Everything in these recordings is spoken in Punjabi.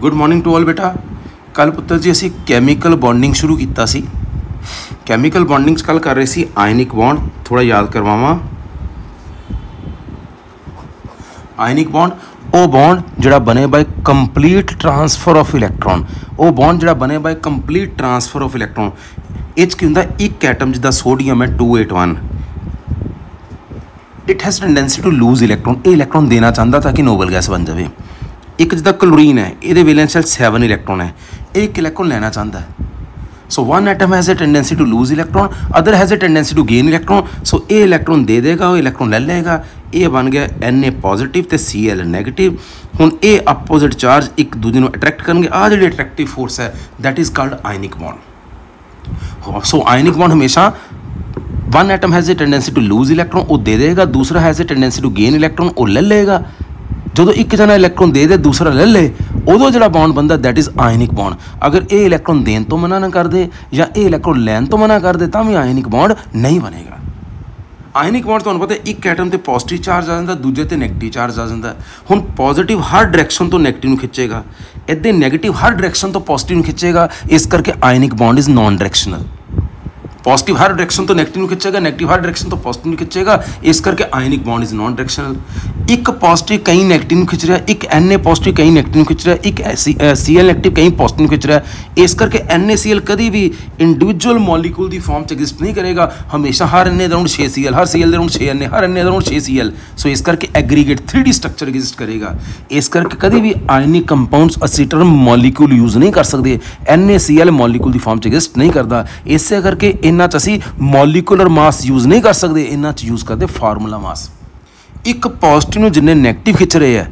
ਗੁੱਡ ਮਾਰਨਿੰਗ ਟੂ ਆਲ ਬੇਟਾ ਕੱਲ ਪੁੱਤਰ ਜੀ, ਅਸੀਂ ਕੈਮੀਕਲ ਬੌਂਡਿੰਗ ਸ਼ੁਰੂ ਕੀਤਾ ਸੀ। ਕੈਮੀਕਲ ਬੌਂਡਿੰਗ 'ਚ ਕੱਲ ਕਰ ਰਹੇ ਸੀ ਆਇਨਿਕ ਬੌਂਡ ਥੋੜਾ ਯਾਦ ਕਰਵਾਵਾਂ। ਆਇਨਿਕ ਬੌਂਡ ਉਹ ਬੌਂਡ ਜਿਹੜਾ ਬਣੇ by complete transfer of electron ਉਹ ਬੌਂਡ ਜਿਹੜਾ ਬਣੇ by complete transfer of electron ਇਹ 'ਚ ਕੀ ਹੁੰਦਾ? ਇੱਕ ਐਟਮ ਜਿਹਦਾ ਸੋਡੀਅਮ ਹੈ 281 it has tendency to lose electron ਇਹ ਇਲੈਕਟ੍ਰੋਨ ਦੇਣਾ ਚਾਹੁੰਦਾ ਤਾਂ ਕਿ ਨੋਬਲ ਗੈਸ ਬਣ ਜਾਵੇ। ਇੱਕ ਜਿਹਦਾ ਕਲੋਰੀਨ ਹੈ ਇਹਦੇ ਵੈਲੈਂਸ ਸ਼ੈਲ 7 ਇਲੈਕਟ੍ਰੋਨ ਹੈ ਇਹ ਇੱਕ ਇਲੈਕਟ੍ਰੋਨ ਲੈਣਾ ਚਾਹੁੰਦਾ ਹੈ so one atom has a tendency to lose electron other has a tendency to gain electron so ਇਹ ਇਲੈਕਟ੍ਰੋਨ ਦੇ ਦੇਗਾ ਉਹ ਇਲੈਕਟ੍ਰੋਨ ਲੈ ਲਏਗਾ ਇਹ ਬਣ ਗਿਆ Na ਪੋਜ਼ਿਟਿਵ ਤੇ Cl 네ਗੇਟਿਵ ਹੁਣ ਇਹ ਆਪੋਜ਼ਿਟ ਚਾਰਜ ਇੱਕ ਦੂਜੇ ਨੂੰ ਅਟਰੈਕਟ ਕਰਨਗੇ ਆ ਜਿਹੜੀ ਅਟਰੈਕਟਿਵ ਫੋਰਸ ਹੈ that is called ionic bond so ionic bond ਹਮੇਸ਼ਾ one atom has a tendency to lose electron वो दे देगा दूसरा has a tendency to gain electron वो ले लेगा ਜਦੋਂ ਇੱਕ ਜਣਾ ਇਲੈਕਟ੍ਰੋਨ ਦੇ ਦੇ, ਦੂਸਰਾ ਲੈ ਲੇ, ਉਦੋਂ ਜਿਹੜਾ ਬੌਂਡ ਬੰਦਾ ਦੈਟ ਇਜ਼ ਆਇਨਿਕ ਬੌਂਡ ਅਗਰ ਇਹ ਇਲੈਕਟ੍ਰੋਨ ਦੇਣ ਤੋਂ ਮਨਾ ਨਾ ਕਰਦੇ ਜਾਂ ਇਹ ਇਲੈਕਟ੍ਰੋਨ ਲੈਣ ਤੋਂ ਮਨਾ ਕਰਦੇ ਤਾਂ ਵੀ ਆਇਨਿਕ ਬੌਂਡ ਨਹੀਂ ਬਣੇਗਾ। ਆਇਨਿਕ ਬੌਂਡ ਤੁਹਾਨੂੰ ਪਤਾ ਇੱਕ ਐਟਮ ਤੇ ਪੋਜ਼ਿਟਿਵ ਚਾਰਜ ਆ ਜਾਂਦਾ, ਦੂਜੇ ਤੇ 네ਗੇਟਿਵ ਚਾਰਜ ਆ ਜਾਂਦਾ। ਹੁਣ ਪੋਜ਼ਿਟਿਵ ਹਰ ਡਾਇਰੈਕਸ਼ਨ ਤੋਂ 네ਗੇਟਿਵ ਨੂੰ ਖਿੱਚੇਗਾ। ਇੱਦਾਂ ਨੈਗੇਟਿਵ ਹਰ ਡਾਇਰੈਕਸ਼ਨ ਤੋਂ ਪੋਜ਼ਿਟਿਵ ਨੂੰ ਖਿੱਚੇਗਾ। ਇਸ ਕਰਕੇ ionic bond is non directional positive her direction तो नेगेटिव खिंचेगा नेगेटिव हर डायरेक्शन तो पॉजिटिव खिंचेगा। इस करके ionic bond is non directional एक पॉजिटिव कहीं नेगेटिव खिंच रहा है, एक एन ए पॉजिटिव कहीं नेगेटिव खिंच रहा है, एक सी एल नेगेटिव कहीं पॉजिटिव खिंच रहा है। इस करके एन ए सी एल कभी भी इंडिविजुअल मॉलिक्यूल की फॉर्म से एग्जिस्ट नहीं करेगा। हमेशा हर एन ए दराउंड छे सी एल हर सी एल राउंड छे एन ए हर एन ए दराउंड छे सी एल सो इस करके aggregate three D structure exist करेगा। इस करके कभी भी आयनिक कंपाउंड असीटर मॉलिक्यूल यूज़ नहीं कर सकते। N A C L molecule की फॉर्म से एग्जिस्ट नहीं करता। इसे करके ਇਹਨਾਂ 'ਚ ਅਸੀਂ ਮੋਲੀਕੂਲਰ ਮਾਸ ਯੂਜ਼ ਨਹੀਂ ਕਰ ਸਕਦੇ, ਇਹਨਾਂ 'ਚ ਯੂਜ਼ ਕਰਦੇ ਫਾਰਮੂਲਾ ਮਾਸ ਇੱਕ ਪੋਜ਼ਿਟਿਵ ਨੂੰ ਜਿੰਨੇ ਨੈਗੇਟਿਵ ਖਿੱਚ ਰਹੇ ਆ,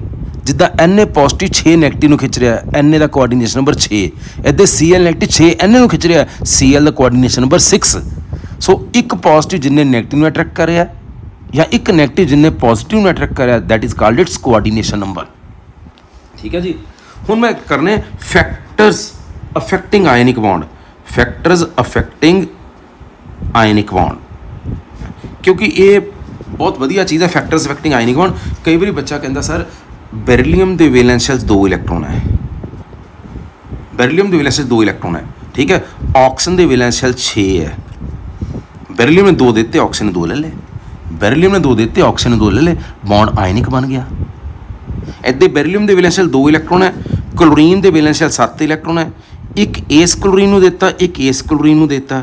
ਜਿੱਦਾਂ Na ਪੋਜ਼ਿਟਿਵ 6 네ਗੇਟਿਵ ਨੂੰ ਖਿੱਚ ਰਿਹਾ ਐਨ ਏ ਦਾ ਕੋਆਰਡੀਨੇਸ਼ਨ ਨੰਬਰ 6 ਇੱਥੇ Cl 네ਗੇਟਿਵ 6 ਏ ਨੂੰ ਖਿੱਚ ਰਿਹਾ ਸੀ Cl ਦਾ ਕੋਆਰਡੀਨੇਸ਼ਨ ਨੰਬਰ 6 ਸੋ ਇੱਕ ਪੋਜ਼ਿਟਿਵ ਜਿੰਨੇ ਨੈਗੇਟਿਵ ਨੂੰ ਅਟਰੈਕਟ ਕਰ ਰਿਹਾ, ਜਾਂ ਇੱਕ 네ਗੇਟਿਵ ਜਿੰਨੇ ਪੋਜ਼ਿਟਿਵ ਨੂੰ ਅਟਰੈਕਟ ਕਰ ਕਰਿਆ that is called its coordination number ਠੀਕ ਹੈ ਜੀ? ਹੁਣ ਮੈਂ ਕਰਨੇ factors affecting ionic bond factors affecting ionic bond ਕਿਉਂਕਿ ਇਹ ਬਹੁਤ ਵਧੀਆ ਚੀਜ਼ ਹੈ ਫੈਕਟਰਸ ਅਫੈਕਟਿੰਗ ਆਇਨਿਕ ਬੌਂਡ ਕਈ ਵਾਰੀ ਬੱਚਾ ਕਹਿੰਦਾ ਸਰ ਬੈਰੀਲੀਅਮ ਦੇ ਵੈਲੈਂਸ ਸ਼ੈਲਸ ਦੋ ਇਲੈਕਟ੍ਰੋਨ ਹੈ ਬੈਰੀਲੀਅਮ ਦੇ ਵੈਲੈਂਸ ਸ਼ੈਲਸ ਦੋ ਇਲੈਕਟ੍ਰੋਨ ਹੈ ਠੀਕ ਹੈ ਆਕਸੀਜਨ ਦੇ ਵੈਲੈਂਸ ਸ਼ੈਲ 6 ਹੈ ਬੈਰੀਲੀਅਮ ਨੇ ਦੋ ਦਿੱਤੇ ਆਕਸੀਜਨ ਨੇ ਦੋ ਲੈ ਲਏ ਬੈਰੀਲੀਅਮ ਨੇ ਦੋ ਦਿੱਤੇ ਆਕਸੀਜਨ ਨੇ ਦੋ ਲੈ ਲਏ ਬੌਂਡ ਆਇਨਿਕ ਬਣ ਗਿਆ ਇੱਦੇ ਬੈਰੀਲੀਅਮ ਦੇ ਵੈਲੈਂਸ ਸ਼ੈਲ ਦੋ ਇਲੈਕਟ੍ਰੋਨ ਹੈ ਕਲੋਰੀਨ ਦੇ ਵੈਲੈਂਸ ਸ਼ੈਲ 7 ਇਲੈਕਟ੍ਰੋਨ ਹੈ ਇੱਕ ਇਸ ਕਲੋਰੀਨ ਨੂੰ ਦਿੱਤਾ ਇੱਕ ਇਸ ਕਲੋਰੀਨ ਨੂੰ ਦਿੱਤਾ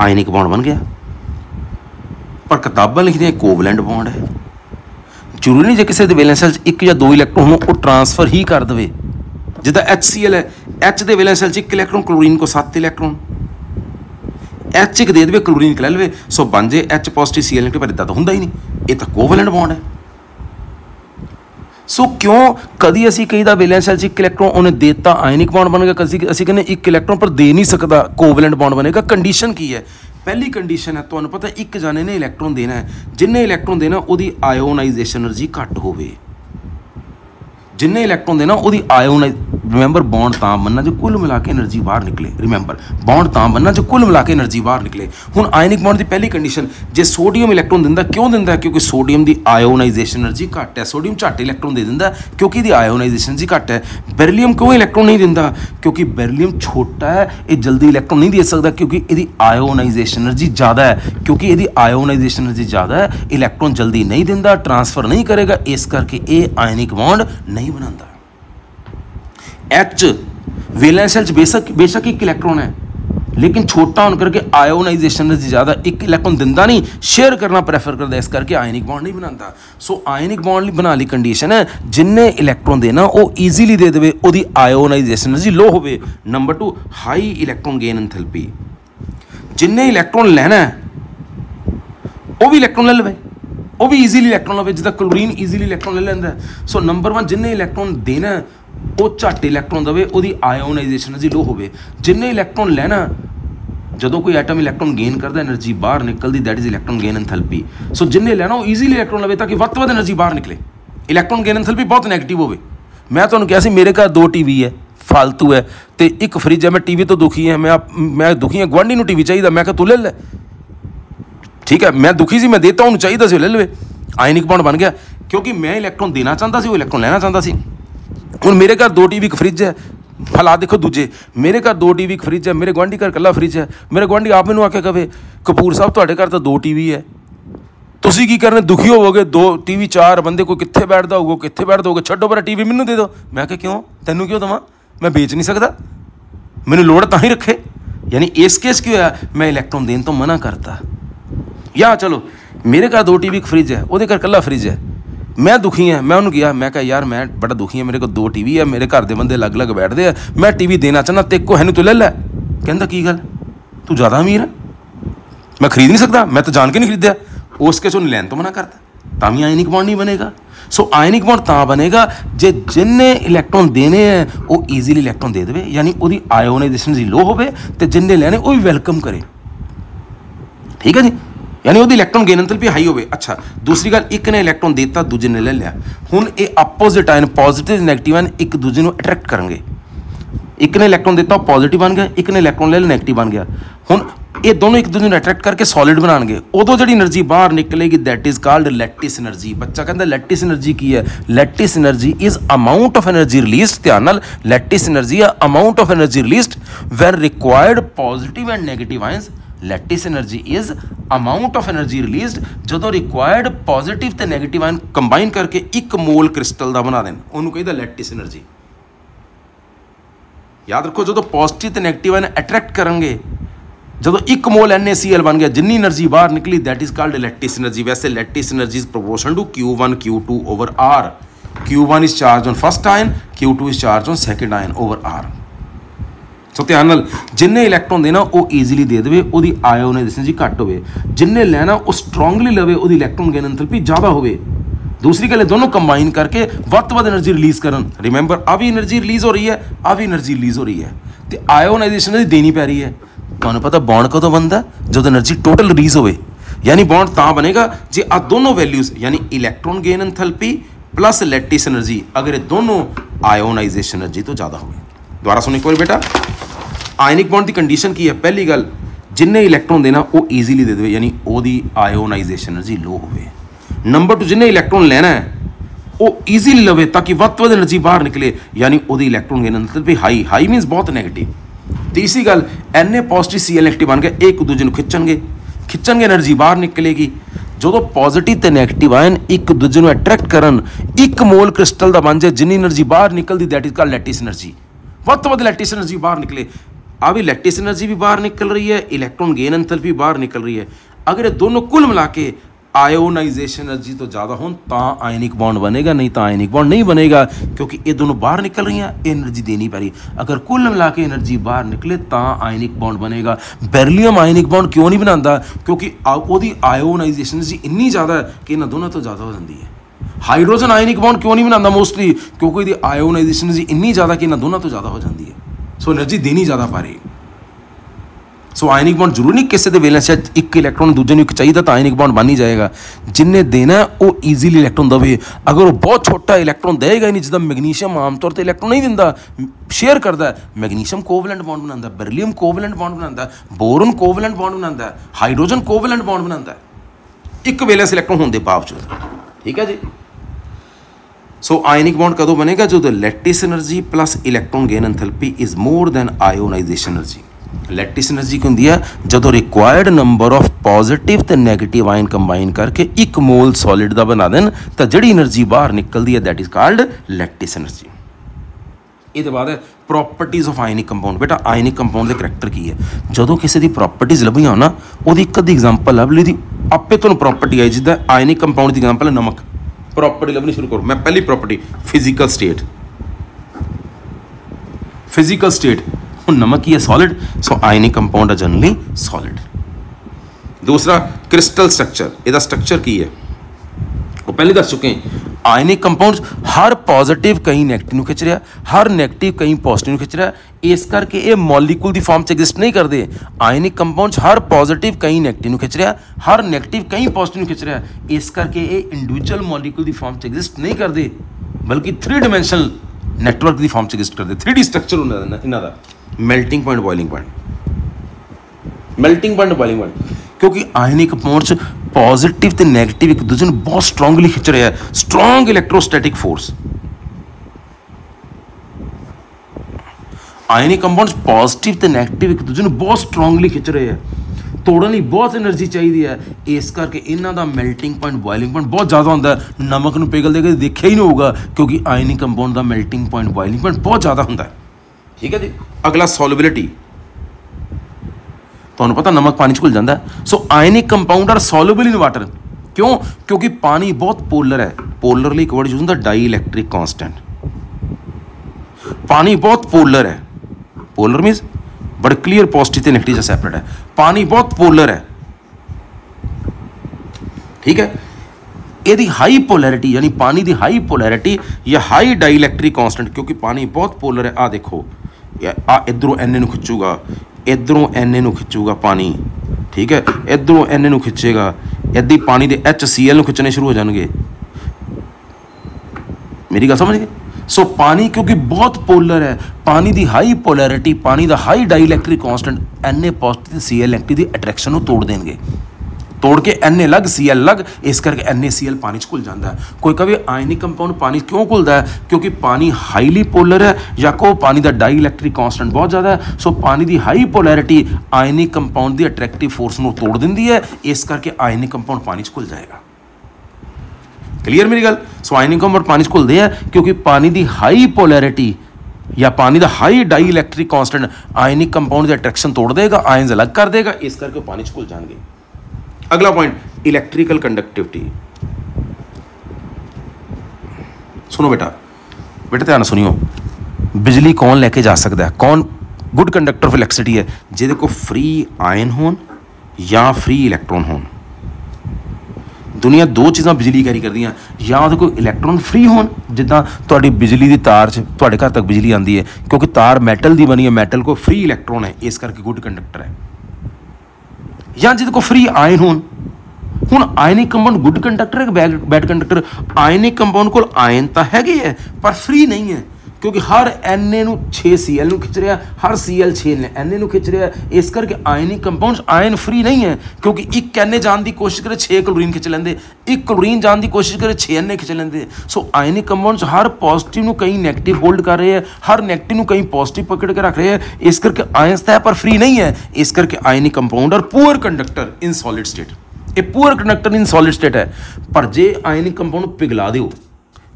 ਆਇਨਿਕ ਬੌਂਡ ਬਣ ਗਿਆ। ਪਰ ਕਿਤਾਬਾਂ ਲਿਖਦੀਆਂ ਕੋਵਲੈਂਟ ਬੌਂਡ ਹੈ। ਜ਼ਰੂਰੀ ਨਹੀਂ ਜੇ ਕਿਸੇ ਦੇ ਵੈਲੈਂਸ ਸ਼ੈਲ 'ਚ ਇੱਕ ਜਾਂ ਦੋ ਇਲੈਕਟ੍ਰੋਨ ਹੋਣ, ਉਹ ਟਰਾਂਸਫਰ ਹੀ ਕਰ ਦੇਵੇ। ਜਿੱਦਾਂ HCl ਹੈ, H ਦੇ ਵੈਲੈਂਸ ਸ਼ੈਲ 'ਚ ਇੱਕ ਇਲੈਕਟ੍ਰੋਨ, ਕਲੋਰੀਨ ਕੋ 7 ਇਲੈਕਟ੍ਰੋਨ। H ਇੱਕ ਦੇ ਦੇਵੇ, ਕਲੋਰੀਨ ਇੱਕ ਲੈ ਲਵੇ। ਸੋ ਬਣ ਜੇ H ਪੋਜ਼ਿਟਿਵ Cl ਨੈਗੇਟਿਵ ਪਰ ਇਦਾਂ ਤਾਂ ਹੁੰਦਾ ਹੀ ਨਹੀਂ। ਇਹ ਤਾਂ ਕੋਵਲੈਂਟ ਬੌਂਡ ਹੈ। ਸੋ ਕਿਉਂ ਕਦੀ ਅਸੀਂ ਕਹੀਦਾ ਵੈਲੈਂਸ ਸ਼ੈਲ 'ਚ ਇੱਕ ਇਲੈਕਟ੍ਰੋਨ ਉਹਨੇ ਦੇਤਾ ਆਇਨਿਕ ਬੌਂਡ ਬਣ ਗਿਆ ਕਦੀ ਅਸੀਂ ਕਹਿੰਦੇ ਇੱਕ ਇਲੈਕਟ੍ਰੋਨ ਪਰ ਦੇ ਨਹੀਂ ਸਕਦਾ ਕੋਵਲੈਂਟ ਬੌਂਡ ਬਣੇਗਾ। ਕੰਡੀਸ਼ਨ ਕੀ ਹੈ? ਪਹਿਲੀ ਕੰਡੀਸ਼ਨ ਹੈ, ਤੁਹਾਨੂੰ ਪਤਾ ਇੱਕ ਜਾਨੇ ਨੇ ਇਲੈਕਟ੍ਰੋਨ ਦੇਣਾ ਹੈ। ਜਿੰਨੇ ਇਲੈਕਟ੍ਰੋਨ ਦੇਣਾ, ਉਹਦੀ ਆਇਓਨਾਈਜੇਸ਼ਨ એનર્ਜੀ ਘੱਟ ਹੋਵੇ। ਜਿੰਨੇ ਇਲੈਕਟ੍ਰੋਨ ਦੇ ਨਾ, ਉਹਦੀ ਆਇਓਨ ਰਿਮੈਂਬਰ ਬੌਂਡ ਤਾਂ ਬੰਨਣਾ ਜੇ ਕੁੱਲ ਮਿਲਾ ਕੇ એનર્ਜੀ ਬਾਹਰ ਨਿਕਲੇ ਰਿਮੈਂਬਰ ਬੌਂਡ ਤਾਂ ਬੰਨਣਾ ਜੇ ਕੁੱਲ ਮਿਲਾ ਕੇ એનર્ਜੀ ਬਾਹਰ ਨਿਕਲੇ। ਹੁਣ ਆਇਨਿਕ ਬੌਂਡ ਦੀ ਪਹਿਲੀ ਕੰਡੀਸ਼ਨ ਜੇ ਸੋਡੀਅਮ ਇਲੈਕਟ੍ਰੋਨ ਦਿੰਦਾ, ਕਿਉਂ ਦਿੰਦਾ? ਕਿਉਂਕਿ ਸੋਡੀਅਮ ਦੀ ਆਇਓਨਾਈਜੇਸ਼ਨ એનર્ਜੀ ਘੱਟ ਹੈ ਸੋਡੀਅਮ ਘੱਟ ਇਲੈਕਟ੍ਰੋਨ ਦੇ ਦਿੰਦਾ, ਕਿਉਂਕਿ ਇਹਦੀ ਆਇਓਨਾਈਜੇਸ਼ਨ ਜੀ ਘੱਟ ਹੈ। ਬੈਰੀਲੀਅਮ ਕਿਉਂ ਇਲੈਕਟ੍ਰੋਨ ਨਹੀਂ ਦਿੰਦਾ? ਕਿਉਂਕਿ ਬੈਰੀਲੀਅਮ ਛੋਟਾ ਹੈ, ਇਹ ਜਲਦੀ ਇਲੈਕਟ੍ਰੋਨ ਨਹੀਂ ਦੇ ਸਕਦਾ, ਕਿਉਂਕਿ ਇਹਦੀ ਆਇਓਨਾਈਜੇਸ਼ਨ એનર્ਜੀ ਜ਼ਿਆਦਾ ਹੈ। ਕਿਉਂਕਿ ਇਹਦੀ ਆਇਓਨਾਈਜੇਸ਼ਨ એનર્ਜੀ ਜ਼ਿਆਦਾ ਹੈ ਇਲੈਕਟ੍ਰੋਨ ਜਲਦੀ ਨਹੀਂ ਦਿੰਦਾ ਟ੍ਰਾਂਸਫਰ ਨਹੀਂ ਕਰੇਗਾ, ਇਸ ਕਰਕੇ ਇਹ ਆਇਨਿਕ ਬੌਂਡ ਨਹੀਂ ਨਹੀਂ ਬਣਾਉਂਦਾ। ਐਚ ਵੈਲੈਂਸ ਸੈਲ ਬੇਸ਼ੱਕ ਬੇਸ਼ੱਕ ਇੱਕ ਇਲੈਕਟ੍ਰੋਨ ਹੈ। ਲੇਕਿਨ ਛੋਟਾ ਹੋਣ ਕਰਕੇ ਆਇਓਨਾਈਜੇਸ਼ਨ ਦੇ ਜ਼ਿਆਦਾ ਇੱਕ ਇਲੈਕਟ੍ਰੋਨ ਦਿੰਦਾ ਨਹੀਂ ਸ਼ੇਅਰ ਕਰਨਾ ਪ੍ਰੈਫਰ ਕਰਦਾ, ਇਸ ਕਰਕੇ ਆਇਨਿਕ ਬੌਂਡ ਨਹੀਂ ਬਣਾਉਂਦਾ। ਸੋ ਆਇਨਿਕ ਬੌਂਡ ਲਈ ਬਣਾਉਣ ਲਈ ਕੰਡੀਸ਼ਨ ਹੈ, ਜਿੰਨੇ ਇਲੈਕਟ੍ਰੋਨ ਦੇਣਾ ਉਹ ਈਜ਼ੀਲੀ ਦੇ ਦੇਵੇ, ਉਹਦੀ ਆਇਓਨਾਈਜੇਸ਼ਨ ਜੀ ਲੋ ਹੋਵੇ। Number 2 high electron gain enthalpy ਜਿੰਨੇ ਇਲੈਕਟ੍ਰੋਨ ਲੈਣਾ ਉਹ ਵੀ ਇਲੈਕਟ੍ਰੋਨ ਲੈ ਲਵੇ। ਉਹ ਵੀ ਈਜ਼ੀਲੀ ਇਲੈਕਟ੍ਰੋਨ ਲਵੇ ਜਿੱਦਾਂ ਕਲੋਰੀਨ ਈਜ਼ੀਲੀ ਇਲੈਕਟ੍ਰੋਨ ਲੈ ਲੈਂਦਾ। ਸੋ ਨੰਬਰ 1 ਜਿੰਨੇ ਇਲੈਕਟ੍ਰੋਨ ਦੇਣਾ, ਉਹ ਝੱਟ ਇਲੈਕਟ੍ਰੋਨ ਦਵੇ, ਉਹਦੀ ਆਇਓਨਾਈਜੇਸ਼ਨ ਦੀ ਲੋ ਹੋਵੇ। ਜਿੰਨੇ ਇਲੈਕਟ੍ਰੋਨ ਲੈਣਾ, ਜਦੋਂ ਕੋਈ ਐਟਮ ਇਲੈਕਟ੍ਰੋਨ ਗੇਨ ਕਰਦਾ એનર્ਜੀ ਬਾਹਰ ਨਿਕਲਦੀ that is electron gain enthalpy so ਜਿੰਨੇ ਲੈਣਾ, ਉਹ ਈਜ਼ੀਲੀ ਇਲੈਕਟ੍ਰੋਨ ਲਵੇ, ਤਾਂ ਕਿ ਵੱਧ ਤੋਂ ਵੱਧ એનર્ਜੀ ਬਾਹਰ ਨਿਕਲੇ। ਇਲੈਕਟ੍ਰੋਨ ਗੇਨ ਐਂਥੈਲਪੀ ਬਹੁਤ ਨੈਗੇਟਿਵ ਹੋਵੇ। ਮੈਂ ਤੁਹਾਨੂੰ ਕਿਹਾ ਸੀ, ਮੇਰੇ ਘਰ ਦੋ ਟੀਵੀ ਹੈ, ਫਾਲਤੂ ਹੈ, ਤੇ ਇੱਕ ਫ੍ਰਿਜ ਹੈ, ਮੈਂ ਟੀਵੀ ਤੋਂ ਦੁਖੀ ਹਾਂ, ਮੈਂ ਮੈਂ ਦੁਖੀ ਹਾਂ ਗਵਾਂਢੀ ਨੂੰ ਟੀਵੀ ਚਾਹੀਦਾ, ਮੈਂ ਕਿਹਾ, ਤੂੰ ਲੈ ਲੈ। ਠੀਕ ਹੈ, ਮੈਂ ਦੁਖੀ ਸੀ, ਮੈਂ ਦੇਤਾ ਉਹਨੂੰ, ਚਾਹੀਦਾ ਸੀ ਉਹ ਲੈ ਲਵੇ। ਆਇਨਿਕ ਬੌਂਡ ਬਣ ਗਿਆ। ਕਿਉਂਕਿ ਮੈਂ ਇਲੈਕਟ੍ਰੋਨ ਦੇਣਾ ਚਾਹੁੰਦਾ ਸੀ, ਉਹ ਇਲੈਕਟ੍ਰੋਨ ਲੈਣਾ ਚਾਹੁੰਦਾ ਸੀ। ਹੁਣ ਮੇਰੇ ਘਰ ਦੋ ਟੀਵੀ ਇੱਕ ਫ੍ਰਿਜ ਹੈ। ਹਾਲਾਤ ਦੇਖੋ ਦੂਜੇ। ਮੇਰੇ ਘਰ ਦੋ ਟੀਵੀ ਇੱਕ ਫ੍ਰਿਜ ਹੈ, ਮੇਰੇ ਗੁਆਂਢੀ ਘਰ ਇਕੱਲਾ ਫ੍ਰਿਜ ਹੈ। ਮੇਰੇ ਗੁਆਂਢੀ ਆਪ ਮੈਨੂੰ ਆ ਕੇ ਕਵੇ, ਕਪੂਰ ਸਾਹਿਬ, ਤੁਹਾਡੇ ਘਰ ਤਾਂ ਦੋ ਟੀਵੀ ਹੈ। ਤੁਸੀਂ ਕੀ ਕਰਨੇ, ਦੁਖੀ ਹੋਵੋਗੇ? ਦੋ ਟੀਵੀ ਚਾਰ ਬੰਦੇ ਕੋਈ ਕਿੱਥੇ ਬੈਠਦਾ ਹੋਊਗਾ ਕਿੱਥੇ ਬੈਠਦਾ ਹੋਊਗਾ? ਛੱਡੋ ਪਰ ਟੀਵੀ ਮੈਨੂੰ ਦੇ ਦਿਓ। ਮੈਂ ਕਿਹਾ, ਕਿਉਂ? ਤੈਨੂੰ ਕਿਉਂ ਦਵਾਂ? ਮੈਂ ਵੇਚ ਨਹੀਂ ਸਕਦਾ। ਮੈਨੂੰ ਲੋੜ ਤਾਂ ਹੀ ਰੱਖੇ। ਯਾਨੀ ਇਸ ਕੇਸ ਕੀ ਹੋਇਆ? ਮੈਂ ਇਲੈਕਟ੍ਰੋਨ ਦੇਣ ਤੋਂ ਮਨਾ ਕਰਤਾ। ਜਾਂ ਚਲੋ, ਮੇਰੇ ਘਰ ਦੋ ਟੀਵੀ ਇੱਕ ਫ੍ਰਿਜ ਹੈ, ਉਹਦੇ ਘਰ ਇਕੱਲਾ ਫ੍ਰਿਜ ਹੈ। ਮੈਂ ਦੁਖੀ ਹਾਂ, ਮੈਂ ਉਹਨੂੰ ਕਿਹਾ, ਮੈਂ ਕਿਹਾ, ਯਾਰ, ਮੈਂ ਬੜਾ ਦੁਖੀ ਹਾਂ, ਮੇਰੇ ਕੋਲ ਦੋ ਟੀਵੀ ਹੈ ਮੇਰੇ ਘਰ ਦੇ ਬੰਦੇ ਅਲੱਗ-ਅਲੱਗ ਬੈਠਦੇ ਆ, ਮੈਂ ਟੀਵੀ ਦੇਣਾ ਚਾਹੁੰਦਾ ਤੇ ਇੱਕੋ ਹੈ ਤੂੰ ਲੈ ਲੈ। ਕਹਿੰਦਾ, ਕੀ ਗੱਲ? ਤੂੰ ਜ਼ਿਆਦਾ ਅਮੀਰ ਹੈ? ਮੈਂ ਖਰੀਦ ਨਹੀਂ ਸਕਦਾ, ਮੈਂ ਤਾਂ ਜਾਣ ਕੇ ਨਹੀਂ ਖਰੀਦਿਆ। ਉਸ ਕੇ ਚੋਂ ਲੈਣ ਤੋਂ ਮਨਾ ਕਰਦਾ ਤਾਂ ਵੀ ਆਇਨਿਕ ਬੌਂਡ ਨਹੀਂ ਬਣੇਗਾ। ਸੋ ਆਇਨਿਕ ਬੌਂਡ ਤਾਂ ਬਣੇਗਾ, ਜੇ ਜਿੰਨੇ ਇਲੈਕਟ੍ਰੋਨ ਦੇਣੇ ਹੈ ਉਹ ਈਜ਼ੀਲੀ ਇਲੈਕਟ੍ਰੋਨ ਦੇ ਦੇਵੇ, ਯਾਨੀ ਉਹਦੀ ਆਇਓਨਾਈਜੇਸ਼ਨ ਦੀ ਲੋ ਹੋਵੇ ਤੇ ਜਿੰਨੇ ਲੈਣੇ, ਉਹ ਵੀ ਵੈਲਕਮ ਕਰੇ। ਠੀਕ ਹੈ ਜੀ? ਯਾਨੀ ਉਹਦੀ ਇਲੈਕਟ੍ਰੋਨ ਗੇਨ ਵੀ ਹਾਈ ਹੋਵੇ। ਅੱਛਾ, ਦੂਸਰੀ ਗੱਲ, ਇੱਕ ਨੇ ਇਲੈਕਟ੍ਰੋਨ ਦਿੱਤਾ, ਦੂਜੇ ਨੇ ਲੈ ਲਿਆ। ਹੁਣ ਇਹ opposite ion positive negative ion ਇੱਕ ਦੂਜੇ ਨੂੰ ਅਟਰੈਕਟ ਕਰਨਗੇ। ਇੱਕ ਨੇ ਇਲੈਕਟ੍ਰੋਨ ਦਿੱਤਾ, ਉਹ ਪੋਜ਼ਿਟਿਵ ਬਣ ਗਿਆ, ਇੱਕ ਨੇ ਇਲੈਕਟ੍ਰੋਨ ਲੈ ਲਿਆ ਨੈਗੇਟਿਵ ਬਣ ਗਿਆ। ਹੁਣ ਇਹ ਦੋਨੋਂ ਇੱਕ ਦੂਜੇ ਨੂੰ ਅਟਰੈਕਟ ਕਰਕੇ ਸੋਲਿਡ ਬਣਾਣਗੇ ਉਦੋਂ ਜਿਹੜੀ એનર્ਜੀ ਬਾਹਰ ਨਿਕਲੇਗੀ that is called lattice energy ਬੱਚਾ ਕਹਿੰਦਾ ਲੈਟਿਸ એનર્ਜੀ ਕੀ ਹੈ? Lattice energy is amount of energy released ਧਿਆਨ ਨਾਲ ਲੈਟਿਸ એનર્ਜੀ ਆ amount of energy released when required positive and negative ions lattice energy is amount of energy release जो रिक्वायर्ड पॉजिटिव तो नैगेटिव आयन कंबाइन करके एक मोल क्रिस्टल का बना देन। उन्होंने कही लैटिस एनर्जी याद रखो जो पॉजिटिव तो नैगेटिव आयन अट्रैक्ट करेंगे जो एक मोल एन ए सी एल बन गया जिनी एनर्जी बाहर निकली that is called lattice energy वैसे lattice energy is proportion to Q one Q two over R Q one is charge on first ion Q two is charge on second ion over R so ਧਿਆਨ ਨਾਲ, ਜਿੰਨੇ ਇਲੈਕਟ੍ਰੋਨ ਦੇਣਾ ਉਹ ਈਜ਼ੀਲੀ ਦੇ ਦੇਵੇ, ਉਹਦੀ ਆਇਓਨਾਈਜੇਸ਼ਨ ਜੀ ਘੱਟ ਹੋਵੇ। ਜਿੰਨੇ ਲੈਣਾ ਉਹ ਸਟਰੋਂਗਲੀ ਲਵੇ, ਉਹਦੀ ਇਲੈਕਟ੍ਰੋਨ ਗੇਨ ਐਂਥੈਲਪੀ ਜ਼ਿਆਦਾ ਹੋਵੇ। ਦੂਸਰੀ ਗੱਲ ਇਹ ਦੋਨੋਂ ਕੰਬਾਈਨ ਕਰਕੇ ਵੱਧ ਤੋਂ ਵੱਧ એનર્ਜੀ ਰਿਲੀਜ਼ ਕਰਨ। ਰਿਮੈਂਬਰ ਆ ਵੀ એનર્ਜੀ ਰਿਲੀਜ਼ ਹੋ ਰਹੀ ਹੈ, ਆ ਵੀ એનર્ਜੀ ਰਿਲੀਜ਼ ਹੋ ਰਹੀ ਹੈ। ਤੇ ਆਇਓਨਾਈਜੇਸ਼ਨ ਦੀ ਦੇਣੀ ਪੈ ਰਹੀ ਹੈ। ਤੁਹਾਨੂੰ ਪਤਾ ਬੌਂਡ ਕਦੋਂ ਬਣਦਾ? ਜਦੋਂ એનર્ਜੀ ਟੋਟਲ ਰਿਲੀਜ਼ ਹੋਵੇ। ਯਾਨੀ ਬੌਂਡ ਤਾਂ ਬਣੇਗਾ ਜੇ ਆ ਦੋਨੋਂ ਵੈਲਿਊਜ਼ ਯਾਨੀ electron gain enthalpy plus lattice energy ਅਗਰ ਇਹ ਦੋਨੋਂ ਆਇਓਨਾਈਜੇਸ਼ਨ એનર્ਜੀ ਤੋਂ ਜ਼ਿਆਦਾ ਹੋਵੇ। ਦੁਬਾਰਾ ਸੁਣ ਇੱਕ ਵਾਰ ਬੇਟਾ। ਆਇਨਿਕ ਬੌਂਡ ਦੀ ਕੰਡੀਸ਼ਨ ਕੀ ਹੈ? ਪਹਿਲੀ ਗੱਲ, ਜਿੰਨੇ ਇਲੈਕਟ੍ਰੋਨ ਦੇਣਾ, ਉਹ ਈਜ਼ੀਲੀ ਦੇ ਦੇਵੇ, ਯਾਨੀ ਉਹਦੀ ਆਇਓਨਾਈਜੇਸ਼ਨ એનર્ਜੀ ਲੋ ਹੋਵੇ। ਨੰਬਰ 2 ਜਿੰਨੇ ਇਲੈਕਟ੍ਰੋਨ ਲੈਣਾ ਹੈ, ਉਹ ਈਜ਼ੀਲੀ ਲਵੇ ਤਾਂ ਕਿ ਵੱਧ ਤੋਂ ਵੱਧ એનર્ਜੀ ਬਾਹਰ ਨਿਕਲੇ, ਯਾਨੀ ਉਹਦੀ ਇਲੈਕਟ੍ਰੋਨ ਗੇਨ ਮਤਲਬ ਵੀ ਹਾਈ ਹਾਈ ਮੀਨਸ ਬਹੁਤ ਨੈਗੇਟਿਵ ਤੀਸਰੀ ਗੱਲ ਐਨਏ ਪੋਜ਼ਿਟਿਵ ਸੀਐਲ ਨੈਗੇਟਿਵ ਬਣ ਕੇ ਇੱਕ ਦੂਜੇ ਨੂੰ ਖਿੱਚਣਗੇ। ਖਿੱਚਣਗੇ એનર્ਜੀ ਬਾਹਰ ਨਿਕਲੇਗੀ। ਜਦੋਂ ਪੋਜ਼ਿਟਿਵ ਤੇ ਨੈਗੇਟਿਵ ਆਇਨ ਇੱਕ ਦੂਜੇ ਨੂੰ ਅਟਰੈਕਟ ਕਰਨ, ਇੱਕ ਮੋਲ ਕ੍ਰਿਸਟਲ ਦਾ ਬਣ ਜਾਏ, ਜਿੰਨੀ એનર્ਜੀ ਬਾਹਰ ਨਿਕਲਦੀ that is call lattice energy ਵੱਧ ਤੋਂ ਵੱਧ ਇਲੈਕਟ੍ਰਿਕ એનર્ਜੀ ਬਾਹਰ ਨਿਕਲੇ। ਆ ਵੀ ਇਲੈਕਟ੍ਰਿਕ એનર્ਜੀ ਵੀ ਬਾਹਰ ਨਿਕਲ ਰਹੀ ਹੈ ਇਲੈਕਟ੍ਰੋਨ ਗੇਨ ਅੰਤਰ ਵੀ ਬਾਹਰ ਨਿਕਲ ਰਹੀ ਹੈ। ਅਗਰ ਇਹ ਦੋਨੋਂ ਕੁੱਲ ਮਿਲਾ ਕੇ ਆਇਓਨਾਈਜੇਸ਼ਨ એનર્ਜੀ ਤੋਂ ਜ਼ਿਆਦਾ ਹੋਣ, ਤਾਂ ਆਇਨਿਕ ਬੌਂਡ ਬਣੇਗਾ, ਨਹੀਂ ਤਾਂ ਆਇਨਿਕ ਬੌਂਡ ਨਹੀਂ ਬਣੇਗਾ, ਕਿਉਂਕਿ ਇਹ ਦੋਨੋਂ ਬਾਹਰ ਨਿਕਲ ਰਹੀਆਂ, ਇਹ એનર્ਜੀ ਦੇਣੀ ਪੈ ਰਹੀ। ਅਗਰ ਕੁੱਲ ਮਿਲਾ ਕੇ એનર્ਜੀ ਬਾਹਰ ਨਿਕਲੇ, ਤਾਂ ਆਇਨਿਕ ਬੌਂਡ ਬਣੇਗਾ। ਬੈਰਲੀਅਮ ਆਇਨਿਕ ਬੌਂਡ ਕਿਉਂ ਨਹੀਂ ਬਣਾਉਂਦਾ? ਕਿਉਂਕਿ ਉਹਦੀ ਆਇਓਨਾਈਜੇਸ਼ਨ ਜੀ ਇੰਨੀ ਜ਼ਿਆਦਾ ਕਿ ਇਹਨਾਂ ਦੋਨਾਂ ਤੋਂ ਜ਼ਿਆਦਾ ਹੋ ਜਾਂਦੀ ਹੈ। ਹਾਈਡਰੋਜਨ ਆਇਨਿਕ ਬੌਂਡ ਕਿਉਂ ਨਹੀਂ ਬਣਾਉਂਦਾ ਮੋਸਟਲੀ ਕਿਉਂਕਿ ਇਹਦੀ ਆਇਓਨਾਈਜੇਸ਼ਨ ਜੀ ਇੰਨੀ ਜ਼ਿਆਦਾ ਕਿ ਇਹਨਾਂ ਦੋਨਾਂ ਤੋਂ ਜ਼ਿਆਦਾ ਹੋ ਜਾਂਦੀ ਹੈ ਸੋ એનર્ਜੀ ਦੇਣੀ ਜ਼ਿਆਦਾ ਪਾ ਰਹੀ ਸੋ ਆਇਨਿਕ ਬੌਂਡ ਜ਼ਰੂਰੀ ਨਹੀਂ ਕਿਸੇ ਦੇ ਵੈਲੈਂਸ ਵਿੱਚ ਇੱਕ ਇਲੈਕਟ੍ਰੋਨ ਦੂਜੇ ਨੂੰ ਇੱਕ ਚਾਹੀਦਾ ਤਾਂ ਆਇਨਿਕ ਬੌਂਡ ਬਣ ਹੀ ਜਾਏਗਾ ਜਿੰਨੇ ਦੇਣਾ ਉਹ ਈਜ਼ੀਲੀ ਇਲੈਕਟ੍ਰੋਨ ਦਵੇ ਅਗਰ ਉਹ ਬਹੁਤ ਛੋਟਾ ਇਲੈਕਟ੍ਰੋਨ ਦੇਗਾ ਹੀ ਨਹੀਂ ਜਿੱਦਾਂ ਮੈਗਨੀਸ਼ੀਅਮ ਆਮ ਤੌਰ ਤੇ ਇਲੈਕਟ੍ਰੋਨ ਨਹੀਂ ਦਿੰਦਾ ਸ਼ੇਅਰ ਕਰਦਾ ਮੈਗਨੀਸ਼ੀਅਮ ਕੋਵਲੈਂਟ ਬੌਂਡ ਬਣਾਉਂਦਾ ਬਰਲੀਅਮ ਕੋਵਲੈਂਟ ਬੌਂਡ ਬਣਾਉਂਦਾ ਬੋਰਨ ਕੋਵਲੈਂਟ ਬੌਂਡ ਬਣਾਉਂਦਾ ਹਾਈਡਰੋਜਨ ਕੋਵਲੈਂਟ ਬੌਂਡ ਬਣਾਉਂਦਾ ਇੱਕ ਵੈਲੈਂਸ ਇਲੈਕਟ੍ਰੋਨ ਹੋਣ ਦੇ ਬਾਵਜੂਦ ਠੀਕ ਹੈ ਜੀ? ਸੋ ਆਇਨਿਕ ਬੌਂਡ ਕਦੋਂ ਬਣੇਗਾ? ਜਦੋਂ lattice energy plus electron gain enthalpy is more than ionisation energy lattice energy ਹੁੰਦੀ ਹੈ? ਜਦੋਂ ਰਿਕੁਆਇਰਡ ਨੰਬਰ ਆਫ ਪੋਜ਼ਿਟਿਵ ਤੇ ਨੈਗੇਟਿਵ ਆਇਨ ਕੰਬਾਈਨ ਕਰਕੇ ਇੱਕ ਮੋਲ ਸੋਲਿਡ ਦਾ ਬਣਾ ਦੇਣ, ਤਾਂ ਜਿਹੜੀ એનર્ਜੀ ਬਾਹਰ ਨਿਕਲਦੀ ਹੈ that is called lattice energy ਇਹਦੇ ਬਾਅਦ ਹੈ ਪ੍ਰੋਪਰਟੀਜ਼ ਆਫ ਆਇਨਿਕ ਕੰਪਾਊਂਡ ਬੇਟਾ ਆਇਨਿਕ ਕੰਪਾਊਂਡ ਦੇ ਕਰੈਕਟਰ ਕੀ ਹੈ? ਜਦੋਂ ਕਿਸੇ ਦੀ ਪ੍ਰੋਪਰਟੀਜ਼ ਲੱਭੀਆਂ ਨਾ, ਉਹਦੀ ਇੱਕ ਅੱਧੀ ਐਗਜ਼ਾਮਪਲ ਲੱਭ ਲਈ ਦੀ। ਆਪੇ ਤੁਹਾਨੂੰ ਪ੍ਰੋਪਰਟੀ ਆਈ, ਜਿੱਦਾਂ ਆਇਨਿਕ ਕੰਪਾਊਂਡ ਦੀ ਐਗਜ਼ਾਮਪਲ ਹੈ, ਨਮਕ। ਪ੍ਰੋਪਰਟੀ ਲੱਭਣੀ ਸ਼ੁਰੂ ਕਰੋ। ਮੈਂ ਪਹਿਲੀ property physical state physical state ਹੁਣ ਨਮਕ ਕੀ ਹੈ? ਸੋਲਿਡ ਸੋ ਆਇਨਿਕ ਕੰਪਾਊਂਡ ਹੈ ਜਨਰਲੀ ਸੋਲਿਡ ਦੂਸਰਾ ਕ੍ਰਿਸਟਲ ਸਟਰਕਚਰ ਇਹਦਾ ਸਟਰਕਚਰ ਕੀ ਹੈ? ਉਹ ਪਹਿਲੇ ਦੱਸ ਚੁੱਕੇ हैं। ਆਇਨਿਕ ਕੰਪਾਉਂਡਸ ਹਰ ਪੋਜ਼ਿਟਿਵ ਕਈ 네ਗੇਟਿਵ ਨੂੰ ਖਿੱਚ ਰਿਹਾ ਹਰ 네ਗੇਟਿਵ ਕਈ ਪੋਜ਼ਿਟਿਵ ਨੂੰ ਖਿੱਚ ਰਿਹਾ ਇਸ ਕਰਕੇ ਇਹ ਮੋਲੀਕੂਲ ਦੀ ਫਾਰਮ 'ਚ ਐਗਜ਼ਿਸਟ ਨਹੀਂ ਕਰਦੇ ਆਇਨਿਕ ਕੰਪਾਉਂਡਸ ਹਰ ਪੋਜ਼ਿਟਿਵ ਕਈ 네ਗੇਟਿਵ ਨੂੰ ਖਿੱਚ ਰਿਹਾ ਹਰ 네ਗੇਟਿਵ ਕਈ ਪੋਜ਼ਿਟਿਵ ਨੂੰ ਖਿੱਚ ਰਿਹਾ ਇਸ ਕਰਕੇ ਇਹ ਇੰਡੀਵਿਜੂਅਲ ਮੋਲੀਕੂਲ ਦੀ ਫਾਰਮ 'ਚ ਐਗਜ਼ਿਸਟ ਨਹੀਂ ਕਰਦੇ ਬਲਕਿ 3 ਡਾਈਮੈਂਸ਼ਨਲ ਨੈਟਵਰਕ ਦੀ ਫਾਰਮ 'ਚ ਐਗਜ਼ਿਸਟ ਕਰਦੇ 3D ਸਟਰਕਚਰ ਉਹਨਾਂ ਦਾ ਇਹਨਾਂ ਦਾ melting point boiling point melting point boiling point ਕਿਉਂਕਿ ਆਇਨਿਕ ਕੰਪਾਉਂਡਸ ਪੋਜ਼ਿਟਿਵ ਤੇ ਨੈਗੇਟਿਵ ਇੱਕ ਦੂਜੇ ਨੂੰ ਬਹੁਤ ਸਟਰੋਂਗਲੀ ਖਿੱਚ ਰਿਹਾ ਹੈ। Strong electrostatic force ionic compounds positive ਤੇ ਨੈਗੇਟਿਵ ਇੱਕ ਦੂਜੇ ਨੂੰ ਬਹੁਤ ਸਟਰੋਂਗਲੀ ਖਿੱਚ ਰਹੇ ਹੈ। ਤੋੜਨ ਲਈ ਬਹੁਤ એનર્ਜੀ ਚਾਹੀਦੀ ਹੈ। ਇਸ ਕਰਕੇ ਇਹਨਾਂ ਦਾ ਮੈਲਟਿੰਗ ਪੁਆਇੰਟ ਬੋਇਲਿੰਗ ਪੁਆਇੰਟ ਬਹੁਤ ਜ਼ਿਆਦਾ ਹੁੰਦਾ ਹੈ। ਨਮਕ ਨੂੰ ਪੇਗਲ ਦੇ ਕਦੇ ਦੇਖਿਆ ਹੀ ਨਹੀਂ ਹੋਊਗਾ, ਕਿਉਂਕਿ ਆਇਨੀ ਕੰਪਾਉਂਡ ਦਾ ਮੈਲਟਿੰਗ ਪੁਆਇੰਟ ਬੋਇਲਿੰਗ ਪੁਆਇੰਟ ਬਹੁਤ ਜ਼ਿਆਦਾ ਹੁੰਦਾ ਹੈ। ਠੀਕ ਹੈ ਜੀ? ਅਗਲਾ ਸੋਲੇਬਿਲਿਟੀ ਤੁਹਾਨੂੰ ਪਤਾ ਨਮਕ ਪਾਣੀ ਚ ਘੁਲ ਜਾਂਦਾ so ionic compound are soluble in water ਕਿਉਂ? ਕਿਉਂਕਿ ਪਾਣੀ ਬਹੁਤ ਪੋਲਰ ਹੈ। ਪੋਲਰਲੀ ਇੱਕ ਵਰਡ ਯੂਜ਼ ਹੁੰਦਾ ਡਾਈ ਇਲੈਕਟ੍ਰਿਕ ਕਾਂਸਟੈਂਟ ਪਾਣੀ ਬਹੁਤ ਪੋਲਰ ਹੈ। ਪੋਲਰ ਮੀਨਸ ਬੜਾ ਕਲੀਅਰ ਪੋਜ਼ਿਟਿਵ ਤੇ ਨੈਗੇਟਿਵ ਸੈਪਰੇਟ ਹੈ। ਪਾਣੀ ਬਹੁਤ ਪੋਲਰ ਹੈ। ਠੀਕ ਹੈ? ਇਹਦੀ ਹਾਈ ਪੋਲੈਰਿਟੀ ਯਾਨੀ ਪਾਣੀ ਦੀ ਹਾਈ ਪੋਲੈਰਿਟੀ ਜਾਂ ਹਾਈ ਡਾਈਲੈਕਟ੍ਰਿਕ ਕਾਂਸਟੈਂਟ ਕਿਉਂਕਿ ਪਾਣੀ ਬਹੁਤ ਪੋਲਰ ਹੈ। ਆ ਦੇਖੋ। ਆ ਇਧਰੋਂ ਐਨੇ ਨੂੰ ਖਿੱਚੂਗਾ। ਇਧਰੋਂ ਐਨੇ ਨੂੰ ਖਿੱਚੂਗਾ ਪਾਣੀ, ਠੀਕ ਹੈ? ਇਧਰੋਂ ਐਨੇ ਨੂੰ ਖਿੱਚੇਗਾ ਇੱਦੀ ਪਾਣੀ ਦੇ HCl ਨੂੰ ਖਿੱਚਣੇ ਸ਼ੁਰੂ ਹੋ ਜਾਣਗੇ। ਮੇਰੀ ਗੱਲ ਸਮਝ ਗਏ? ਸੋ ਪਾਣੀ ਕਿਉਂਕਿ ਬਹੁਤ ਪੋਲਰ ਹੈ, ਪਾਣੀ ਦੀ ਹਾਈ ਪੋਲੈਰਿਟੀ ਪਾਣੀ ਦਾ ਹਾਈ ਡਾਈਲੈਕਟ੍ਰਿਕ ਕਾਂਸਟੈਂਟ ਐਨੇ ਪੋਜ਼ਿਟਿਵ ਸੀਐਲ ਨੈਗੇਟਿਵ ਦੀ ਅਟਰੈਕਸ਼ਨ ਨੂੰ ਤੋੜ ਦੇਣਗੇ। ਤੋੜ ਕੇ ਐਨੇ ਲੱਗ ਸੀਐਲ ਲੱਗ ਇਸ ਕਰਕੇ ਐਨੇ ਸੀਐਲ ਪਾਣੀ 'ਚ ਘੁਲ ਜਾਂਦਾ ਹੈ ਕੋਈ ਕਵੇ ਆਇਨਿਕ ਕੰਪਾਊਂਡ ਪਾਣੀ ਕਿਉਂ ਘੁਲਦਾ ਹੈ ਕਿਉਂਕਿ ਪਾਣੀ ਹਾਈਲੀ ਪੋਲਰ ਹੈ ਜਾਂ ਕੋ ਪਾਣੀ ਦਾ ਡਾਈਲੈਕਟ੍ਰਿਕ ਕਾਂਸਟੈਂਟ ਬਹੁਤ ਜ਼ਿਆਦਾ ਹੈ ਸੋ ਪਾਣੀ ਦੀ ਹਾਈ ਪੋਲੈਰਿਟੀ ਆਇਨਿਕ ਕੰਪਾਊਂਡ ਦੀ ਅਟਰੈਕਟਿਵ ਫੋਰਸ ਨੂੰ ਤੋੜ ਦਿੰਦੀ ਹੈ ਇਸ ਕਰਕੇ ਆਇਨਿਕ ਕੰਪਾਊਂਡ ਪਾਣੀ 'ਚ ਘੁਲ ਜਾਏਗਾ ਕਲੀਅਰ ਮੇਰੀ ਗੱਲ ਸੋ ਆਇਨਿਕ ਕੰਪਾਊਂਡ ਪਾਣੀ 'ਚ ਘੁਲਦੇ ਆ ਕਿਉਂਕਿ ਪਾਣੀ ਦੀ ਹਾਈ ਪੋਲੈਰਿਟੀ ਜਾਂ ਪਾਣੀ ਦਾ high dielectric constant ionic compound ਦੀ ਅਟਰੈਕਸ਼ਨ ਤੋੜ ਦੇਗਾ ਆਇਨਸ ਅਲੱਗ ਕਰ ਦੇਗਾ ਇਸ ਕਰਕੇ ਪਾਣੀ 'ਚ ਘੁਲ ਜਾਣਗੇ ਅਗਲਾ ਪੁਆਇੰਟ ਇਲੈਕਟ੍ਰੀਕਲ ਕੰਡਕਟਿਵਿਟੀ ਸੁਣੋ ਬੇਟਾ ਬੇਟਾ ਧਿਆਨ ਸੁਣਿਓ ਬਿਜਲੀ ਕੌਣ ਲੈ ਕੇ ਜਾ ਸਕਦਾ ਹੈ ਕੌਣ ਗੁੱਡ ਕੰਡਕਟਰ ਆਫ ਇਲੈਕਟ੍ਰਿਸਿਟੀ ਹੈ ਜਿਹਦੇ ਕੋਲ ਫ੍ਰੀ ਆਇਨ ਹੋਣ ਜਾਂ ਫ੍ਰੀ ਇਲੈਕਟ੍ਰੋਨ ਹੋਣ ਦੁਨੀਆ ਦੋ ਚੀਜ਼ਾਂ ਬਿਜਲੀ ਕੈਰੀ ਕਰਦੀਆਂ ਜਾਂ ਉਹਦੇ ਕੋਲ ਇਲੈਕਟ੍ਰੋਨ ਫ੍ਰੀ ਹੋਣ ਜਿੱਦਾਂ ਤੁਹਾਡੀ ਬਿਜਲੀ ਦੀ ਤਾਰ 'ਚ ਤੁਹਾਡੇ ਘਰ ਤੱਕ ਬਿਜਲੀ ਆਉਂਦੀ ਹੈ ਕਿਉਂਕਿ ਤਾਰ ਮੈਟਲ ਦੀ ਬਣੀ ਹੈ ਮੈਟਲ ਕੋਲ ਫ੍ਰੀ ਇਲੈਕਟ੍ਰੋਨ ਹੈ ਇਸ ਕਰਕੇ ਗੁੱਡ ਕੰਡਕਟਰ ਹੈ ਜਾਂ ਜਿਹਦੇ ਕੋਲ ਫ੍ਰੀ ਆਇਨ ਹੋਣ, ਹੁਣ ਆਇਨਿਕ ਕੰਪਾਊਂਡ ਗੁੱਡ ਕੰਡਕਟਰ ਹੈ ਕਿ ਬੈਡ ਕੰਡਕਟਰ ਆਇਨਿਕ ਕੰਪਾਊਂਡ ਕੋਲ ਆਇਨ ਤਾਂ ਹੈਗੇ ਹੈ ਪਰ ਫ੍ਰੀ ਨਹੀਂ ਹੈ। ਕਿਉਂਕਿ ਹਰ Na ਨੂੰ 6Cl ਨੂੰ ਖਿੱਚ ਰਿਹਾ, ਹਰ Cl 6 Na ਨੂੰ ਖਿੱਚ ਰਿਹਾ। ਇਸ ਕਰਕੇ ਆਇਨਿਕ ਕੰਪਾਊਂਡਸ ਆਇਨ ਫ੍ਰੀ ਨਹੀਂ ਹੈ, ਕਿਉਂਕਿ ਇੱਕ Na ਜਾਣ ਦੀ ਕੋਸ਼ਿਸ਼ ਕਰੇ 6 ਕਲੋਰੀਨ ਖਿੱਚ ਲੈਂਦੇ, ਇੱਕ ਕਲੋਰੀਨ ਜਾਣ ਦੀ ਕੋਸ਼ਿਸ਼ ਕਰੇ 6 Na ਖਿੱਚ ਲੈਂਦੇ। ਸੋ ਆਇਨਿਕ ਕੰਪਾਊਂਡਸ ਹਰ ਪੋਜ਼ਿਟਿਵ ਨੂੰ ਕਈ 네ਗੇਟਿਵ ਹੋਲਡ ਕਰ ਰਹੇ ਹੈ, ਹਰ 네ਗੇਟਿਵ ਨੂੰ ਕਈ ਪੋਜ਼ਿਟਿਵ ਪਕੜ ਕੇ ਰੱਖ ਰਹੇ ਹੈ, ਇਸ ਕਰਕੇ ਆਇਨਸ ਤਾਂ ਹੈ ਪਰ ਫ੍ਰੀ ਨਹੀਂ ਹੈ, ਇਸ ਕਰਕੇ ionic compound are poor conductor in solid state ਇਹ poor conductor in solid state ਹੈ, ਪਰ ਜੇ ਆਇਨਿਕ ਕੰਪਾਊਂਡ ਪਿਘਲਾ ਦਿਓ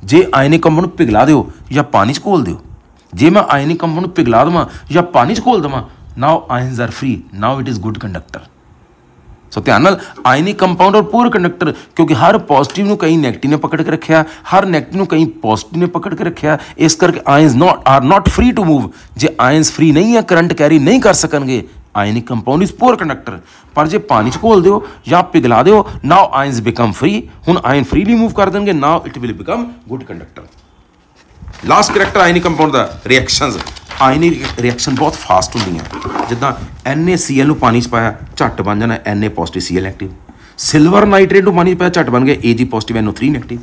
ਜੇ ਆਇਨਿਕ ਕੰਪਾਊਂਡ ਨੂੰ ਪਿਘਲਾ ਦਿਓ ਜਾਂ ਪਾਣੀ 'ਚ ਘੋਲ ਦਿਓ। ਜੇ ਮੈਂ ਆਇਨਿਕ ਕੰਪਾਊਂਡ ਨੂੰ ਪਿਘਲਾ ਦਵਾਂ ਜਾਂ ਪਾਣੀ 'ਚ ਘੋਲ ਦਵਾਂ now ions are free now it is good conductor so ਧਿਆਨ ਨਾਲ ਆਇਨਿਕ ਕੰਪਾਊਂਡ ਔਰ ਪੂਰ ਕੰਡਕਟਰ, ਕਿਉਂਕਿ ਹਰ ਪੋਜ਼ਿਟਿਵ ਨੂੰ ਕਈ 네ਗੇਟਿਵ ਨੇ ਪਕੜ ਕੇ ਰੱਖਿਆ, ਹਰ 네ਗੇਟਿਵ ਨੂੰ ਕਈ ਪੋਜ਼ਿਟਿਵ ਨੇ ਪਕੜ ਕੇ ਰੱਖਿਆ, ਇਸ ਕਰਕੇ ions not are not free to move ਜੇ ਆਇਨਸ ਫ੍ਰੀ ਨਹੀਂ ਹੈ ਕਰੰਟ ਕੈਰੀ ਨਹੀਂ ਕਰ ਸਕਣਗੇ ionic compound is poor conductor ਪਰ ਜੇ ਪਾਣੀ ਚ ਘੋਲ ਦਿਓ ਜਾਂ ਪਿਘਲਾ ਦਿਓ ਨਾਓ ਆਇਨਸ ਬਿਕਮ ਫ੍ਰੀ ਹੁਣ ਆਇਨ ਫ੍ਰੀਲੀ ਮੂਵ ਕਰ ਦੇਣਗੇ now it will become good conductor last character ionic compound the reactions ionic reaction ਬਹੁਤ ਫਾਸਟ ਹੁੰਦੀਆਂ। ਜਿੱਦਾਂ NaCl ਨੂੰ ਪਾਣੀ 'ਚ ਪਾਇਆ, ਝੱਟ ਬਣ ਜਾਣਾ Na positive Cl active silver nitrate ਨੂੰ ਪਾਣੀ 'ਚ ਪਾਇਆ, ਝੱਟ ਬਣ ਗਿਆ Ag positive NO3 negative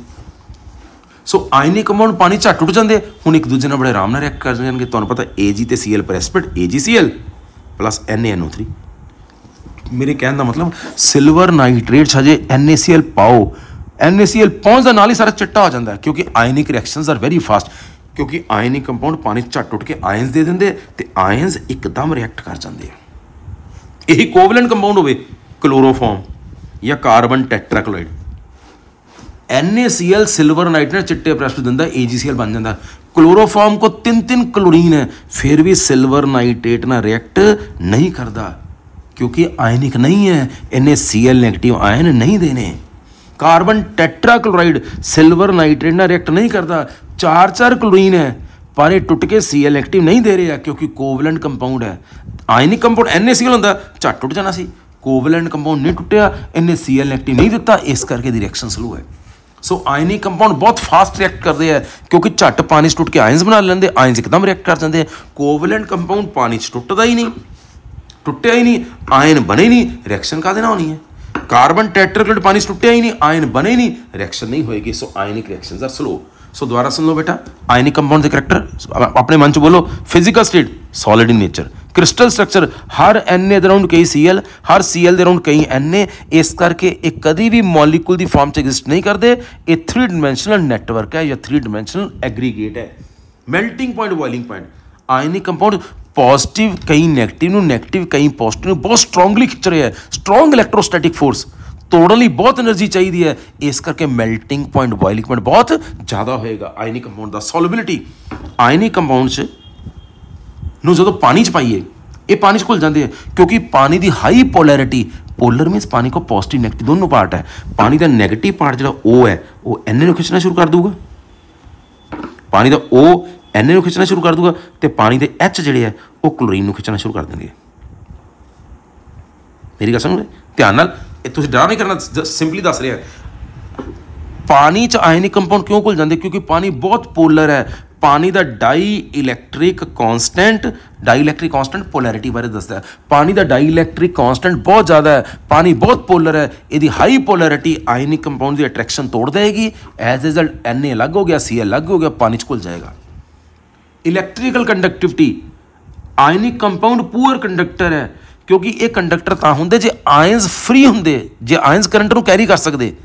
so ionic compound ਪਾਣੀ ਝੱਟ ਟੁੱਟ ਜਾਂਦੇ ਹੁਣ ਇੱਕ ਦੂਜੇ ਨਾਲ ਬੜੇ ਆਰਾਮ ਨਾਲ ਰਿਐਕਟ ਕਰ ਜਾਣਗੇ। ਤੁਹਾਨੂੰ ਪਤਾ Ag ਤੇ Cl ਪ੍ਰੈਸਪਿਟ AgCl ਪਲੱਸ NaNO3 ਮੇਰੇ ਕਹਿਣ ਦਾ ਮਤਲਬ ਸਿਲਵਰ ਨਾਈਟ੍ਰੇਟ ਛਜੇ NaCl ਪਾਓ NaCl ਪਹੁੰਚਦਾ ਨਾਲ ਹੀ ਸਾਰਾ ਚਿੱਟਾ ਹੋ ਜਾਂਦਾ ਕਿਉਂਕਿ ionic reactions are very fast ਕਿਉਂਕਿ ਆਇਨਿਕ ਕੰਪਾਊਂਡ ਪਾਣੀ ਝੱਟ ਉੱਟ ਕੇ ਆਇਨਸ ਦੇ ਦਿੰਦੇ, ਤੇ ਆਇਨਸ ਇੱਕਦਮ ਰਿਐਕਟ ਕਰ ਜਾਂਦੇ ਆ। ਇਹੀ ਕੋਵਲੈਂਟ ਕੰਪਾਊਂਡ ਹੋਵੇ ਕਲੋਰੋਫਾਰਮ ਜਾਂ carbon tetrachloride NaCl silver nitrate ਚਿੱਟੇ ਪ੍ਰੈਸਟ ਦਿੰਦਾ AgCl ਬਣ ਜਾਂਦਾ। ਕਲੋਰੋਫਾਰਮ ਕੋ ਤਿੰਨ ਤਿੰਨ ਕਲੋਰੀਨ ਹੈ, ਫਿਰ ਵੀ ਸਿਲਵਰ ਨਾਈਟ੍ਰੇਟ ਨਾਲ ਰਿਐਕਟ ਨਹੀਂ ਕਰਦਾ, ਕਿਉਂਕਿ ਆਇਨਿਕ ਨਹੀਂ ਹੈ ਇਹਨੇ Cl 네ਗੇਟਿਵ ਆਇਨ ਨਹੀਂ ਦੇਣੇ। ਕਾਰਬਨ ਟੈਟਰਾਕਲੋਰਾਈਡ ਸਿਲਵਰ ਨਾਈਟ੍ਰੇਟ ਨਾਲ ਰਿਐਕਟ ਨਹੀਂ ਕਰਦਾ, ਚਾਰ ਚਾਰ ਕਲੋਰੀਨ ਹੈ, ਪਰ ਇਹ ਟੁੱਟ ਕੇ Cl ਐਕਟਿਵ ਨਹੀਂ ਦੇ ਰਿਹਾ, ਕਿਉਂਕਿ ਕੋਵਲੈਂਟ ਕੰਪਾਊਂਡ ਹੈ। ਆਇਨਿਕ ਕੰਪਾਊਂਡ NaCl ਹੁੰਦਾ, ਝੱਟ ਟੁੱਟ ਜਾਣਾ ਸੀ ਕੋਵਲੈਂਟ ਕੰਪਾਊਂਡ ਨਹੀਂ ਟੁੱਟਿਆ ਇਹਨੇ Cl ਐਕਟਿਵ ਨਹੀਂ ਦਿੱਤਾ, ਇਸ ਕਰਕੇ ਦੀ ਰਿਐਕਸ਼ਨ ਸਲੋ ਹੈ। ਸੋ ਆਇਨਿਕ ਕੰਪਾਊਂਡ ਬਹੁਤ ਫਾਸਟ ਰਿਐਕਟ ਕਰਦੇ ਆ, ਕਿਉਂਕਿ ਝੱਟ ਪਾਣੀ 'ਚ ਟੁੱਟ ਕੇ ਆਇਨਸ ਬਣਾ ਲੈਂਦੇ ਆਇਨਸ ਇੱਕਦਮ ਰਿਐਕਟ ਕਰ ਜਾਂਦੇ ਆ। ਕੋਵਲੈਂਟ ਕੰਪਾਊਂਡ ਪਾਣੀ 'ਚ ਟੁੱਟਦਾ ਹੀ ਨਹੀਂ, ਟੁੱਟਿਆ ਹੀ ਨਹੀਂ ਆਇਨ ਬਣੇ ਨਹੀਂ ਰਿਐਕਸ਼ਨ ਕਾਦੇ ਨਾਲ ਹੋਣੀ ਹੈ? ਕਾਰਬਨ ਟੈਟਰਾਕਲੋਰਾਈਡ ਪਾਣੀ 'ਚ ਟੁੱਟਿਆ ਹੀ ਨਹੀਂ ਆਇਨ ਬਣੇ ਨਹੀਂ ਰਿਐਕਸ਼ਨ ਨਹੀਂ ਹੋਏਗੀ so ionic reactions are slow so ਦੁਬਾਰਾ ਸੁਣ ਲਓ ਬੇਟਾ ਆਇਨਿਕ ਕੰਪਾਊਂਡ ਦੇ ਕਰੈਕਟਰ ਆਪਣੇ ਮਨ 'ਚ ਬੋਲੋ physical state solid in nature crystal structure Har Na ਦੇ ਅਰਾਊਂਡ ਕਈ Cl ਹਰ Cl ਦੇ ਅਰਾਊਂਡ ਕਈ Na ਇਸ ਕਰਕੇ ਇਹ ਕਦੀ ਵੀ ਮੋਲੀਕੂਲ ਦੀ ਫਾਰਮ 'ਚ ਐਗਜ਼ਿਸਟ ਨਹੀਂ ਕਰਦੇ। ਇਹ 3 ਡਾਈਮੈਂਸ਼ਨਲ ਨੈਟਵਰਕ ਹੈ ਜਾਂ 3 ਡਾਈਮੈਂਸ਼ਨਲ ਐਗਰੀਗੇਟ ਹੈ। Melting point boiling point ionic compound positive ਕਈ ਨੈਗੇਟਿਵ ਨੂੰ ਨੈਗੇਟਿਵ ਕਈ ਪੋਜ਼ਿਟਿਵ ਨੂੰ, ਬਹੁਤ ਸਟਰੋਂਗਲੀ ਖਿੱਚ ਰਿਹਾ ਹੈ। ਸਟਰੋਂਗ ਇਲੈਕਟ੍ਰੋਸਟੈਟਿਕ ਫੋਰਸ ਤੋੜਨ ਲਈ ਬਹੁਤ એનર્ਜੀ ਚਾਹੀਦੀ ਹੈ। ਇਸ ਕਰਕੇ ਮੈਲਟਿੰਗ ਪੁਆਇੰਟ ਬੋਇਲਿੰਗ ਪੁਆਇੰਟ ਬਹੁਤ ਜ਼ਿਆਦਾ ਹੋਏਗਾ। ਆਇਨਿਕ ਕੰਪਾਊਂਡ ਦਾ ਸੋਲੇਬਿਲਿਟੀ ਆਇਨਿਕ ਕੰਪਾਊਂਡ 'ਚ ਨੂੰ ਜਦੋਂ ਪਾਣੀ 'ਚ ਪਾਈਏ, ਇਹ ਪਾਣੀ 'ਚ ਘੁਲ ਜਾਂਦੇ ਆ, ਕਿਉਂਕਿ ਪਾਣੀ ਦੀ ਹਾਈ ਪੋਲੈਰਿਟੀ ਪੋਲਰ ਮੀਨਸ ਪਾਣੀ ਕੋ ਪੋਜ਼ਿਟਿਵ ਨੈਗੇਟਿਵ ਦੋਨੋਂ ਪਾਰਟ ਹੈ। ਪਾਣੀ ਦਾ ਨੈਗੇਟਿਵ ਪਾਰਟ ਜਿਹੜਾ ਉਹ ਹੈ, ਉਹ ਐਨ ਨੂੰ ਖਿੱਚਣਾ ਸ਼ੁਰੂ ਕਰ ਦੂਗਾ ਪਾਣੀ ਦਾ ਉਹ ਐਨ ਨੂੰ ਖਿੱਚਣਾ ਸ਼ੁਰੂ ਕਰ ਦੂਗਾ ਤੇ ਪਾਣੀ ਦੇ ਐਚ ਜਿਹੜੇ ਆ, ਉਹ ਕਲੋਰੀਨ ਨੂੰ ਖਿੱਚਣਾ ਸ਼ੁਰੂ ਕਰ ਦੇਣਗੇ। ਮੇਰੀ ਗੱਲ ਸਮਝ? ਧਿਆਨ ਨਾਲ, ਇਹ ਤੁਸੀਂ ਡਰਾ ਨਹੀਂ ਕਰਨਾ ਸਿੰਪਲੀ ਦੱਸ ਰਿਹਾ। ਪਾਣੀ ਚ ਆਇਨਿਕ ਕੰਪਾਊਂਡ ਕਿਉਂ ਘੁਲ ਜਾਂਦੇ? ਕਿਉਂਕਿ ਪਾਣੀ ਬਹੁਤ ਪੋਲਰ ਹੈ ਪਾਣੀ ਦਾ dielectric constant dielectric constant polarity ਬਾਰੇ ਦੱਸਦਾ ਹੈ। ਪਾਣੀ ਦਾ ਡਾਈ ਇਲੈਕਟ੍ਰਿਕ ਕਨਸਟੈਂਟ ਬਹੁਤ ਜ਼ਿਆਦਾ ਹੈ। ਪਾਣੀ ਬਹੁਤ ਪੋਲਰ ਹੈ। ਇਹਦੀ ਹਾਈ ਪੋਲੈਰਿਟੀ ਆਇਨਿਕ ਕੰਪਾਊਂਡ ਦੀ ਅਟਰੈਕਸ਼ਨ ਤੋੜ ਦੇਗੀ ਐਜ਼ ਰਿਜ਼ਲਟ Na ਅਲੱਗ ਹੋ ਗਿਆ Cl ਅਲੱਗ ਹੋ ਗਿਆ, ਪਾਣੀ ਚ ਘੁਲ ਜਾਏਗਾ। Electrical conductivity ionic compound poor conductor ਹੈ। ਕਿਉਂਕਿ ਇਹ ਕੰਡਕਟਰ ਤਾਂ ਹੁੰਦੇ ਜੇ ਆਇਨਸ ਫ੍ਰੀ ਹੁੰਦੇ, ਜੇ ਆਇਨਸ ਕਰੰਟ ਨੂੰ ਕੈਰੀ ਕਰ ਸਕਦੇ।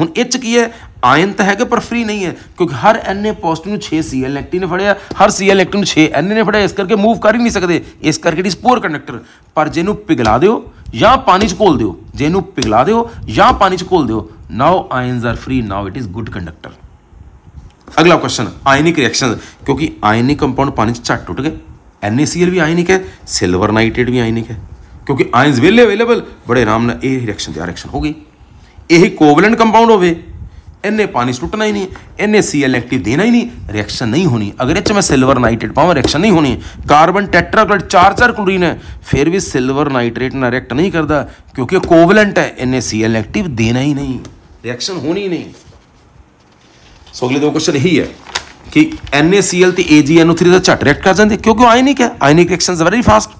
ਹੁਣ ਇਹ ਚ ਕੀ ਹੈ? ਆਇਨ ਤਾਂ ਹੈਗਾ, ਪਰ ਫ੍ਰੀ ਨਹੀਂ ਹੈ, ਕਿਉਂਕਿ ਹਰ Na ਪੋਜ਼ਿਟਿਵ ਨੂੰ 6 Cl ਨੈਗੇਟਿਵ ਨੇ ਫੜਿਆ, ਹਰ Cl ਨੈਗੇਟਿਵ ਨੂੰ 6 Na ਨੇ ਫੜਿਆ, ਇਸ ਕਰਕੇ ਮੂਵ ਕਰ ਹੀ ਨਹੀਂ ਸਕਦੇ। ਇਸ ਕਰਕੇ ਇਟ ਇਜ਼ ਪੂਅਰ ਕੰਡਕਟਰ ਪਰ ਜੇ ਇਹਨੂੰ ਪਿਘਲਾ ਦਿਓ, ਜਾਂ ਪਾਣੀ ਚ ਘੋਲ ਦਿਓ, ਜੇ ਇਹਨੂੰ ਪਿਘਲਾ ਦਿਓ, ਜਾਂ ਪਾਣੀ ਚ ਘੋਲ ਦਿਓ now ions are free now it is good conductor ਅਗਲਾ ਕੁਐਸਚਨ ਆਇਨਿਕ ਰਿਐਕਸ਼ਨ ਕਿਉਂਕਿ ਆਇਨਿਕ ਕੰਪਾਊਂਡ ਪਾਣੀ ਚ ਝੱਟ ਟੁੱਟ ਗਏ। NaCl ਵੀ ਆਇਨਿਕ ਹੈ ਸਿਲਵਰ ਨਾਈਟ੍ਰੇਟ ਵੀ ਆਇਨਿਕ ਹੈ, ਕਿਉਂਕਿ ਆਇਨਸ ਵੇਲੇ ਅਵੇਲੇਬਲ ਬੜੇ ਆਰਾਮ ਨਾਲ ਇਹ ਰਿਐਕਸ਼ਨ ਦੀ ਰਿਐਕਸ਼ਨ ਹੋ ਗਈ। ਇਹ ਕੋਵਲੈਂਟ ਕੰਪਾਊਂਡ ਹੋਵੇ। ਇਹਨੇ ਪਾਣੀ ਸੁੱਟਣਾ ਹੀ ਨਹੀਂ ਇਹਨੇ Cl ਐਕਟਿਵ ਦੇਣਾ ਹੀ ਨਹੀਂ ਰਿਐਕਸ਼ਨ ਨਹੀਂ ਹੋਣੀ। ਅਗਰ ਇਹ ਚ ਮੈਂ ਸਿਲਵਰ ਨਾਈਟ੍ਰੇਟ ਪਾਵਾਂ ਰਿਐਕਸ਼ਨ ਨਹੀਂ ਹੋਣੀ। ਕਾਰਬਨ ਟੈਟਰਾਕਲੋਰਾਈਡ ਚਾਰ ਚਾਰ ਕਲੋਰੀਨ ਹੈ, ਫਿਰ ਵੀ ਸਿਲਵਰ ਨਾਈਟ੍ਰੇਟ ਨਾਲ ਰਿਐਕਟ ਨਹੀਂ ਕਰਦਾ, ਕਿਉਂਕਿ ਇਹ ਕੋਵਲੈਂਟ ਹੈ ਇਹਨੇ Cl ਐਕਟਿਵ ਦੇਣਾ ਹੀ ਨਹੀਂ ਰਿਐਕਸ਼ਨ ਹੋਣੀ ਨਹੀਂ। ਸੋ ਅਗਲੇ ਦੋ ਕੁਐਸਚਨ ਇਹੀ ਹੈ ਕਿ NaCl ਤੇ AgNO3 ਦਾ ਝਟ ਰਿਐਕਟ ਕਰ ਜਾਂਦੇ, ਕਿਉਂਕਿ ਆਇਨਿਕ ਹੈ ਆਇਨਿਕ ਰਿਐਕਸ਼ਨਸ ਵੈਰੀ ਫਾਸਟ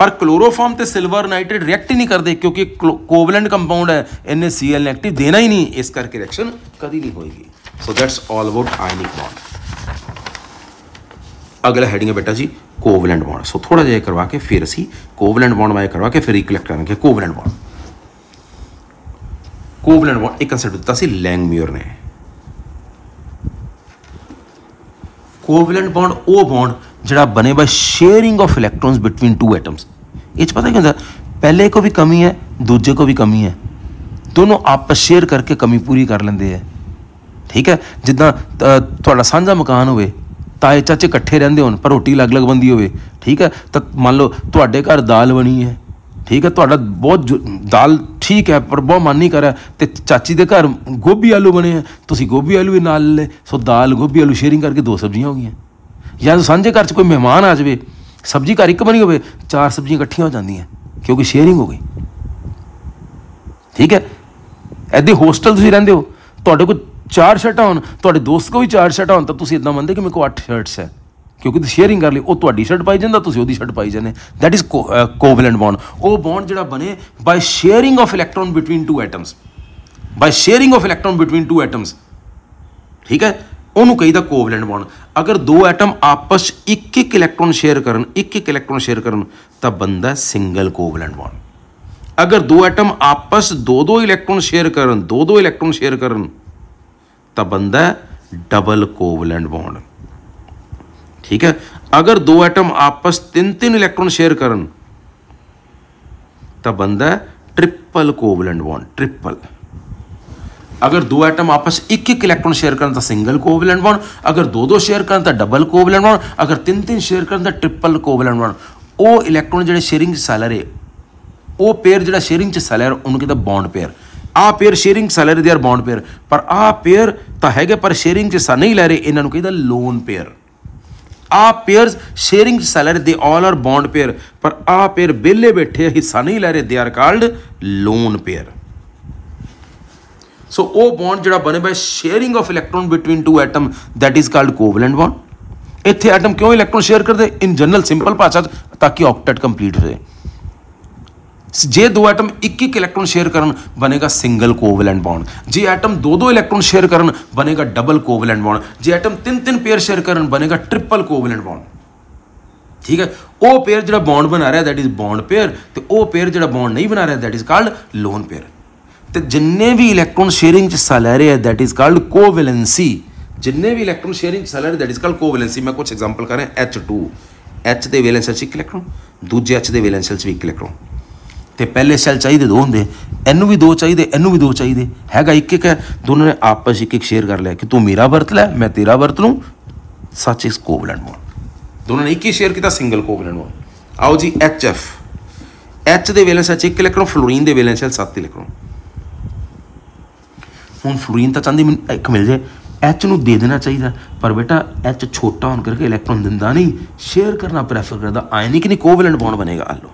ਪਰ ਕਲੋਰੋਫਾਰਮ ਤੇ ਸਿਲਵਰ ਨਾਈਟ੍ਰੇਟ ਰਿਐਕਟ ਹੀ ਨਹੀਂ ਕਰਦੇ ਕਿਉਂਕਿ ਕੋਵਲੈਂਟ ਕੰਪਾਊਂਡ ਹੈ NaCl ਨੈਗੇਟਿਵ ਦੇਣਾ ਹੀ ਨਹੀਂ, ਇਸ ਕਰਕੇ ਰਿਐਕਸ਼ਨ ਕਦੀ ਨਹੀਂ ਹੋਏਗੀ। So that's all about ionic bond ਅਗਲਾ ਹੈਡਿੰਗ ਹੈ ਬੇਟਾ ਜੀ ਕੋਵਲੈਂਟ ਬੌਂਡ ਸੋ ਥੋੜਾ ਜਿਹਾ ਕਰਵਾ ਕੇ ਫਿਰ ਅਸੀਂ ਕੋਵਲੈਂਟ ਬੌਂਡ ਬਾਰੇ ਕਰਵਾ ਕੇ ਫਿਰ ਰਿਕਲੈਕਟ ਕਰਾਂਗੇ ਕੋਵਲੈਂਟ ਬੌਂਡ ਕੋਵਲੈਂਟ ਬੌਂਡ ਇੱਕ ਕਨਸੈਪਟ ਦਿੱਤਾ ਸੀ ਲੈਂਗਮਿਊਰ ਨੇ। ਕੋਵਲੈਂਟ ਬੌਂਡ ਉਹ ਬੌਂਡ ਜਿਹੜਾ ਬਣੇ by sharing of electrons between two atoms ਇਹ ਚ ਪਤਾ ਕੀ ਹੁੰਦਾ? ਪਹਿਲੇ ਕੋ ਵੀ ਕਮੀ ਹੈ, ਦੂਜੇ ਕੋ ਵੀ ਕਮੀ ਹੈ। ਦੋਨੋਂ ਆਪਸ ਸ਼ੇਅਰ ਕਰਕੇ ਕਮੀ ਪੂਰੀ ਕਰ ਲੈਂਦੇ ਆ ਠੀਕ ਹੈ? ਜਿੱਦਾਂ ਤੁਹਾਡਾ ਸਾਂਝਾ ਮਕਾਨ ਹੋਵੇ ਤਾਏ ਚਾਚੇ ਇਕੱਠੇ ਰਹਿੰਦੇ ਹੋਣ, ਪਰ ਰੋਟੀ ਅਲੱਗ-ਅਲੱਗ ਬੰਦੀ ਹੋਵੇ। ਠੀਕ ਹੈ? ਤਾਂ ਮੰਨ ਲਓ, ਤੁਹਾਡੇ ਘਰ ਦਾਲ ਬਣੀ ਹੈ। ਠੀਕ ਹੈ? ਤੁਹਾਡਾ ਬਹੁਤ ਦਾਲ ਠੀਕ ਹੈ, ਪਰ ਬਹੁਤ ਮਨ ਨਹੀਂ ਕਰਾ ਰਿਹਾ। ਤੇ ਚਾਚੀ ਦੇ ਘਰ ਗੋਭੀ ਆਲੂ ਬਣੇ ਆ ਤੁਸੀਂ ਗੋਭੀ ਆਲੂ ਵੀ ਨਾਲ ਲੈ, ਸੋ ਦਾਲ, ਗੋਭੀ ਆਲੂ ਸ਼ੇਅਰਿੰਗ ਕਰਕੇ ਦੋ ਸਬਜ਼ੀਆਂ ਹੋ ਗਈਆਂ। ਜਾਂ ਸਾਂਝੇ ਘਰ 'ਚ ਕੋਈ ਮਹਿਮਾਨ ਆ ਜਾਵੇ, ਸਬਜ਼ੀ ਘਰ ਇੱਕ ਬਣੀ ਹੋਵੇ, ਚਾਰ ਸਬਜ਼ੀਆਂ ਇਕੱਠੀਆਂ ਹੋ ਜਾਂਦੀਆਂ, ਕਿਉਂਕਿ ਸ਼ੇਅਰਿੰਗ ਹੋ ਗਈ। ਠੀਕ ਹੈ? ਐਦੇ ਹੋਸਟਲ ਤੁਸੀਂ ਰਹਿੰਦੇ ਹੋ, ਤੁਹਾਡੇ ਕੋਲ ਚਾਰ ਸ਼ਰਟਾਂ ਹੋਣ, ਤੁਹਾਡੇ ਦੋਸਤ ਕੋਲ ਵੀ ਚਾਰ ਸ਼ਰਟਾਂ ਹੋਣ, ਤਾਂ ਤੁਸੀਂ ਇਦਾਂ ਮੰਨਦੇ ਕਿ ਮੇਰੇ ਕੋਲ 8 ਸ਼ਰਟਸ ਹੈ। ਕਿਉਂਕਿ ਤੁਸੀਂ ਸ਼ੇਅਰਿੰਗ ਕਰ ਲਈ ਉਹ ਤੁਹਾਡੀ ਸ਼ਰਟ ਪਾਈ ਜਾਂਦਾ, ਤੁਸੀਂ ਉਹਦੀ ਸ਼ਰਟ ਪਾਈ ਜਾਂਦੇ ਦੈਟ ਇਜ਼ ਕੋਵਲੈਂਟ ਬੌਂਡ ਉਹ ਬੌਂਡ ਜਿਹੜਾ ਬਣੇ by sharing of electron between two atoms by sharing of electron between two atoms ਠੀਕ ਹੈ? ਉਹਨੂੰ ਕਹੀਦਾ ਕੋਵਲੈਂਟ ਬੌਂਡ ਅਗਰ ਦੋ ਐਟਮ ਆਪਸ ਇੱਕ ਇੱਕ ਇਲੈਕਟ੍ਰੋਨ ਸ਼ੇਅਰ ਕਰਨ ਇੱਕ ਇੱਕ ਇਲੈਕਟ੍ਰੋਨ ਸ਼ੇਅਰ ਕਰਨ, ਤਾਂ ਬੰਦਾ ਸਿੰਗਲ ਕੋਵਲੈਂਟ ਬੌਂਡ ਅਗਰ ਦੋ ਐਟਮ ਆਪਸ ਦੋ ਦੋ ਇਲੈਕਟ੍ਰੋਨ ਸ਼ੇਅਰ ਕਰਨ ਦੋ ਦੋ ਇਲੈਕਟ੍ਰੋਨ ਸ਼ੇਅਰ ਕਰਨ, ਤਾਂ ਬੰਦਾ ਡਬਲ ਕੋਵਲੈਂਟ ਬੌਂਡ ਠੀਕ ਹੈ? ਅਗਰ ਦੋ ਐਟਮ ਆਪਸ ਤਿੰਨ ਤਿੰਨ ਇਲੈਕਟ੍ਰੋਨ ਸ਼ੇਅਰ ਕਰਨ, ਤਾਂ ਬੰਦਾ ਟ੍ਰਿਪਲ ਕੋਵਲੈਂਟ ਬੌਂਡ ਟ੍ਰਿਪਲ। ਅਗਰ ਦੋ ਐਟਮ ਆਪਸ ਇੱਕ ਇੱਕ ਇਲੈਕਟ੍ਰੋਨ ਸ਼ੇਅਰ ਕਰਨ ਤਾਂ ਸਿੰਗਲ ਕੋਵਲੈਂਟ ਬੌਂਡ ਅਗਰ ਦੋ ਦੋ ਸ਼ੇਅਰ ਕਰਨ ਤਾਂ ਡਬਲ ਕੋਵਲੈਂਟ ਬੌਂਡ ਅਗਰ ਤਿੰਨ ਤਿੰਨ ਸ਼ੇਅਰ ਕਰਨ ਤਾਂ ਟ੍ਰਿਪਲ ਕੋਵਲੈਂਟ ਬਣ ਉਹ ਇਲੈਕਟ੍ਰੋਨ ਜਿਹੜੇ ਸ਼ੇਅਰਿੰਗ ਚ ਸੈਲਰੇ ਉਹ ਪੇਅਰ ਜਿਹੜਾ ਸ਼ੇਅਰਿੰਗ ਚ ਸੈਲਰ ਉਹਨੂੰ ਕਹਿੰਦਾ ਬੌਂਡ ਪੇਅਰ ਆ ਪੇਅਰ ਸ਼ੇਅਰਿੰਗ ਸੈਲਰ ਦੇ ਆਰ ਬੌਂਡ ਪੇਅਰ ਪਰ ਆ ਪੇਅਰ ਤਾਂ ਹੈਗੇ, ਪਰ ਸ਼ੇਅਰਿੰਗ ਚ ਸਾ ਨਹੀਂ ਲੈ ਰਹੇ, ਇਹਨਾਂ ਨੂੰ ਕਹਿੰਦਾ ਲੋਨ ਪੇਅਰ ਆ ਪੇਅਰਸ ਸ਼ੇਅਰਿੰਗ ਸੈਲਰ ਦੇ ਆਲ ਆਰ ਬੌਂਡ ਪੇਅਰ ਪਰ ਆ ਪੇਅਰ ਬੇਲੇ ਬੈਠੇ ਹਿੱਸਾ ਨਹੀਂ ਲੈ ਰਹੇ ਦੇ are called lone pair so ਉਹ ਬੌਂਡ ਜਿਹੜਾ ਬਣੇ by sharing of electron between two atom that is called covalent bond ਇੱਥੇ ਐਟਮ ਕਿਉਂ ਇਲੈਕਟ੍ਰੋਨ ਸ਼ੇਅਰ ਕਰਦੇ ਇਨ ਜਨਰਲ ਸਿੰਪਲ ਭਾਸ਼ਾ ਤਾਂ ਕਿ ਆਕਟੇਟ ਕੰਪਲੀਟ ਹੋ ਜਾਏ ਜੇ ਦੋ ਐਟਮ ਇੱਕ ਇੱਕ ਇਲੈਕਟ੍ਰੋਨ ਸ਼ੇਅਰ ਕਰਨ ਬਣੇਗਾ ਸਿੰਗਲ ਕੋਵਲੈਂਟ ਬੌਂਡ ਜੇ ਐਟਮ ਦੋ ਦੋ ਇਲੈਕਟ੍ਰੋਨ ਸ਼ੇਅਰ ਕਰਨ ਬਣੇਗਾ ਡਬਲ ਕੋਵਲੈਂਟ ਬੌਂਡ ਜੇ ਐਟਮ ਤਿੰਨ ਤਿੰਨ ਪੇਅਰ ਸ਼ੇਅਰ ਕਰਨ ਬਣੇਗਾ ਟ੍ਰਿਪਲ ਕੋਵਲੈਂਟ ਬੌਂਡ ਠੀਕ ਹੈ ਉਹ ਪੇਅਰ ਜਿਹੜਾ ਬੌਂਡ ਬਣਾ ਰਿਹਾ ਦੈਟ ਇਜ਼ ਬੌਂਡ ਪੇਅਰ ਤੇ ਉਹ ਪੇਅਰ ਜਿਹੜਾ ਬੌਂਡ ਨਹੀਂ ਬਣਾ ਰਿਹਾ that is called lone pair ਤੇ ਜਿੰਨੇ ਵੀ ਇਲੈਕਟ੍ਰੋਨ ਸ਼ੇਅਰਿੰਗ ਚ ਹਿੱਸਾ ਲੈ ਰਹੇ ਆ ਦੈਟ ਇਜ਼ ਕਾਲਡ ਕੋਵੈਲੈਂਸੀ ਜਿੰਨੇ ਵੀ ਇਲੈਕਟ੍ਰੋਨ ਸ਼ੇਅਰਿੰਗ ਚ ਹਿੱਸਾ ਲੈ ਰਹੇ ਦੈਟ ਇਜ਼ ਕਾਲਡ ਕੋਵੈਲੈਂਸੀ ਮੈਂ ਕੁਝ ਐਗਜ਼ਾਮਪਲ ਕਰ ਰਿਹਾ H2 H ਦੇ ਵੈਲੈਂਸ ਵਿੱਚ ਇੱਕ ਇਲੈਕਟ੍ਰੋਨ ਦੂਜੇ H ਦੇ ਵੈਲੈਂਸ ਵਿੱਚ ਵੀ ਇੱਕ ਇਲੈਕਟ੍ਰੋਨ ਤੇ ਪਹਿਲੇ ਸੈੱਲ ਚਾਹੀਦੇ ਦੋ ਹੁੰਦੇ ਇਹਨੂੰ ਵੀ ਦੋ ਚਾਹੀਦੇ ਇਹਨੂੰ ਵੀ ਦੋ ਚਾਹੀਦੇ। ਹੈਗਾ ਇੱਕ ਇੱਕ ਹੈ ਦੋਨਾਂ ਨੇ ਆਪਸ ਇੱਕ ਇੱਕ ਸ਼ੇਅਰ ਕਰ ਲਿਆ ਕਿ ਤੂੰ ਮੇਰਾ ਵਰਤ ਲੈ, ਮੈਂ ਤੇਰਾ ਵਰਤ ਲੂੰ। ਸੱਚ ਇਸ ਕੋਵਲੈਂਟ ਬੌਂਡ ਦੋਨਾਂ ਨੇ ਇੱਕ ਹੀ ਸ਼ੇਅਰ ਕੀਤਾ ਸਿੰਗਲ ਕੋਵਲੈਂਟ ਬੌਂਡ ਆਓ ਜੀ HF H ਦੇ ਵੈਲੈਂਸ ਵਿੱਚ ਇੱਕ ਇਲੈਕਟ੍ਰੋਨ ਫਲੋਰੀਨ ਦੇ ਵੈਲੈਂਸ ਵਿੱਚ ਸੱਤ ਇਲੈਕਟ੍ਰੋਨ ਹੁਣ ਫਲੋਰੀਨ ਤਾਂ ਚਾਹੁੰਦੀ ਮੈਨੂੰ ਇੱਕ ਮਿਲ ਜੇ। H ਨੂੰ ਦੇ ਦੇਣਾ ਚਾਹੀਦਾ। ਪਰ ਬੇਟਾ, H ਛੋਟਾ ਹੋਣ ਕਰਕੇ ਇਲੈਕਟ੍ਰੋਨ ਦਿੰਦਾ ਨਹੀਂ। ਸ਼ੇਅਰ ਕਰਨਾ ਪ੍ਰੈਫਰ ਕਰਦਾ। ਆਇਨਿਕ ਨਹੀਂ ਕੋਵਲੈਂਟ ਬੌਂਡ ਬਣੇਗਾ। ਆ ਲਓ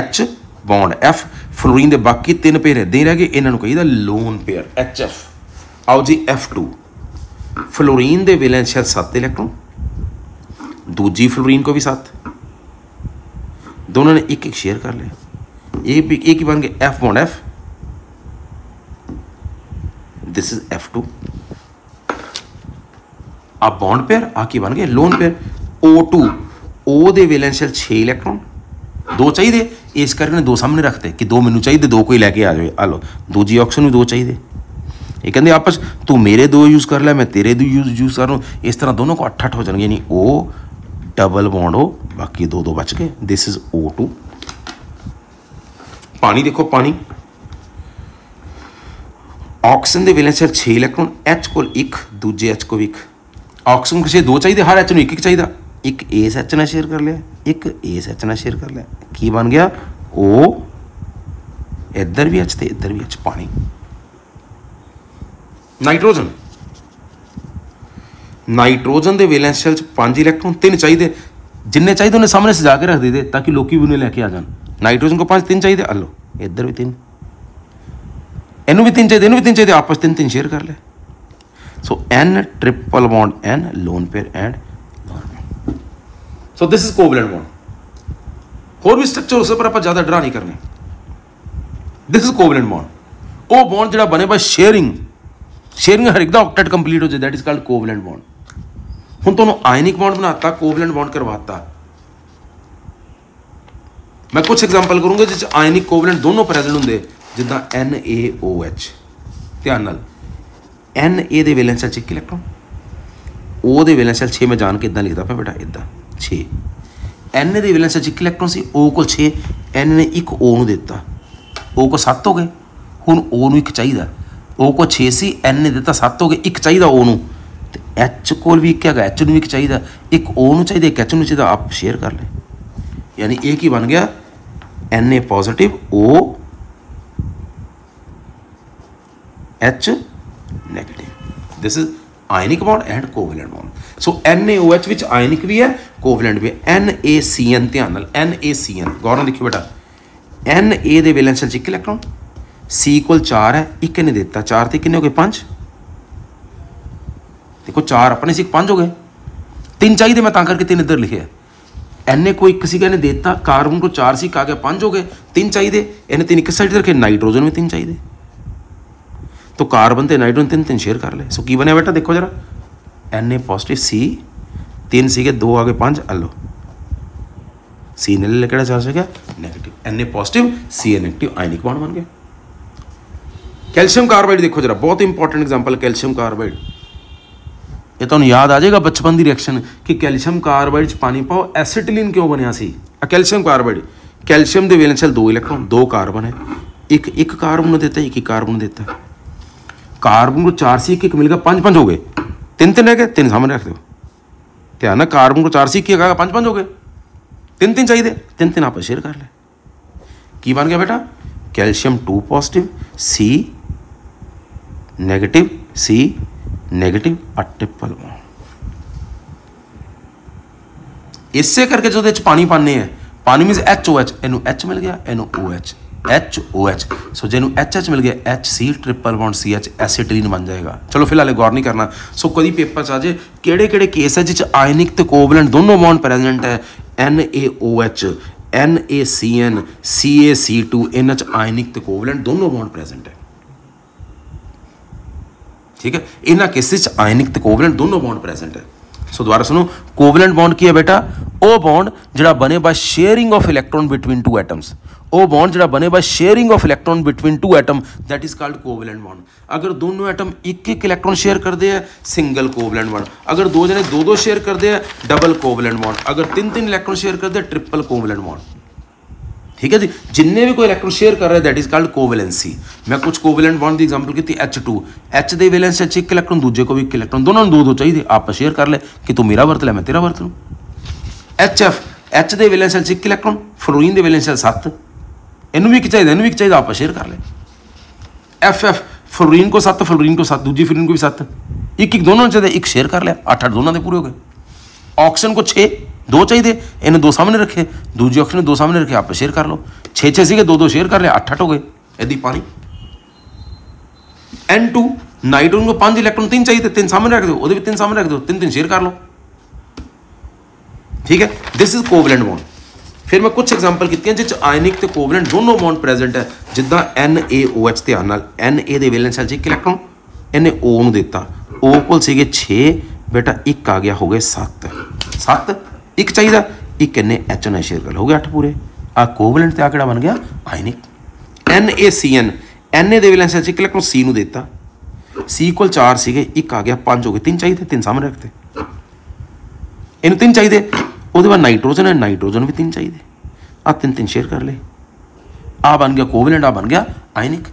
H ਬੌਂਡ ਐਫ ਫਲੋਰੀਨ ਦੇ ਬਾਕੀ ਤਿੰਨ ਪੇਅਰ ਇਦਾਂ ਹੀ ਰਹਿ ਗਏ। ਇਹਨਾਂ ਨੂੰ ਕਹੀਦਾ ਲੋਨ ਪੇਅਰ HF ਆਓ ਜੀ F2 ਫਲੋਰੀਨ ਦੇ ਵੈਲੈਂਸ ਸ਼ੈਲ 7 ਇਲੈਕਟ੍ਰੋਨ ਦੂਜੀ ਫਲੋਰੀਨ ਕੋ ਵੀ 7 ਦੋਨਾਂ ਨੇ ਇੱਕ ਇੱਕ ਸ਼ੇਅਰ ਕਰ ਲਿਆ ਇਹ ਵੀ ਇਹ ਕੀ ਬਣ ਗਿਆ F bond F this is F2 ਆ ਬੌਂਡ ਪੇਅਰ ਆ ਕੀ ਬਣ ਗਏ? ਲੋਨ ਪੇਅਰ O2 O ਦੇ ਵੈਲੈਂਸ ਸ਼ੈਲ 6 ਇਲੈਕਟ੍ਰੋਨ ਦੋ ਚਾਹੀਦੇ। ਇਸ ਕਰਕੇ ਨੇ ਦੋ ਸਾਹਮਣੇ ਰੱਖਤੇ ਕਿ ਦੋ ਮੈਨੂੰ ਚਾਹੀਦੇ, ਦੋ ਕੋਈ ਲੈ ਕੇ ਆ ਜਾਵੇ। ਆ ਲਓ, ਦੂਜੀ ਆਕਸ਼ਨ ਨੂੰ ਦੋ ਚਾਹੀਦੇ। ਇਹ ਕਹਿੰਦੇ ਆਪਸ, ਤੂੰ ਮੇਰੇ ਦੋ ਯੂਜ਼ ਕਰ ਲੈ, ਮੈਂ ਤੇਰੇ ਦੋ ਯੂਜ਼ ਯੂਜ਼ ਕਰ ਲੂੰ ਇਸ ਤਰ੍ਹਾਂ ਦੋਨੋਂ ਕੋ 8 8 ਹੋ ਜਾਣਗੇ ਨਹੀਂ ਉਹ ਡਬਲ ਬੌਂਡ ਹੋ, ਬਾਕੀ ਦੋ ਦੋ ਬਚ ਗਏ। ਦਿਸ ਇਜ਼ O2 ਪਾਣੀ ਦੇਖੋ, ਪਾਣੀ। ਆਕਸੀਜਨ ਦੇ ਵੈਲੈਂਸ 6 ਇਲੈਕਟ੍ਰੋਨ H ਕੋਲ ਇੱਕ, ਦੂਜੇ H ਕੋਲ ਇੱਕ। ਆਕਸੀਜਨ ਕਿਸੇ ਦੋ ਚਾਹੀਦੇ, ਹਰ H ਨੂੰ ਇੱਕ ਇੱਕ ਚਾਹੀਦਾ। ਇੱਕ ਏਸ H ਨਾਲ ਸ਼ੇਅਰ ਕਰ ਲਿਆ, ਇੱਕ ਏਸ H ਨਾਲ ਸ਼ੇਅਰ ਕਰ ਲਿਆ। ਕੀ ਬਣ ਗਿਆ? O, ਇੱਧਰ ਵੀ H ਤੇ ਇੱਧਰ ਵੀ H ਪਾਣੀ। ਨਾਈਟ੍ਰੋਜਨ ਨਾਈਟ੍ਰੋਜਨ ਦੇ ਵੈਲੈਂਸ ਸ਼ੈਲ ਚ 5 ਇਲੈਕਟ੍ਰੋਨ ਤਿੰਨ ਚਾਹੀਦੇ। ਜਿੰਨੇ ਚਾਹੀਦੇ ਉਹਨੇ ਸਾਹਮਣੇ ਸਜਾ ਕੇ ਰੱਖ ਦੇ ਤਾਂ ਕਿ ਲੋਕੀ ਵੀ ਉਹਨੇ ਲੈ ਕੇ ਆ ਜਾਣ। ਨਾਈਟ੍ਰੋਜਨ ਕੋ 5 ਤਿੰਨ ਚਾਹੀਦੇ। ਆ ਲਓ, ਇੱਧਰ ਵੀ ਤਿੰਨ। ਇਹਨੂੰ ਵੀ ਤਿੰਨ ਚਾਹੀਦੇ, ਇਹਨੂੰ ਵੀ ਤਿੰਨ ਚਾਹੀਦੇ, ਆਪਸ ਤਿੰਨ ਤਿੰਨ ਸ਼ੇਅਰ ਕਰ ਲੈ। So n triple bond n lone pair and so this is covalent bond ਹੋਰ ਵੀ ਸਟਰਕਚਰ ਉਸੇ ਪਰ ਆਪਾਂ ਜ਼ਿਆਦਾ ਡਰਾ ਨਹੀਂ ਕਰਨੇ। ਦਿਸ ਇਜ਼ ਕੋਵਲੈਂਟ ਬੌਂਡ ਉਹ ਬੌਂਡ ਜਿਹੜਾ ਬਣੇ ਬਾਈ ਸ਼ੇਅਰਿੰਗ ਸ਼ੇਅਰਿੰਗ ਹਰ ਇੱਕ ਦਾ ਆਕਟੇਟ ਕੰਪਲੀਟ ਹੋ ਜਾਏ that is called covalent bond ਹੁਣ ਤੁਹਾਨੂੰ ਆਇਨਿਕ ਬੌਂਡ ਬਣਾਤਾ ਕੋਵਲੈਂਟ ਬੌਂਡ ਕਰਵਾਤਾ। ਮੈਂ ਕੁਝ ਐਗਜ਼ਾਮਪਲ ਕਰੂੰਗਾ ਜਿਸ ਚ ਆਇਨਿਕ ਕੋਵਲੈਂਟ ਦੋਨੋਂ ਪ੍ਰੈਜ਼ੈਂਟ ਹੁੰਦੇ। ਜਿੱਦਾਂ NaOH ਧਿਆਨ ਨਾਲ। Na ਦੇ ਵੈਲੈਂਸ ਚ ਇੱਕ ਇਲੈਕਟ੍ਰੋਨ O ਦੇ ਵੈਲੈਂਸ 6 ਮੈਂ ਜਾਣ ਕੇ ਇਦਾਂ ਲਿਖਦਾ ਪਿਆ ਬੇਟਾ, ਇਦਾਂ 6 Na ਦੇ ਵੈਲੈਂਸ ਚ ਇੱਕ ਇਲੈਕਟ੍ਰੋਨ ਸੀ, O ਕੋਲ 6 N ਨੇ ਇੱਕ O ਨੂੰ ਦਿੱਤਾ। O ਕੋਲ 7 ਹੋ ਗਏ, ਹੁਣ O ਨੂੰ ਇੱਕ ਚਾਹੀਦਾ। O ਕੋਲ 6 ਸੀ, N ਨੇ ਦਿੱਤਾ 7 ਹੋ ਗਏ, ਇੱਕ ਚਾਹੀਦਾ O ਨੂੰ। ਤੇ H ਕੋਲ ਵੀ ਇੱਕ ਹੈਗਾ, H ਨੂੰ ਵੀ ਇੱਕ ਚਾਹੀਦਾ। ਇੱਕ O ਨੂੰ ਚਾਹੀਦਾ, ਇੱਕ H ਨੂੰ ਚਾਹੀਦਾ, ਆਪ ਸ਼ੇਅਰ ਕਰ ਲੈ। ਯਾਨੀ ਇਹ ਕੀ ਬਣ ਗਿਆ? Na positive O H negative. This is ionic bond and covalent bond. So NaOH ਵਿੱਚ ਆਇਨਿਕ ਵੀ ਹੈ, covalent ਵੀ ਹੈ। NaCN ਧਿਆਨ ਨਾਲ NaCN ਗੌਰ ਨਾਲ ਦੇਖਿਓ ਬੇਟਾ। Na ਦੇ ਵੈਲੈਂਸ ਵਿੱਚ ਇੱਕ ਇਲੈਕਟ੍ਰੋਨ C ਕੋਲ 4 ਹੈ, ਇੱਕ ਨੇ ਦਿੱਤਾ। 4 ਤੇ ਕਿੰਨੇ ਹੋ ਗਏ? 5 ਦੇਖੋ 4 ਆਪਣੇ ਸੀ 5 ਹੋ ਗਏ। ਤਿੰਨ ਚਾਹੀਦੇ, ਮੈਂ ਤਾਂ ਕਰਕੇ ਤਿੰਨ ਇੱਧਰ ਲਿਖਿਆ। ਐਨੇ ਕੋਈ ਇੱਕ ਸੀਗਾ, ਇਹਨੇ ਦਿੱਤਾ। ਕਾਰਬਨ ਕੋ 4 ਸੀ ਕਾ ਗਿਆ 5 ਹੋ ਗਏ। ਤਿੰਨ ਚਾਹੀਦੇ। ਇਹਨੇ ਤਿੰਨ ਇੱਕ ਸਾਈਡ ਤੇ ਰੱਖੇ। ਨਾਈਟ੍ਰੋਜਨ ਵੀ ਤਿੰਨ ਚਾਹੀਦੇ। तो ਕਾਰਬਨ ਤੇ ਨਾਈਟ੍ਰੋਜਨ ਤਿੰਨ ਤਿੰਨ ਸ਼ੇਅਰ ਕਰ ਲਏ ਸੋ ਕੀ ਬਣਿਆ ਬੇਟਾ? ਦੇਖੋ ਜਰਾ। ਐਨ ਏ ਪੋਜ਼ਿਟਿਵ ਸੀ ਤਿੰਨ ਸੀਗੇ, ਦੋ ਆ ਗਏ, ਪੰਜ ਹਲੋ C ਨਾਲ ਕਿਹੜਾ ਚਾਰਜ ਹੋ ਗਿਆ negative Na positive C negative ionic bond ਬਣ ਗਿਆ। ਕੈਲਸ਼ੀਅਮ ਕਾਰਬਾਈਡ ਦੇਖੋ ਜਰਾ। ਬਹੁਤ ਇੰਪੋਰਟੈਂਟ ਐਗਜ਼ਾਮਪਲ ਕੈਲਸ਼ੀਅਮ ਕਾਰਬਾਈਡ। ਇਹ ਤੁਹਾਨੂੰ ਯਾਦ ਆ ਜਾਏਗਾ ਬਚਪਨ ਦੀ ਰਿਐਕਸ਼ਨ ਕਿ ਕੈਲਸ਼ੀਅਮ ਕਾਰਬਾਈਡ ਚ ਪਾਣੀ ਪਾਓ ਐਸੀਟਿਲਿਨ ਕਿਉਂ ਬਣਿਆ ਸੀ? ਆ ਕੈਲਸ਼ੀਅਮ ਕਾਰਬਾਈਡ। ਕੈਲਸ਼ੀਅਮ ਦੇ ਵੈਲੈਂਸ ਦੋ ਇਲੈਕਟ੍ਰੋਨ ਦੋ ਕਾਰਬਨ ਹੈ। ਇੱਕ ਇੱਕ ਕਾਰਬਨ ਨੂੰ ਦਿੱਤਾ, ਇੱਕ ਇੱਕ ਕਾਰਬਨ ਨੂੰ ਦਿੱਤਾ। ਕਾਰਬਨ ਨੂੰ 4 ਸੀ ਇੱਕ ਇੱਕ ਮਿਲ ਗਿਆ 5 5 ਹੋ ਗਏ। ਤਿੰਨ ਤਿੰਨ ਰਹਿ ਗਏ ਤਿੰਨ ਸਾਹਮਣੇ ਰੱਖ ਦਿਓ। ਧਿਆਨ ਨਾਲ ਕਾਰਬਨ ਨੂੰ 4 ਸੀ ਇੱਕ ਹੈਗਾ 5 5 ਹੋ ਗਏ। ਤਿੰਨ ਤਿੰਨ ਚਾਹੀਦੇ, ਤਿੰਨ ਤਿੰਨ ਆਪਾਂ ਸ਼ੇਅਰ ਕਰ ਲੈ ਕੀ ਬਣ ਗਿਆ ਬੇਟਾ? Calcium 2 positive C negative C negative ਆ ਟ੍ਰਿਪਲ ਇਸੇ ਕਰਕੇ ਜਦੋਂ ਇਹ ਚ ਪਾਣੀ ਪਾਣੇ ਆ, ਪਾਣੀ ਮੀਨਸ HOH ਇਹਨੂੰ H ਮਿਲ ਗਿਆ, ਇਹਨੂੰ OH HOH ਸੋ ਜਿਹਨੂੰ HH ਮਿਲ ਗਿਆ H C triple bond H ਐਸਿਟਰੀਨ ਬਣ ਜਾਏਗਾ। ਚਲੋ, ਫਿਲਹਾਲ ਗੌਰ ਨਹੀਂ ਕਰਨਾ। ਸੋ ਕਦੀ ਪੇਪਰ ਚ ਆ ਜੇ ਕਿਹੜੇ ਕਿਹੜੇ ਕੇਸ ਹੈ ਜਿਸ ਚ ਆਇਨਿਕ ਤੇ ਕੋਵਲੈਂਟ ਦੋਨੋਂ ਬੌਂਡ ਪ੍ਰੈਜ਼ੈਂਟ ਹੈ? N A O H N A C N C A C CaC2 ਇਹਨਾਂ ਚ ਆਇਨਿਕ ਤੇ ਕੋਵਲੈਂਟ ਦੋਨੋਂ ਬੌਂਡ ਪ੍ਰੈਜ਼ੈਂਟ ਹੈ। ਠੀਕ ਹੈ? ਇਹਨਾਂ ਕੇਸਿਸ ਚ ਆਇਨਿਕ ਤੇ ਕੋਵਲੈਂਟ ਦੋਨੋਂ ਬੌਂਡ ਪ੍ਰੈਜ਼ੈਂਟ ਹੈ। ਸੋ ਦੁਬਾਰਾ ਸੁਣੋ ਕੋਵਲੈਂਟ ਬੌਂਡ ਕੀ ਹੈ ਬੇਟਾ? ਉਹ ਬੌਂਡ ਜਿਹੜਾ ਬਣੇ by sharing of electron between two atoms ਉਹ ਬੌਂਡ ਜਿਹੜਾ ਬਣੇ by sharing of electron between two atom that is called covalent bond ਅਗਰ ਦੋਨੋਂ ਐਟਮ ਇੱਕ ਇੱਕ ਇਲੈਕਟ੍ਰੋਨ ਸ਼ੇਅਰ ਕਰਦੇ ਆ ਸਿੰਗਲ ਕੋਵਲੈਂਟ ਬੌਂਡ ਅਗਰ ਦੋ ਜਣੇ ਦੋ ਦੋ ਸ਼ੇਅਰ ਕਰਦੇ ਆ ਡਬਲ ਕੋਵੈਲੈਂਟ ਬੌਂਡ ਅਗਰ ਤਿੰਨ ਤਿੰਨ ਇਲੈਕਟ੍ਰੋਨ ਸ਼ੇਅਰ ਕਰਦੇ ਆ ਟ੍ਰਿਪਲ ਕੋਵਲੈਂਟ ਬੌਂਡ ਠੀਕ ਹੈ ਜੀ? ਜਿੰਨੇ ਵੀ ਕੋਈ ਇਲੈਕਟ੍ਰੋਨ ਸ਼ੇਅਰ ਕਰ ਰਿਹਾ ਦੈਟ ਇਜ਼ ਕਾਲਡ ਕੋਵੈਲੈਂਸੀ ਮੈਂ ਕੁਝ ਕੋਵੈਲੈਂਟ ਬੌਂਡ ਦੀ ਐਗਜ਼ਾਮਪਲ ਕੀਤੀ H2 H ਦੇ ਵੈਲੈਂਸ ਵਿੱਚ ਇੱਕ ਇਲੈਕਟ੍ਰੋਨ ਦੂਜੇ ਕੋ ਵੀ ਇੱਕ ਇਲੈਕਟ੍ਰੋਨ ਦੋਨਾਂ ਨੂੰ ਦੋ ਦੋ ਚਾਹੀਦੇ ਆਪਸ ਸ਼ੇਅਰ ਕਰ ਲੈ, ਕਿ ਤੂੰ ਮੇਰਾ ਵਰਤ ਲੈ, ਮੈਂ ਤੇਰਾ ਵਰਤ ਲੂੰ HF H ਦੇ ਵੈਲੈਂਸ 'ਚ ਇੱਕ ਇਲੈਕਟ੍ਰੋਨ ਫਲੋਰੀਨ ਦੇ ਵੈਲੈਂਸ ਵਿੱਚ 7 ਇਹਨੂੰ ਵੀ ਇੱਕ ਚਾਹੀਦਾ, ਇਹਨੂੰ ਵੀ ਇੱਕ ਚਾਹੀਦਾ, ਆਪਾਂ ਸ਼ੇਅਰ ਕਰ ਲੈ FF ਫਲੋਰੀਨ ਕੋ 7 ਫਲੋਰੀਨ ਕੋ 7 ਦੂਜੀ ਫਲੋਰੀਨ ਕੋ ਵੀ 7 ਇੱਕ ਇੱਕ ਦੋਨੋਂ ਨੂੰ ਚਾਹੀਦਾ, ਇੱਕ ਸ਼ੇਅਰ ਕਰ ਲਿਆ 8 8 ਦੋਨਾਂ ਦੇ ਪੂਰੇ ਹੋ ਗਏ। ਆਕਸੀਜਨ ਕੋ 6 ਦੋ ਚਾਹੀਦੇ, ਇਹਨੇ ਦੋ ਸਾਹਮਣੇ ਰੱਖੇ, ਦੂਜੀ ਆਕਸੀਜਨ ਦੋ ਸਾਹਮਣੇ ਰੱਖੇ, ਆਪਾਂ ਸ਼ੇਅਰ ਕਰ ਲਓ। 6 6 ਸੀਗੇ, ਦੋ ਦੋ ਸ਼ੇਅਰ ਕਰ ਲਿਆ 8 8 ਹੋ ਗਏ, ਇਹਦੀ ਪਾਣੀ। N2 ਨਾਈਟ੍ਰੋਜਨ ਕੋ 5 ਇਲੈਕਟ੍ਰੋਨ ਤਿੰਨ ਚਾਹੀਦੇ, ਤਿੰਨ ਸਾਹਮਣੇ ਰੱਖ ਦਿਓ, ਉਹਦੇ ਵੀ ਤਿੰਨ ਸਾਹਮਣੇ ਰੱਖ ਦਿਓ, ਤਿੰਨ ਤਿੰਨ ਸ਼ੇਅਰ ਕਰ ਲਓ। ਠੀਕ ਹੈ ਦਿਸ ਇਜ਼ ਕੋਵੈਲੈਂਟ ਬੌਂਡ ਫਿਰ ਮੈਂ ਕੁਝ ਐਗਜ਼ਾਮਪਲ ਕੀਤੀਆਂ ਜਿਸ ਚ ਆਇਨਿਕ ਤੇ ਕੋਵਲੈਂਟ ਦੋਨੋਂ ਬੌਂਡ ਪ੍ਰੈਜ਼ੈਂਟ ਹੈ, ਜਿੱਦਾਂ NaOH ਧਿਆਨ ਨਾਲ। Na ਦੇ ਵੈਲੈਂਸ ਚ ਇੱਕ ਇਲੈਕਟ੍ਰੋਨ ਇਹਨੇ O ਨੂੰ ਦਿੱਤਾ। O ਕੋਲ ਸੀਗੇ 6 ਬੇਟਾ ਇੱਕ ਆ ਗਿਆ, ਹੋ ਗਏ 7 7 ਇੱਕ ਚਾਹੀਦਾ, ਇੱਕ ਇਹਨੇ H ਨਾਲ ਸ਼ੇਅਰ ਕਰ ਹੋ ਗਏ 8 ਪੂਰੇ। ਆ ਕੋਵਲੈਂਟ ਤੇ ਆ ਕਿਹੜਾ ਬਣ ਗਿਆ? ਆਇਨਿਕ। NaCN Na ਦੇ ਵੈਲੈਂਸ ਚ ਇੱਕ ਇਲੈਕਟ੍ਰੋਨ C ਨੂੰ ਦਿੱਤਾ। C ਕੋਲ 4 ਸੀਗੇ, ਇੱਕ ਆ ਗਿਆ 5 ਹੋ ਗਏ, ਤਿੰਨ ਚਾਹੀਦੇ, ਤਿੰਨ ਸਾਹਮਣੇ ਰੱਖਤੇ। ਇਹਨੂੰ ਤਿੰਨ ਚਾਹੀਦੇ ਉਹਦੇ ਬਾਅਦ ਨਾਈਟ੍ਰੋਜਨ ਹੈ, ਨਾਈਟ੍ਰੋਜਨ ਵੀ ਤਿੰਨ ਚਾਹੀਦੇ। ਆ ਤਿੰਨ ਤਿੰਨ ਸ਼ੇਅਰ ਕਰ ਲੈ ਆ ਬਣ ਗਿਆ ਕੋਵੈਲੈਂਟ ਆ ਬਣ ਗਿਆ ਆਇਨਿਕ।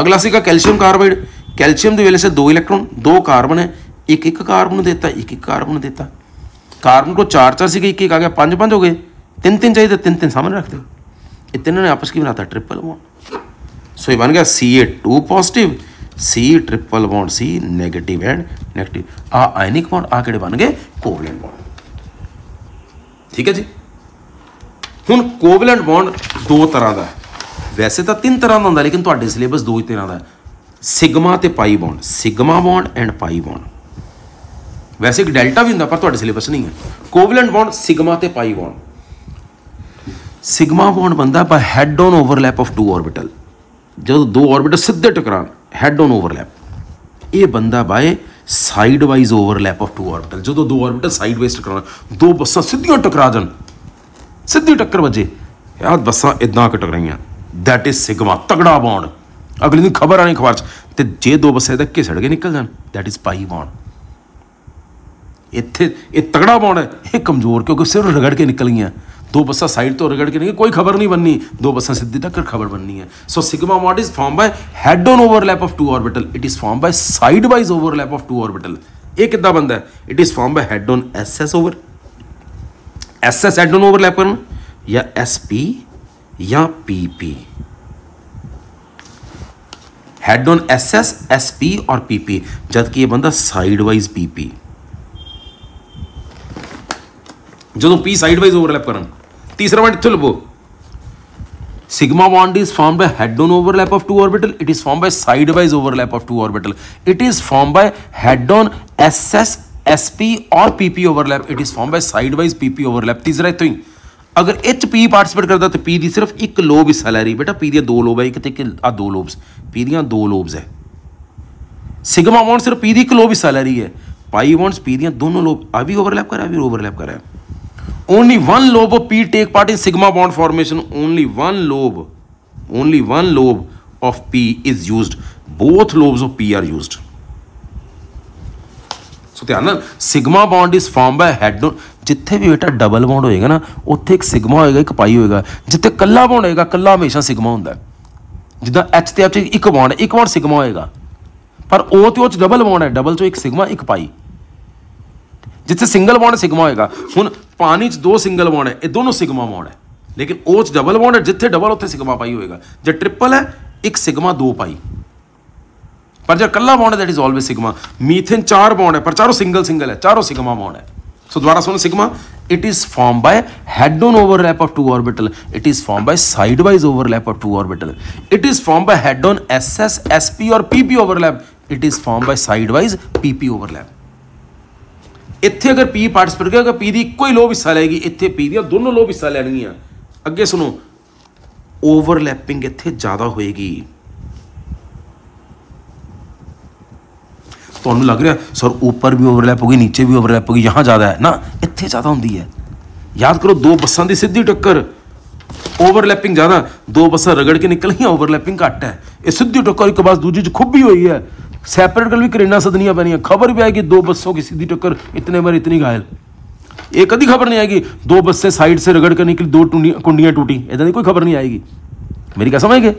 ਅਗਲਾ ਸੀਗਾ ਕੈਲਸ਼ੀਅਮ ਕਾਰਬਾਈਡ। ਕੈਲਸ਼ੀਅਮ ਦੇ ਵੈਲੈਂਸ ਦੋ ਇਲੈਕਟ੍ਰੋਨ, ਦੋ ਕਾਰਬਨ ਹੈ। ਇੱਕ ਇੱਕ ਕਾਰਬਨ ਨੂੰ ਦਿੱਤਾ, ਇੱਕ ਇੱਕ ਕਾਰਬਨ ਨੂੰ ਦਿੱਤਾ। ਕਾਰਬਨ ਕੋ ਚਾਰ ਚਾਰ ਸੀਗੇ, ਇੱਕ ਇੱਕ ਆ ਗਿਆ, ਪੰਜ ਪੰਜ ਹੋ ਗਏ। ਤਿੰਨ ਤਿੰਨ ਚਾਹੀਦੇ, ਤਿੰਨ ਤਿੰਨ ਸਾਹਮਣੇ ਰੱਖ ਦਿਓ। ਇਹ ਤਿੰਨਾਂ ਨੇ ਆਪਸ ਕੀ ਬਣਾਤਾ? ਟ੍ਰਿਪਲ ਬੌਂਡ ਸੋ ਇਹ ਬਣ ਗਿਆ Ca2 positive C triple bond C negative and negative ਆ ਆਇਨਿਕ ਬੌਂਡ ਆ ਕਿਹੜੇ ਬਣ ਗਏ? ਕੋਵੈਲੈਂਟ ਬੌਂਡ ਠੀਕ ਹੈ ਜੀ? ਹੁਣ ਕੋਵਲੈਂਟ ਬੌਂਡ ਦੋ ਤਰ੍ਹਾਂ ਦਾ ਹੈ। ਵੈਸੇ ਤਾਂ ਤਿੰਨ ਤਰ੍ਹਾਂ ਦਾ ਹੁੰਦਾ, ਲੇਕਿਨ ਤੁਹਾਡੇ ਸਿਲੇਬਸ ਦੋ ਹੀ ਤਰ੍ਹਾਂ ਦਾ ਸਿਗਮਾ ਤੇ pi bond, sigma bond and pi bond. ਵੈਸੇ ਇੱਕ ਡੈਲਟਾ ਵੀ ਹੁੰਦਾ, ਪਰ ਤੁਹਾਡੇ ਸਿਲੇਬਸ ਨਹੀਂ ਹੈ। ਕੋਵਲੈਂਟ ਬੌਂਡ, ਸਿਗਮਾ ਤੇ ਪਾਈ ਬੌਂਡ। ਸਿਗਮਾ ਬੌਂਡ ਬੰਦਾ by head on overlap of two orbital ਜਦੋਂ ਦੋ ਆਰਬਿਟਲ ਸਿੱਧੇ ਟਕਰਾਣ ਹੈਡ ਔਨ ਓਵਰਲੈਪ ਇਹ ਬੰਦਾ by side wise overlap of two orbital ਜਦੋਂ ਦੋ ਆਰਬਿਟਲ ਸਾਈਡ ਵਾਈਜ਼ ਟਕਰਾਣ ਦੋ ਬੱਸਾਂ ਸਿੱਧੀਆਂ ਟਕਰਾ ਜਾਣ, ਸਿੱਧੀ ਟੱਕਰ ਵੱਜੇ। ਯਾਰ ਬੱਸਾਂ ਇਦਾਂ ਕਿ ਟਕਰਾਈਆਂ। ਦੈਟ ਇਜ਼ ਸਿਗਮਾ, ਤਗੜਾ ਬੌਂਡ ਅਗਲੇ ਦਿਨ ਖਬਰ ਆਣੀ ਅਖਬਾਰ 'ਚ। ਤੇ ਜੇ ਦੋ ਬੱਸਾਂ ਧੱਕੇ ਸੜ ਕੇ ਨਿਕਲ ਜਾਣ ਦੈਟ ਇਜ਼ ਪਾਈ ਬੌਂਡ ਇੱਥੇ ਇਹ ਤਗੜਾ ਬੌਂਡ ਹੈ, ਇਹ ਕਮਜ਼ੋਰ ਕਿਉਂਕਿ ਸਿਰ ਰਗੜ ਕੇ ਨਿਕਲ ਗਈਆਂ। ਦੋ ਬੱਸਾਂ ਸਾਈਡ ਤੋਂ ਰਗੜ ਕੇ ਨਹੀਂ ਕੋਈ ਖਬਰ ਨਹੀਂ ਬੰਨੀ ਦੋ ਬੱਸਾਂ ਸਿੱਧੀ ਟੱਕਰ ਖਬਰ ਬੰਨੀ ਹੈ so sigma bond is form by head on overlap of two orbital it is form by side wise overlap of two orbital ਇਹ ਕਿੱਦਾਂ ਬੰਦਾ ਹੈ it is form by head on S S over S S head on overlap ਕਰਨ ਜਾਂ ਐਸਪੀ ਜਾਂ P P head on S S S P or P P ਜਦ ਕਿ ਇਹ ਬੰਦਾ ਸਾਈਡ ਵਾਈਜ਼ ਪੀਪੀ ਜਦੋਂ ਪੀ ਸਾਈਡ ਵਾਈਜ਼ ਓਵਰਲੈਪ ਕਰਨ ਤੀਸਰਾ ਪੁਆਇੰਟ ਇੱਥੇ ਲੱਭੋ sigma bond is formed by head on overlap of two orbital it is formed by sidewise overlap of two orbital it is formed by head on ss sp or pp overlap it is formed by sidewise pp overlap ਤੀਸਰਾ ਇੱਥੋਂ ਹੀ ਅਗਰ ਇਹ p ਪਾਰਟਿਸਿਪੇਟ ਕਰਦਾ ਤੇ p ਦੀ ਸਿਰਫ ਇੱਕ ਲੋਬ ਹਿੱਸਾ ਲੈ ਰਹੀ ਬੇਟਾ p ਦੀਆਂ ਦੋ ਲੋਬ ਹੈ ਇੱਕ ਤੇ ਇੱਕ ਆ ਦੋ ਲੋਬਸ p ਦੀਆਂ ਦੋ ਲੋਬਸ ਹੈ ਸਿਗਮਾ ਬੌਂਡ ਸਿਰਫ p ਦੀ ਇੱਕ ਲੋਬ ਹਿੱਸਾ ਲੈ ਰਹੀ ਹੈ ਪਾਈ ਬੌਂਡਸ p ਦੀਆਂ ਦੋਨੋਂ ਲੋਬ ਆ ਵੀ ਓਵਰਲੈਪ ਕਰ ਰਿਹਾ ਵੀ ਓਵਰਲੈਪ ਕਰ ਰਿਹਾ only one lobe of p take part in sigma bond formation. Only one lobe, only one lobe of p is used. Both lobes of p are used. So ਧਿਆਨ ਨਾਲ sigma bond is form by head ਜਿੱਥੇ ਵੀ ਬੇਟਾ ਡਬਲ ਬੌਂਡ ਹੋਏਗਾ ਨਾ ਉੱਥੇ ਇੱਕ ਸਿਗਮਾ ਹੋਏਗਾ ਇੱਕ ਪਾਈ ਹੋਏਗਾ ਜਿੱਥੇ ਕੱਲਾ ਬੌਂਡ ਹੋਏਗਾ ਕੱਲਾ ਹਮੇਸ਼ਾ ਸਿਗਮਾ ਹੁੰਦਾ ਜਿੱਦਾਂ ਐਚ ਤੇ ਐਚ ਇੱਕ ਬੌਂਡ ਇੱਕ ਬੌਂਡ ਸਿਗਮਾ ਹੋਏਗਾ ਪਰ O ਤੇ O ਚ ਡਬਲ ਬੌਂਡ ਹੈ ਡਬਲ ਚੋਂ ਇੱਕ ਸਿਗਮਾ ਇੱਕ ਪਾਈ ਜਿੱਥੇ ਸਿੰਗਲ ਬੌਂਡ ਸਿਗਮਾ ਹੋਏਗਾ ਹੁਣ ਪਾਣੀ 'ਚ ਦੋ ਸਿੰਗਲ ਬੌਂਡ ਹੈ ਇਹ ਦੋਨੋਂ ਸਿਗਮਾ ਬੌਂਡ ਹੈ ਲੇਕਿਨ ਉਹ 'ਚ ਡਬਲ ਬੌਂਡ ਹੈ ਜਿੱਥੇ ਡਬਲ ਉੱਥੇ ਸਿਗਮਾ ਪਾਈ ਹੋਏਗਾ ਜੇ ਟ੍ਰਿਪਲ ਹੈ ਇੱਕ ਸਿਗਮਾ ਦੋ ਪਾਈ ਪਰ ਜੇ ਕੱਲਾ ਬੌਂਡ ਹੈ that is always sigma methane ਚਾਰ ਬੌਂਡ ਹੈ ਪਰ ਚਾਰੋਂ ਸਿੰਗਲ ਸਿੰਗਲ ਹੈ ਚਾਰੋਂ ਸਿਗਮਾ ਬੌਂਡ ਹੈ ਸੋ ਦੁਬਾਰਾ ਸੁਣੋ sigma it is formed by head on overlap of two orbital it is formed by sidewise overlap of two orbital it is formed by head on ss sp or pp overlap it is formed by sidewise pp overlap ਇੱਥੇ ਅਗਰ P ਪਾਰਟਿਸਿਪੇਟ ਕਰੇਗਾ P ਦੀ ਇੱਕੋ ਹੀ ਲੋਬ ਹਿੱਸਾ ਲਏਗੀ, ਇੱਥੇ P ਦੀਆਂ ਦੋਨੋਂ ਲੋਬ ਹਿੱਸਾ ਲੈਣਗੀਆਂ। ਅੱਗੇ ਸੁਣੋ। ਓਵਰਲੈਪਿੰਗ ਇੱਥੇ ਜ਼ਿਆਦਾ ਹੋਏਗੀ। ਤੁਹਾਨੂੰ ਲੱਗ ਰਿਹਾ, ਸਰ, ਉੱਪਰ ਵੀ ਓਵਰਲੈਪ ਹੋਗੀ ਨੀਚੇ ਵੀ ਓਵਰਲੈਪ ਹੋਗੀ ਯਹਾਂ ਜ਼ਿਆਦਾ ਹੈ। ਨਾ, ਇੱਥੇ ਜ਼ਿਆਦਾ ਹੁੰਦੀ ਹੈ। ਯਾਦ ਕਰੋ, ਦੋ ਬੱਸਾਂ ਦੀ ਸਿੱਧੀ ਟੱਕਰ। ਓਵਰਲੈਪਿੰਗ ਜ਼ਿਆਦਾ, ਦੋ ਬੱਸਾਂ ਰਗੜ ਕੇ ਨਿਕਲੀਆਂ ਓਵਰਲੈਪਿੰਗ ਘੱਟ ਹੈ। ਇਹ ਸਿੱਧੀ ਟੱਕਰ ਇੱਕ ਬੱਸ ਦੂਜੀ 'ਚ ਖੁੱਬੀ ਹੋਈ ਹੈ। ਸੈਪਰੇਟ ਕਰ ਵੀ ਕਰੇਨਾ ਸਦਨੀਆਂ ਪੈਣੀਆਂ ਖਬਰ ਵੀ ਆਏਗੀ ਦੋ ਬੱਸੋं की सीधी टक्कर इतने बार इतनी घायल ਇਹ ਕਦੀ ਖਬਰ ਨਹੀਂ ਆਏਗੀ ਦੋ ਬੱਸੇ ਸਾਈਡ ਸੇ ਰਗੜ ਕੇ ਨਿਕਲੀ ਦੋ ਟੁੰਡੀਆਂ ਕੁੰਡੀਆਂ ਟੂਟੀ ਇਦਾਂ ਦੀ ਕੋਈ ਖਬਰ ਨਹੀਂ ਆਏਗੀ ਮੇਰੀ ਗੱਲ ਸਮਝ ਗਏ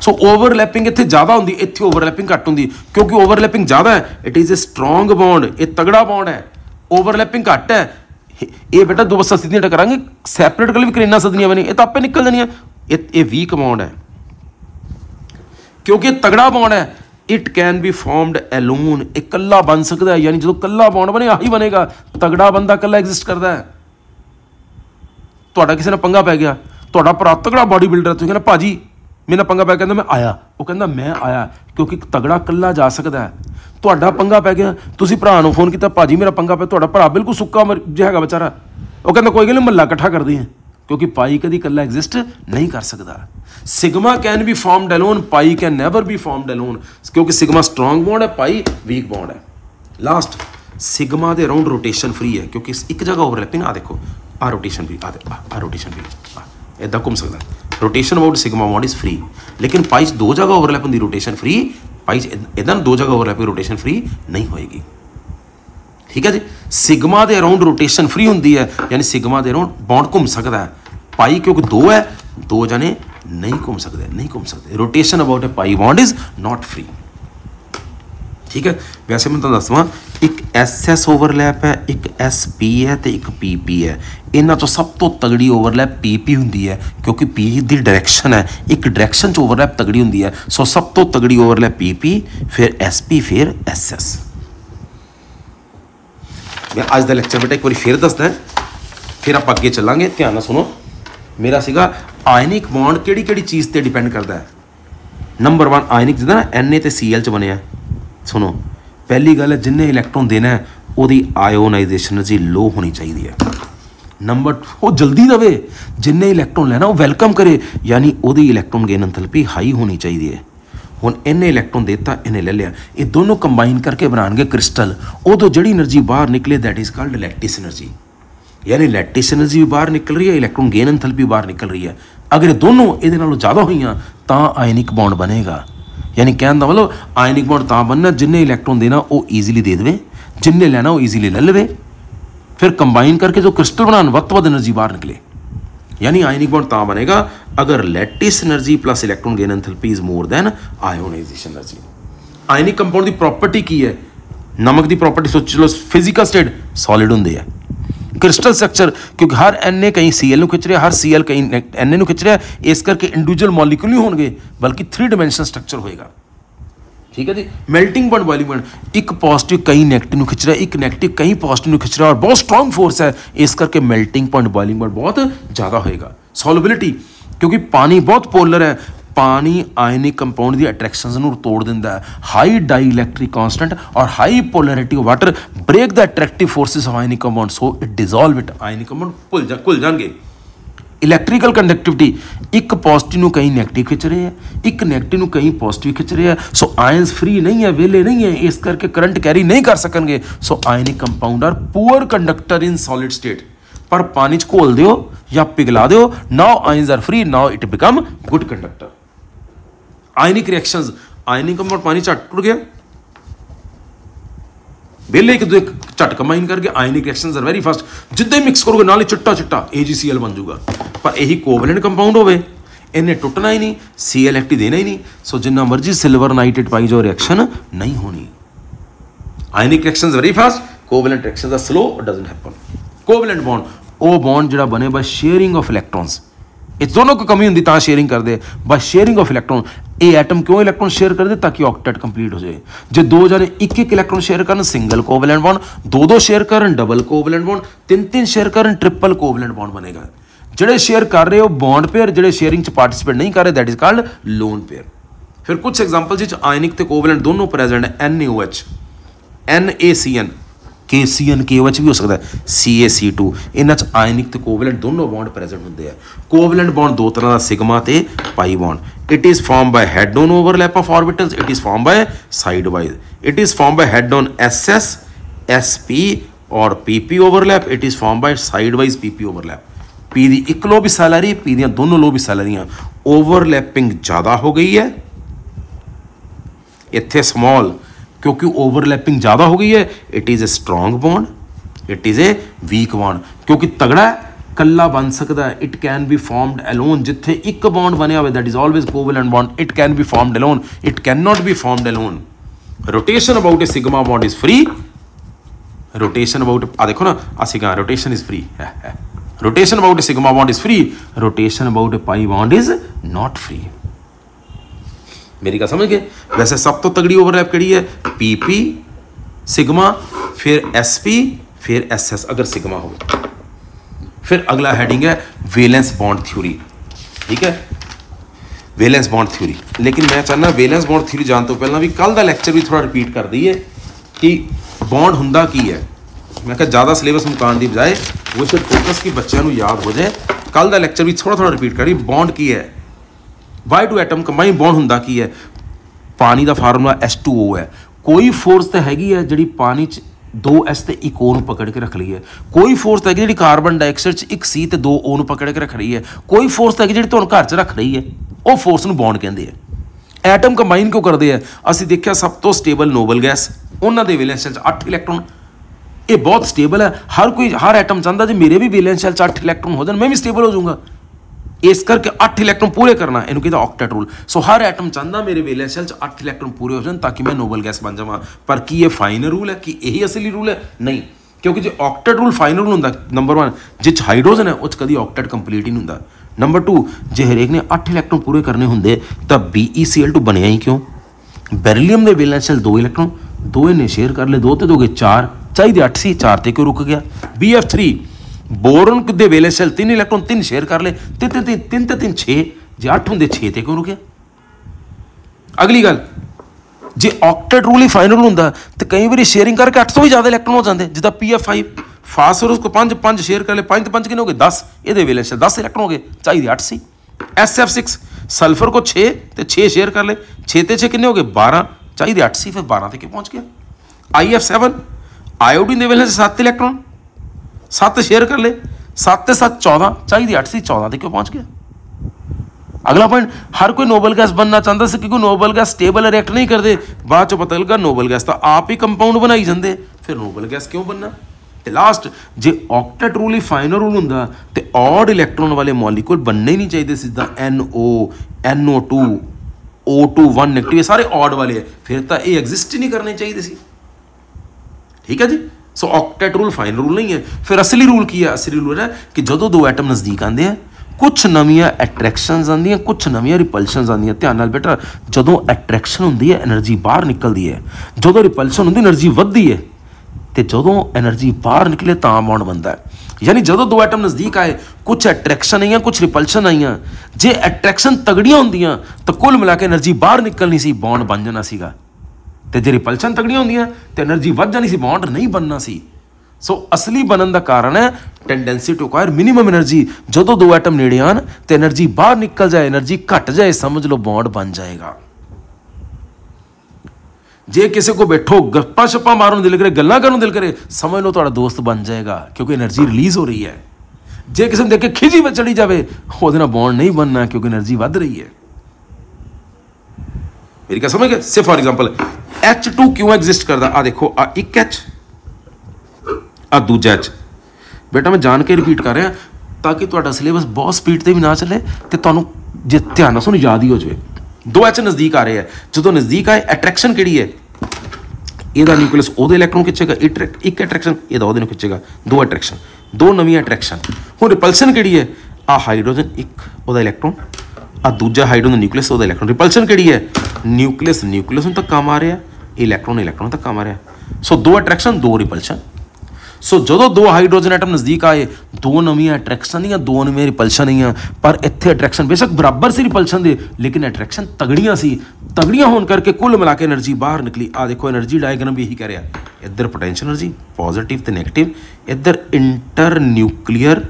ਸੋ ਓਵਰਲੈਪਿੰਗ ਇੱਥੇ ਜ਼ਿਆਦਾ ਹੁੰਦੀ ਇੱਥੇ ਓਵਰਲੈਪਿੰਗ ਘੱਟ ਹੁੰਦੀ ਕਿਉਂਕਿ ਓਵਰਲੈਪਿੰਗ ਜ਼ਿਆਦਾ ਹੈ it is a strong bond ਇਹ ਤਗੜਾ ਬੌਂਡ ਹੈ ਓਵਰਲੈਪਿੰਗ ਘੱਟ ਹੈ ਇਹ- ਇਹ ਬੇਟਾ ਦੋ ਬੱਸਾਂ ਸਿੱਧੀਆਂ ਟਕਰਾਂਗੇ ਸੈਪਰੇਟ ਕਰ ਵੀ ਕਰੇਨਾ ਸਦਨੀਆਂ ਬਣੀ ਇਹ ਤਾਂ ਆਪੇ ਨਿਕਲ ਜਾਣੀਆਂ ਇਹ ਇਹ ਵੀਕ ਬੌਂਡ ਹੈ ਕਿਉਂਕਿ ਇਹ ਤਗੜਾ ਬੌਂਡ ਹੈ it can be formed alone ਇਹ ਇਕੱਲਾ ਬਣ ਸਕਦਾ ਹੈ। ਯਾਨੀ ਜਦੋਂ ਇਕੱਲਾ ਬੌਂਡ ਬਣੇ, ਆਹੀ ਬਣੇਗਾ। ਤਗੜਾ ਬੰਦਾ ਇਕੱਲਾ ਐਗਜ਼ਿਸਟ ਕਰਦਾ ਹੈ। ਤੁਹਾਡਾ ਕਿਸੇ ਨਾਲ ਪੰਗਾ ਪੈ ਗਿਆ। ਤੁਹਾਡਾ ਭਰਾ ਤਗੜਾ ਬਾਡੀ ਬਿਲਡਰ ਤੁਸੀਂ ਕਹਿੰਦਾ, ਭਾਜੀ, ਮੇਰੇ ਨਾਲ ਪੰਗਾ ਪੈ ਗਿਆ। ਕਹਿੰਦਾ, ਮੈਂ ਆਇਆ। ਉਹ ਕਹਿੰਦਾ, ਮੈਂ ਆਇਆ ਕਿਉਂਕਿ ਤਗੜਾ ਇਕੱਲਾ ਜਾ ਸਕਦਾ ਹੈ। ਤੁਹਾਡਾ ਪੰਗਾ ਪੈ ਗਿਆ। ਤੁਸੀਂ ਭਰਾ ਨੂੰ ਫੋਨ ਕੀਤਾ, ਭਾਜੀ, ਮੇਰਾ ਪੰਗਾ ਪਿਆ। ਤੁਹਾਡਾ ਭਰਾ ਬਿਲਕੁਲ ਸੁੱਕਾ ਮਰ, ਜਿਹਾ ਹੈਗਾ ਵਿਚਾਰਾ। ਉਹ ਕਹਿੰਦਾ, ਕੋਈ ਗੱਲ ਨਹੀਂ ਮਹੱਲਾ ਇਕੱਠਾ ਕਰਦੇ ਹਾਂ। ਕਿਉਂਕਿ ਪਾਈ ਕਦੀ ਇਕੱਲਾ ਐਗਜ਼ਿਸਟ ਨਹੀਂ ਕਰ ਸਕਦਾ। Sigma can be formed alone pi can never be formed alone ਕਿਉਂਕਿ ਸਿਗਮਾ ਸਟਰੋਂਗ ਬੌਂਡ ਹੈ, ਪਾਈ ਵੀਕ ਬੌਂਡ ਹੈ। ਲਾਸਟ ਸਿਗਮਾ ਦੇ ਅਰਾਊਂਡ ਰੋਟੇਸ਼ਨ ਫ੍ਰੀ ਹੈ, ਕਿਉਂਕਿ ਇੱਕ ਜਗ੍ਹਾ ਓਵਰਲੈਪਿੰਗ ਆ ਦੇਖੋ ਆ ਰੋਟੇਸ਼ਨ ਵੀ ਆ ਦੇ ਆ ਰੋਟੇਸ਼ਨ ਵੀ ਇਦਾਂ ਘੁੰਮ ਸਕਦਾ। Rotation about sigma bond is free ਲੇਕਿਨ ਪਾਈ 'ਚ ਦੋ ਜਗ੍ਹਾ ਓਵਰਲੈਪ ਹੁੰਦੀ ਰੋਟੇਸ਼ਨ ਫ੍ਰੀ ਪਾਈ 'ਚ ਇਦਾਂ ਦੋ ਜਗ੍ਹਾ ਓਵਰਲੈਪ ਰੋਟੇਸ਼ਨ ਫ੍ਰੀ ਨਹੀਂ ਹੋਏਗੀ। ਠੀਕ ਹੈ ਜੀ? ਸਿਗਮਾ ਦੇ ਅਰਾਊਂਡ ਰੋਟੇਸ਼ਨ ਫ੍ਰੀ ਹੁੰਦੀ ਹੈ, ਯਾਨੀ ਸਿਗਮਾ ਦੇ ਅਰਾਊਂਡ ਬੌਂਡ ਘੁੰਮ ਸਕਦਾ ਹੈ। ਪਾਈ ਕਿਉਂਕਿ ਦੋ ਹੈ, ਦੋ ਜਣੇ ਨਹੀਂ ਘੁੰਮ ਸਕਦੇ, ਨਹੀਂ ਘੁੰਮ ਸਕਦੇ। Rotation about a pi bond is not free ਠੀਕ ਹੈ? ਵੈਸੇ ਮੈਂ ਤੁਹਾਨੂੰ ਦੱਸਵਾਂ ਇੱਕ ਐਸਐਸ ਓਵਰਲੈਪ ਹੈ, ਇੱਕ ਐਸਪੀ ਹੈ ਤੇ ਇੱਕ ਪੀਪੀ ਹੈ। ਇਹਨਾਂ ਤੋਂ ਸਭ ਤੋਂ ਤਗੜੀ ਓਵਰਲੈਪ ਪੀਪੀ ਹੁੰਦੀ ਹੈ, ਕਿਉਂਕਿ ਪੀ ਦੀ ਡਾਇਰੈਕਸ਼ਨ ਹੈ। ਇੱਕ ਡਾਇਰੈਕਸ਼ਨ ਚ ਓਵਰਲੈਪ ਤਗੜੀ ਹੁੰਦੀ ਹੈ, ਸੋ ਸਭ ਤੋਂ ਤਗੜੀ ਓਵਰਲੈਪ ਪੀਪੀ ਫਿਰ ਐਸਪੀ ਫਿਰ ਐਸਐਸ ਮੈਂ ਅੱਜ ਦਾ ਲੈਕਚਰ ਬੇਟਾ ਇੱਕ ਵਾਰੀ ਫੇਰ ਦੱਸਦਾ ਫਿਰ ਆਪਾਂ ਅੱਗੇ ਚੱਲਾਂਗੇ। ਧਿਆਨ ਨਾਲ ਸੁਣੋ। ਮੇਰਾ ਸੀਗਾ ਆਇਨਿਕ ਬੌਂਡ ਕਿਹੜੀ ਕਿਹੜੀ ਚੀਜ਼ ਤੇ ਡਿਪੈਂਡ ਕਰਦਾ ਹੈ? ਨੰਬਰ 1 ਆਇਨਿਕ ਜਿਹਦਾ ਨਾ Na ਤੇ Cl ਚ ਬਣਿਆ। ਸੁਣੋ। ਪਹਿਲੀ ਗੱਲ ਹੈ, ਜਿੰਨੇ ਇਲੈਕਟ੍ਰੋਨ ਦੇਣਾ ਹੈ, ਉਹਦੀ ਆਇਓਨਾਈਜੇਸ਼ਨ એનર્ਜੀ ਲੋ ਹੋਣੀ ਚਾਹੀਦੀ ਹੈ। ਨੰਬਰ ਉਹ ਜਲਦੀ ਦਵੇ ਜਿੰਨੇ ਇਲੈਕਟ੍ਰੋਨ ਲੈਣਾ, ਉਹ ਵੈਲਕਮ ਕਰੇ। ਯਾਨੀ ਉਹਦੀ ਇਲੈਕਟ੍ਰੋਨ ਗੇਨ ਐਂਥੈਲਪੀ ਹਾਈ ਹੋਣੀ ਚਾਹੀਦੀ ਹੈ। ਹੁਣ ਇਹਨੇ ਇਲੈਕਟ੍ਰੋਨ ਦਿੱਤਾ ਇਹਨੇ ਲੈ ਲਿਆ। ਇਹ ਦੋਨੋਂ ਕੰਬਾਈਨ ਕਰਕੇ ਬਣਾਣਗੇ ਕ੍ਰਿਸਟਲ ਉਦੋਂ ਜਿਹੜੀ એનર્ਜੀ ਬਾਹਰ ਨਿਕਲੇ that is called electric energy ਯਾਨੀ ਇਲੈਕਟ੍ਰਿਸ એનર્ਜੀ ਵੀ ਬਾਹਰ ਨਿਕਲ ਰਹੀ ਹੈ ਇਲੈਕਟ੍ਰੋਨ ਗੇਨ ਵੀ ਬਾਹਰ ਨਿਕਲ ਰਹੀ ਹੈ। ਅਗਰ ਇਹ ਦੋਨੋਂ ਇਹਦੇ ਨਾਲੋਂ ਜ਼ਿਆਦਾ ਹੋਈਆਂ, ਤਾਂ ਆਇਨਿਕ ਬੌਂਡ ਬਣੇਗਾ। ਯਾਨੀ ਕਹਿਣ ਦਾ ਮਤਲਬ ਆਇਨਿਕ ਬੌਂਡ ਤਾਂ ਬਣਨਾ, ਜਿੰਨੇ ਇਲੈਕਟ੍ਰੋਨ ਦੇਣਾ, ਉਹ ਈਜ਼ੀਲੀ ਦੇ ਦੇਵੇ। ਜਿੰਨੇ ਲੈਣਾ, ਉਹ ਈਜ਼ੀਲੀ ਲੈ ਲਵੇ। ਫਿਰ ਕੰਬਾਈਨ ਕਰਕੇ ਜੋ ਕ੍ਰਿਸਟਲ ਬਣਾਉਣ, ਵੱਧ ਤੋਂ ਵੱਧ એનર્ਜੀ ਬਾਹਰ ਨਿਕਲੇ। यानी आयनिक बॉन्ड ता बनेगा अगर lattice energy plus electron gain enthalpy is more than ionization energy ionic compound the property ਕੀ ਹੈ? ਨਮਕ ਦੀ ਪ੍ਰਾਪਰਟੀ ਸੋਚ ਲਓ ਫਿਜ਼ੀਕਲ ਸਟੇਟ ਸੋਲਿਡ ਹੁੰਦੇ ਆ। ਕ੍ਰਿਸਟਲ ਸਟਰਕਚਰ ਕਿਉਂਕਿ ਹਰ ਐਨਏ ਕਹੀਂ ਸੀਐਲ ਨੂੰ ਖਿੱਚ ਰਿਹਾ, ਹਰ ਸੀਐਲ ਕਹੀਂ ਐਨਏ ਨੂੰ ਖਿੱਚ ਰਿਹਾ, ਇਸ ਕਰਕੇ ਇੰਡੀਵਿਜੂਅਲ ਮੋਲੀਕਿਊਲ ਨਹੀਂ ਹੋਣਗੇ, ਬਲਕਿ 3 ਡਾਈਮੈਂਸ਼ਨਲ ਸਟਰਕਚਰ ਹੋਏਗਾ। ਠੀਕ ਹੈ ਜੀ? ਮੈਲਟਿੰਗ ਪੁਆਇੰਟ ਬੋਇਲਿੰਗ ਪੁਆਇੰਟ ਇੱਕ ਪੋਜ਼ਿਟਿਵ ਕਈ 네ਗੇਟਿਵ ਨੂੰ ਖਿੱਚ ਰਿਹਾ, ਇੱਕ 네ਗੇਟਿਵ ਕਈ ਪੋਜ਼ਿਟਿਵ ਨੂੰ ਖਿੱਚ ਰਿਹਾ ਔਰ ਬਹੁਤ ਸਟਰੋਂਗ ਫੋਰਸ ਹੈ। ਇਸ ਕਰਕੇ ਮੈਲਟਿੰਗ ਪੁਆਇੰਟ ਬੋਇਲਿੰਗ ਪੁਆਇੰਟ ਬਹੁਤ ਜ਼ਿਆਦਾ ਹੋਏਗਾ। ਸੋਲੂਬਿਲਿਟੀ ਕਿਉਂਕਿ ਪਾਣੀ ਬਹੁਤ ਪੋਲਰ ਹੈ। ਪਾਣੀ ਆਇਨਿਕ ਕੰਪਾਊਂਡ ਦੀ ਅਟਰੈਕਸ਼ਨਸ ਨੂੰ ਤੋੜ ਦਿੰਦਾ ਹੈ। High dielectric constant or high polarity water break the attractive forces of ionic compound so it dissolve it ionic compound ਭੁੱਲ ਜਾ ਭੁੱਲ ਜਾਣਗੇ। ਇਲੈਕਟ੍ਰੀਕਲ ਕੰਡਕਟਿਵਿਟੀ ਇੱਕ ਪੋਜ਼ਿਟਿਵ ਨੂੰ ਕਈ 네ਗੇਟਿਵ ਖਿੱਚ ਰਹੇ ਹੈ ਇੱਕ 네ਗੇਟਿਵ ਨੂੰ ਕਈ ਪੋਜ਼ਿਟਿਵ ਖਿੱਚ ਰਹੇ ਹੈ ਸੋ ਆਇਨਸ ਫ੍ਰੀ ਨਹੀਂ ਹੈ ਵੇਲੇ ਨਹੀਂ ਹੈ ਇਸ ਕਰਕੇ ਕਰੰਟ ਕੈਰੀ ਨਹੀਂ ਕਰ ਸਕਣਗੇ। So ionic compound are poor conductor in solid state ਪਰ ਪਾਣੀ ਚ ਘੋਲ ਦਿਓ ਜਾਂ ਪਿਘਲਾ ਦਿਓ now ions are free now it become good conductor ionic reactions ionic compound ਪਾਣੀ ਚ ਟੁੱਟ ਗਿਆ। ਵੇਲੇ ਇੱਕ ਦੋ ਇੱਕ ਝਟ ਕੰਬਾਈਨ ਕਰਕੇ ionic reactions are very fast ਜਿੱਦਾਂ ਹੀ ਮਿਕਸ ਕਰੋਗੇ, ਨਾਲ ਹੀ ਚਿੱਟਾ ਚਿੱਟਾ AgCl ਬਣ ਜਾਊਗਾ। ਪਰ ਇਹੀ ਕੋਵਲੈਂਟ ਕੰਪਾਊਂਡ ਹੋਵੇ, ਇਹਨੇ ਟੁੱਟਣਾ ਹੀ ਨਹੀਂ Cl ਐਕਟੀ ਦੇਣਾ ਹੀ ਨਹੀਂ, ਸੋ ਜਿੰਨਾ ਮਰਜ਼ੀ ਸਿਲਵਰ ਨਾਈਟ੍ਰੇਟ ਪਾਈ ਜੋ ਰਿਐਕਸ਼ਨ ਨਹੀਂ ਹੋਣੀ। Ionic reactions very fast covalent reactions are slow doesn't happen covalent bond ਉਹ ਬੌਂਡ ਜਿਹੜਾ ਬਣੇ ਬਾਈ ਸ਼ੇਅਰਿੰਗ ਆਫ ਇਲੈਕਟ੍ਰੋਨਸ ਇਹ ਦੋਨੋਂ ਕੋ ਕਮੀ ਹੁੰਦੀ ਤਾਂ ਸ਼ੇਅਰਿੰਗ ਕਰਦੇ ਬਾਈ ਸ਼ੇਅਰਿੰਗ ਆਫ ਇਲੈਕਟ੍ਰੋਨ ਇਹ ਐਟਮ ਕਿਉਂ ਇਲੈਕਟ੍ਰੋਨ ਸ਼ੇਅਰ ਕਰਦੇ? ਤਾਂ ਕਿ ਆਕਟੇਟ ਕੰਪਲੀਟ ਹੋ ਜਾਏ। ਜੇ ਦੋ ਜਣੇ ਇੱਕ ਇੱਕ ਇਲੈਕਟ੍ਰੋਨ ਸ਼ੇਅਰ ਕਰਨ ਸਿੰਗਲ ਕੋਵਲੈਂਟ ਬੌਂਡ ਦੋ ਦੋ ਸ਼ੇਅਰ ਕਰਨ ਡਬਲ ਕੋਵਲੈਂਟ ਬੌਂਡ ਤਿੰਨ ਤਿੰਨ ਸ਼ੇਅਰ ਕਰਨ ਟ੍ਰਿਪਲ ਕੋਵਲੈਂਟ ਬੌਂਡ ਬਣੇਗਾ। ਜਿਹੜੇ ਸ਼ੇਅਰ ਕਰ ਰਹੇ ਹੋ ਬੌਂਡ ਪੇਅਰ ਜਿਹੜੇ ਸ਼ੇਅਰਿੰਗ ਚ ਪਾਰਟਿਸਿਪੇਟ ਨਹੀਂ ਕਰ ਰਹੇ that is called lone pair ਫਿਰ ਕੁਝ ਐਗਜ਼ਾਮਪਲਸ ਜਿਹ ਚ ਆਇਨਿਕ ਤੇ ਕੋਵਲੈਂਟ ਦੋਨੋਂ ਪ੍ਰੈਜ਼ੈਂਟ ਹੈ NaOH NaCN KCN KOH ਵੀ ਹੋ ਸਕਦਾ ਹੈ CaC2 ਇਹਨਾਂ ਚ ਆਇਨਿਕ ਤੇ ਕੋਵਲੈਂਟ ਦੋਨੋਂ ਬੌਂਡ ਪ੍ਰੈਜ਼ੈਂਟ ਹੁੰਦੇ ਆ। ਕੋਵਲੈਂਟ ਬੌਂਡ ਦੋ ਤਰ੍ਹਾਂ ਦਾ ਸਿਗਮਾ ਤੇ pi bond it is form by head on overlap of orbitals it is form by side wise it is form by head on SS SP or PP overlap, it is formed by side wise PP overlap P ਦੀ ਇੱਕ ਲੋਬ ਵੀ ਸੈਲਰੀ ਪੀ ਦੀਆਂ ਦੋਨੋਂ ਲੋਬ ਵੀ ਸੈਲਰੀਆਂ ਓਵਰਲੈਪਿੰਗ ਜ਼ਿਆਦਾ ਹੋ ਗਈ ਹੈ। ਇੱਥੇ ਸਮਾਲ ਕਿਉਂਕਿ ਓਵਰਲੈਪਿੰਗ ਜ਼ਿਆਦਾ ਹੋ ਗਈ ਹੈ। It is a strong bond it is a weak bond ਕਿਉਂਕਿ ਤਗੜਾ ਹੈ ਕੱਲਾ ਬਣ ਸਕਦਾ it can be formed alone ਜਿੱਥੇ ਇੱਕ ਬੌਂਡ ਬਣਿਆ ਹੋਵੇ that is always covalent bond it can be formed alone it can not be formed alone rotation about a sigma bond is free rotation about ਆ ਦੇਖੋ ਨਾ ਆ ਸਿਗਾ rotation is free rotation about a sigma bond is free. Rotation about a pi bond is not free. ਮੇਰੀ ਗੱਲ ਸਮਝ ਗਏ ਵੈਸੇ ਸਭ ਤੋਂ ਤਗੜੀ ਓਵਰਲੈਪ ਕਿਹੜੀ ਹੈ pp ਸਿਗਮਾ ਫਿਰ sp ਫਿਰ ss ਅਗਰ ਸਿਗਮਾ ਹੋਵੇ ਫਿਰ ਅਗਲਾ ਹੈਡਿੰਗ ਹੈ ਵੈਲੈਂਸ ਬੌਂਡ ਥਿਊਰੀ ਠੀਕ ਹੈ ਵੈਲੈਂਸ ਬੌਂਡ ਥਿਊਰੀ ਲੇਕਿਨ ਮੈਂ ਚਾਹੁੰਦਾ ਵੈਲੈਂਸ ਬੌਂਡ ਥਿਊਰੀ ਜਾਣ ਤੋਂ ਪਹਿਲਾਂ ਵੀ ਕੱਲ ਦਾ ਲੈਕਚਰ ਵੀ ਥੋੜਾ ਰਿਪੀਟ ਕਰ ਦਈਏ ਕਿ ਬੌਂਡ ਹੁੰਦਾ ਕੀ ਹੈ ਮੈਂ ਕਿਹਾ ਜ਼ਿਆਦਾ ਸਿਲੇਬਸ ਮੁਕਾਉਣ ਦੀ ਬਜਾਏ ਉਹ ਸ਼ੁਡ ਫੋਕਸ ਕਿ ਬੱਚਿਆਂ ਨੂੰ ਯਾਦ ਹੋ ਜਾਏ। ਕੱਲ ਦਾ ਲੈਕਚਰ ਵੀ ਥੋੜਾ ਥੋੜਾ ਰਿਪੀਟ ਕਰੀ ਬੌਂਡ ਕੀ ਹੈ? Why two atom combine bond ਹੁੰਦਾ ਕੀ ਹੈ? ਪਾਣੀ ਦਾ ਫਾਰਮੂਲਾ H2O ਹੈ। ਕੋਈ ਫੋਰਸ ਤਾਂ ਹੈਗੀ ਹੈ ਜਿਹੜੀ ਪਾਣੀ 'ਚ 2S ਤੇ ਇੱਕ O ਨੂੰ ਪਕੜ ਕੇ ਰੱਖ ਲਈ ਹੈ। ਕੋਈ ਫੋਰਸ ਤਾਂ ਹੈਗੀ ਜਿਹੜੀ ਕਾਰਬਨ ਡਾਈਆਕਸਾਈਡ 'ਚ ਇੱਕ C ਤੇ 2 O ਨੂੰ ਪਕੜ ਕੇ ਰੱਖ ਰਹੀ ਹੈ। ਕੋਈ ਫੋਰਸ ਤਾਂ ਹੈਗੀ ਜਿਹੜੀ ਤੁਹਾਨੂੰ ਘਰ 'ਚ ਰੱਖ ਰਹੀ ਹੈ। ਉਹ ਫੋਰਸ ਨੂੰ ਬੌਂਡ ਕਹਿੰਦੇ ਆ। ਐਟਮ ਕੰਬਾਈਨ ਕਿਉਂ ਕਰਦੇ ਆ? ਅਸੀਂ ਦੇਖਿਆ ਸਭ ਤੋਂ ਸਟੇਬਲ ਨੋਬਲ ਗੈਸ ਉਹਨਾਂ ਦੇ ਵੈਲੈਂਸ ਸ਼ੈਲ 'ਚ 8 ਇਲੈਕਟ੍ਰੋਨ ਇਹ ਬਹੁਤ ਸਟੇਬਲ ਹੈ। ਹਰ ਕੋਈ, ਹਰ ਐਟਮ ਚਾਹੁੰਦਾ ਜੇ ਮੇਰੇ ਵੀ ਵੈਲੈਂਸ ਸ਼ੈਲ 'ਚ 8 ਇਲੈਕਟ੍ਰੋਨ ਹੋ ਜਾਣ, ਮੈਂ ਵੀ ਸਟੇਬਲ ਹੋ ਜਾਊਂਗਾ। ਇਸ ਕਰਕੇ 8 ਇਲੈਕਟ੍ਰੋਨ ਪੂਰੇ ਕਰਨਾ, ਇਹਨੂੰ ਕਹਿੰਦਾ ਆਕਟੈਟ ਰੂਲ ਸੋ ਹਰ ਐਟਮ ਚਾਹੁੰਦਾ ਮੇਰੇ ਵੈਲੈਂਸ ਸ਼ੈਲ 'ਚ 8 ਇਲੈਕਟ੍ਰੋਨ ਪੂਰੇ ਹੋ ਜਾਣ, ਤਾਂ ਕਿ ਮੈਂ ਨੋਬਲ ਗੈਸ ਬਣ ਜਾਵਾਂ। ਪਰ ਕੀ ਇਹ ਫਾਈਨਲ ਰੂਲ ਹੈ? ਕਿ ਇਹੀ ਅਸਲੀ ਰੂਲ ਹੈ? ਨਹੀਂ। ਕਿਉਂਕਿ ਜੇ ਆਕਟੈਟ ਰੂਲ ਫਾਈਨਲ ਰੂਲ ਹੁੰਦਾ ਨੰਬਰ 1 ਜਿਹ ਹਾਈਡਰੋਜਨ ਹੈ, ਉਹ 'ਚ ਕਦੀ ਆਕਟੈਟ ਕੰਪਲੀਟ ਹੀ ਨਹੀਂ ਹੁੰਦਾ। ਨੰਬਰ 2 ਜੇ ਹਰੇਕ ਨੇ 8 ਇਲੈਕਟ੍ਰੋਨ ਪੂਰੇ ਕਰਨੇ ਹੁੰਦੇ, ਤਾਂ BeCl2 ਬਣਿਆ ਹੀ ਕਿਉਂ? ਬੈਰੀਲੀਅਮ ਦੇ ਵੈਲੈਂਸ ਸ਼ੈਲ 2 ਇਲੈਕਟ੍ਰੋਨ ਦੋ ਇਹਨੇ ਸ਼ੇਅਰ ਕਰ ਲਏ, ਦੋ ਤੇ ਦੋਗੇ 4 ਚਾਹੀਦੇ 8 ਸੀ 4 ਤੇ ਕਿਉਂ ਰੁਕ ਗਿਆ? BF3 ਬੋਰਨ ਦੇ ਵੈਲੈਂਸ ਸ਼ੈਲ 3 ਇਲੈਕਟ੍ਰੋਨ 3 ਸ਼ੇਅਰ ਕਰ ਲਏ ਤੇ ਤੇ 3 ਤੇ 3 6 ਜੇ 8 ਹੁੰਦੇ 6 ਤੇ ਕਿਉਂ ਰੁਕਿਆ ਅਗਲੀ ਗੱਲ, ਜੇ ਆਕਟੇਟ ਰੂਲ ਹੀ ਫਾਈਨਲ ਹੁੰਦਾ, ਤੇ ਕਈ ਵਾਰੀ ਸ਼ੇਅਰਿੰਗ ਕਰਕੇ 800 ਵੀ ਜ਼ਿਆਦਾ ਇਲੈਕਟ੍ਰੋਨ ਹੋ ਜਾਂਦੇ, ਜਿੱਦਾਂ PF5 ਫਾਸਫੋਰਸ ਕੋ 5 5 ਸ਼ੇਅਰ ਕਰ ਲਏ 5 ਤੇ 5 ਕਿੰਨੇ ਹੋ ਗਏ? 10 ਇਹਦੇ ਵੈਲੈਂਸ 10 ਇਲੈਕਟ੍ਰੋਨ ਹੋ ਗਏ, ਚਾਹੀਦੇ 8 ਸੀ। SF6 ਸਲਫਰ ਕੋ 6 ਤੇ 6 ਸ਼ੇਅਰ ਕਰ ਲਏ 6 ਤੇ 6 ਕਿੰਨੇ ਹੋ ਗਏ? 12 ਚਾਹੀਦੇ 8 ਸੀ, ਫਿਰ 12 ਤੇ ਕਿਉਂ ਪਹੁੰਚ ਗਿਆ? IF7 ਆਇਓਡੀਨ ਦੇ ਵੈਲੈਂਸ 7 ਇਲੈਕਟ੍ਰੋਨ 7 ਸ਼ੇਅਰ ਕਰ ਲਏ 7 ਤੇ 7 14 ਚਾਹੀਦੀ 8 ਸੀ 14 ਤੇ ਕਿਉਂ ਪਹੁੰਚ ਗਿਆ? ਅਗਲਾ ਪੁਆਇੰਟ ਹਰ ਕੋਈ ਨੋਬਲ ਗੈਸ ਬਣਨਾ ਚਾਹੁੰਦਾ ਸੀ ਕਿਉਂਕਿ ਨੋਬਲ ਗੈਸ ਸਟੇਬਲ ਰਿਐਕਟ ਨਹੀਂ ਕਰਦੇ, ਬਾਅਦ ਚ ਪਤਾ ਲੱਗਾ ਨੋਬਲ ਗੈਸ ਤਾਂ ਆਪ ਹੀ ਕੰਪਾਊਂਡ ਬਣਾਈ ਜਾਂਦੇ ਫਿਰ ਨੋਬਲ ਗੈਸ ਕਿਉਂ ਬਣਨਾ? ਤੇ ਲਾਸਟ ਜੇ ਆਕਟੇਟ ਰੂਲ ਹੀ ਫਾਈਨਲ ਰੂਲ ਹੁੰਦਾ, ਤੇ ਔਡ ਇਲੈਕਟ੍ਰੋਨ ਵਾਲੇ ਮੋਲੀਕੂਲ ਬਣਨੇ ਹੀ ਨਹੀਂ ਚਾਹੀਦੇ ਸਿੱਧਾ NO NO2 O2 1 ਨੈਗੇਟਿਵ ਇਹ ਸਾਰੇ ਔਡ ਵਾਲੇ ਆ। ਫਿਰ ਤਾਂ ਇਹ ਐਗਜ਼ਿਸਟ ਹੀ ਨਹੀਂ ਕਰਨੇ ਚਾਹੀਦੇ ਸੀ। ਠੀਕ ਹੈ ਜੀ? So octet rule final rule ਨਹੀਂ ਹੈ। ਫਿਰ ਅਸਲੀ ਰੂਲ ਕੀ ਹੈ? ਅਸਲੀ ਰੂਲ ਹੈ ਕਿ ਜਦੋਂ ਦੋ ਐਟਮ ਨਜ਼ਦੀਕ ਆਉਂਦੇ ਆ ਕੁਝ ਨਵੀਆਂ ਅਟਰੈਕਸ਼ਨਸ ਆਉਂਦੀਆਂ ਕੁਝ ਨਵੀਆਂ ਰਿਪਲਸ਼ਨਸ ਆਉਂਦੀਆਂ। ਧਿਆਨ ਨਾਲ ਬੇਟਾ, ਜਦੋਂ ਅਟਰੈਕਸ਼ਨ ਹੁੰਦੀ ਹੈ એનર્ਜੀ ਬਾਹਰ ਨਿਕਲਦੀ ਹੈ। ਜਦੋਂ ਰਿਪਲਸ਼ਨ ਹੁੰਦੀ એનર્ਜੀ ਵੱਧਦੀ ਹੈ, ਤੇ ਜਦੋਂ એનર્ਜੀ ਬਾਹਰ ਨਿਕਲੇ ਤਾਂ ਬੌਂਡ ਬਣਦਾ ਹੈ। ਯਾਨੀ ਜਦੋਂ ਦੋ ਐਟਮ ਨਜ਼ਦੀਕ ਆਏ ਕੁਝ ਅਟਰੈਕਸ਼ਨ ਆਈਆਂ ਕੁਝ ਰਿਪਲਸ਼ਨ ਆਈਆਂ। ਜੇ ਅਟਰੈਕਸ਼ਨ ਤਗੜੀਆਂ ਹੁੰਦੀਆਂ, ਤਾਂ ਕੁੱਲ ਮਿਲਾ ਕੇ એનર્ਜੀ ਬਾਹਰ ਨਿਕਲਣੀ ਸੀ ਬੌਂਡ ਬਣ ਜਾਣਾ ਸੀਗਾ। ਤੇ ਜੇ ਰਿਪਲਸ਼ਨ ਤਗੜੀਆਂ ਹੁੰਦੀਆਂ, ਤੇ એનર્ਜੀ ਵੱਧ ਜਾਣੀ ਸੀ ਬਾਉਂਡ ਨਹੀਂ ਬਣਨਾ ਸੀ। ਸੋ ਅਸਲੀ ਬਣਨ ਦਾ ਕਾਰਨ ਹੈ tendency to acquire minimum energy ਜਦੋਂ ਦੋ ਐਟਮ ਨੇੜੇ ਆਣ ਤੇ એનર્ਜੀ ਬਾਹਰ ਨਿਕਲ ਜਾਏ એનર્ਜੀ ਘਟ ਜਾਏ, ਸਮਝ ਲਓ ਬੌਂਡ ਬਣ ਜਾਏਗਾ। ਜੇ ਕਿਸੇ ਕੋ ਬੈਠੋ, ਗੱਪਾਂ ਛੱਪਾਂ ਮਾਰਨ ਦਿਲ ਕਰੇ, ਗੱਲਾਂ ਕਰਨ ਨੂੰ ਦਿਲ ਕਰੇ, ਸਮਝ ਲਓ ਤੁਹਾਡਾ ਦੋਸਤ ਬਣ ਜਾਏਗਾ, ਕਿਉਂਕਿ એનર્ਜੀ ਰਿਲੀਜ਼ ਹੋ ਰਹੀ ਹੈ। ਜੇ ਕਿਸੇ ਨੂੰ ਦੇਖ ਕੇ ਖਿਜੀ ਵਿੱਚ ਚੜੀ ਜਾਵੇ, ਉਹਦੇ ਨਾਲ ਬੌਂਡ ਨਹੀਂ ਬਣਨਾ, ਕਿਉਂਕਿ એનર્ਜੀ ਵੱਧ ਰਹੀ ਹੈ। ਮੇਰੀ ਗੱਲ ਸਮਝ ਗਏ? ਸੇ ਫॉर ਐਗਜ਼ਾਮਪਲ H2 ਕਿਉਂ ਐਗਜ਼ਿਸਟ ਕਰਦਾ? ਆ ਦੇਖੋ ਆ ਇੱਕ H ਆ ਦੂਜਾ H ਬੇਟਾ, ਮੈਂ ਜਾਣ ਕੇ ਰਿਪੀਟ ਕਰ ਰਿਹਾ, ਤਾਂ ਕਿ ਤੁਹਾਡਾ ਸਿਲੇਬਸ ਬਹੁਤ ਸਪੀਡ ਤੇ ਵੀ ਨਾ ਚੱਲੇ ਤੇ ਤੁਹਾਨੂੰ ਜੇ ਧਿਆਨ ਨਾਲ ਸੁਣ, ਯਾਦ ਹੀ ਹੋ ਜਾਵੇ। ਦੋ H ਨਜ਼ਦੀਕ ਆ ਰਹੇ ਆ। ਜਦੋਂ ਨਜ਼ਦੀਕ ਆਏ ਅਟਰੈਕਸ਼ਨ ਕਿਹੜੀ ਹੈ? ਇਹਦਾ ਨਿਊਕਲੀਅਸ ਉਹਦੇ ਇਲੈਕਟ੍ਰੋਨ ਖਿੱਚੇਗਾ ਇੱਕ ਅਟਰੈਕਸ਼ਨ ਇਹਦਾ ਉਹਦੇ ਨੂੰ ਖਿੱਚੇਗਾ, ਦੋ ਅਟਰੈਕਸ਼ਨ ਦੋ ਨਵੀਆਂ ਅਟਰੈਕਸ਼ਨ ਹੁਣ ਰਿਪਲਸ਼ਨ ਕਿਹੜੀ ਹੈ? ਆ ਹਾਈਡਰੋਜਨ ਇੱਕ ਉਹਦਾ ਇਲੈਕਟ੍ਰੋਨ ਆ ਦੂਜਾ ਹਾਈਡਰੋਜਨ ਨਿਊਕਲੀਅਸ, ਉਹਦਾ ਇਲੈਕਟ੍ਰੋਨ ਰਿਪਲਸ਼ਨ ਕਿਹੜੀ ਹੈ? ਨਿਊਕਲੀਅਸ ਨਿਊਕਲੀਅਸ ਨੂੰ ਕੰਮ ਆ ਰਿਹਾ ਇਲੈਕਟ੍ਰੋਨ ਇਲੈਕਟ੍ਰੋਨ ਤੱਕ ਕੰਮ ਆ ਰਿਹਾ। ਸੋ ਦੋ ਅਟਰੈਕਸ਼ਨ ਦੋ ਰਿਪਲਸ਼ਨ ਸੋ ਜਦੋਂ ਦੋ ਹਾਈਡਰੋਜਨ ਐਟਮ ਨਜ਼ਦੀਕ ਆਏ, ਦੋ ਨਵੀਆਂ ਅਟਰੈਕਸ਼ਨ ਦੀਆਂ, ਦੋ ਨਵੀਆਂ ਰਿਪਲਸ਼ਨ ਆਈਆਂ। ਪਰ ਇੱਥੇ ਅਟਰੈਕਸ਼ਨ ਬੇਸ਼ੱਕ ਬਰਾਬਰ ਸੀ ਰਿਪਲਸ਼ਨ ਦੇ, ਲੇਕਿਨ ਅਟਰੈਕਸ਼ਨ ਤਗੜੀਆਂ ਸੀ। ਤਗੜੀਆਂ ਹੋਣ ਕਰਕੇ ਕੁੱਲ ਮਿਲਾ ਕੇ એનર્ਜੀ ਬਾਹਰ ਨਿਕਲੀ। ਆ ਦੇਖੋ એનર્ਜੀ ਡਾਇਗ੍ਰਾਮ ਵੀ ਇਹੀ ਕਹਿ ਰਿਹਾ। ਇੱਧਰ ਪੋਟੈਂਸ਼ੀਅਲ એનર્ਜੀ ਪੋਜ਼ਿਟਿਵ ਤੇ ਨੈਗੇਟਿਵ ਇੱਧਰ ਇੰਟਰ ਨਿਊਕਲੀਅਰ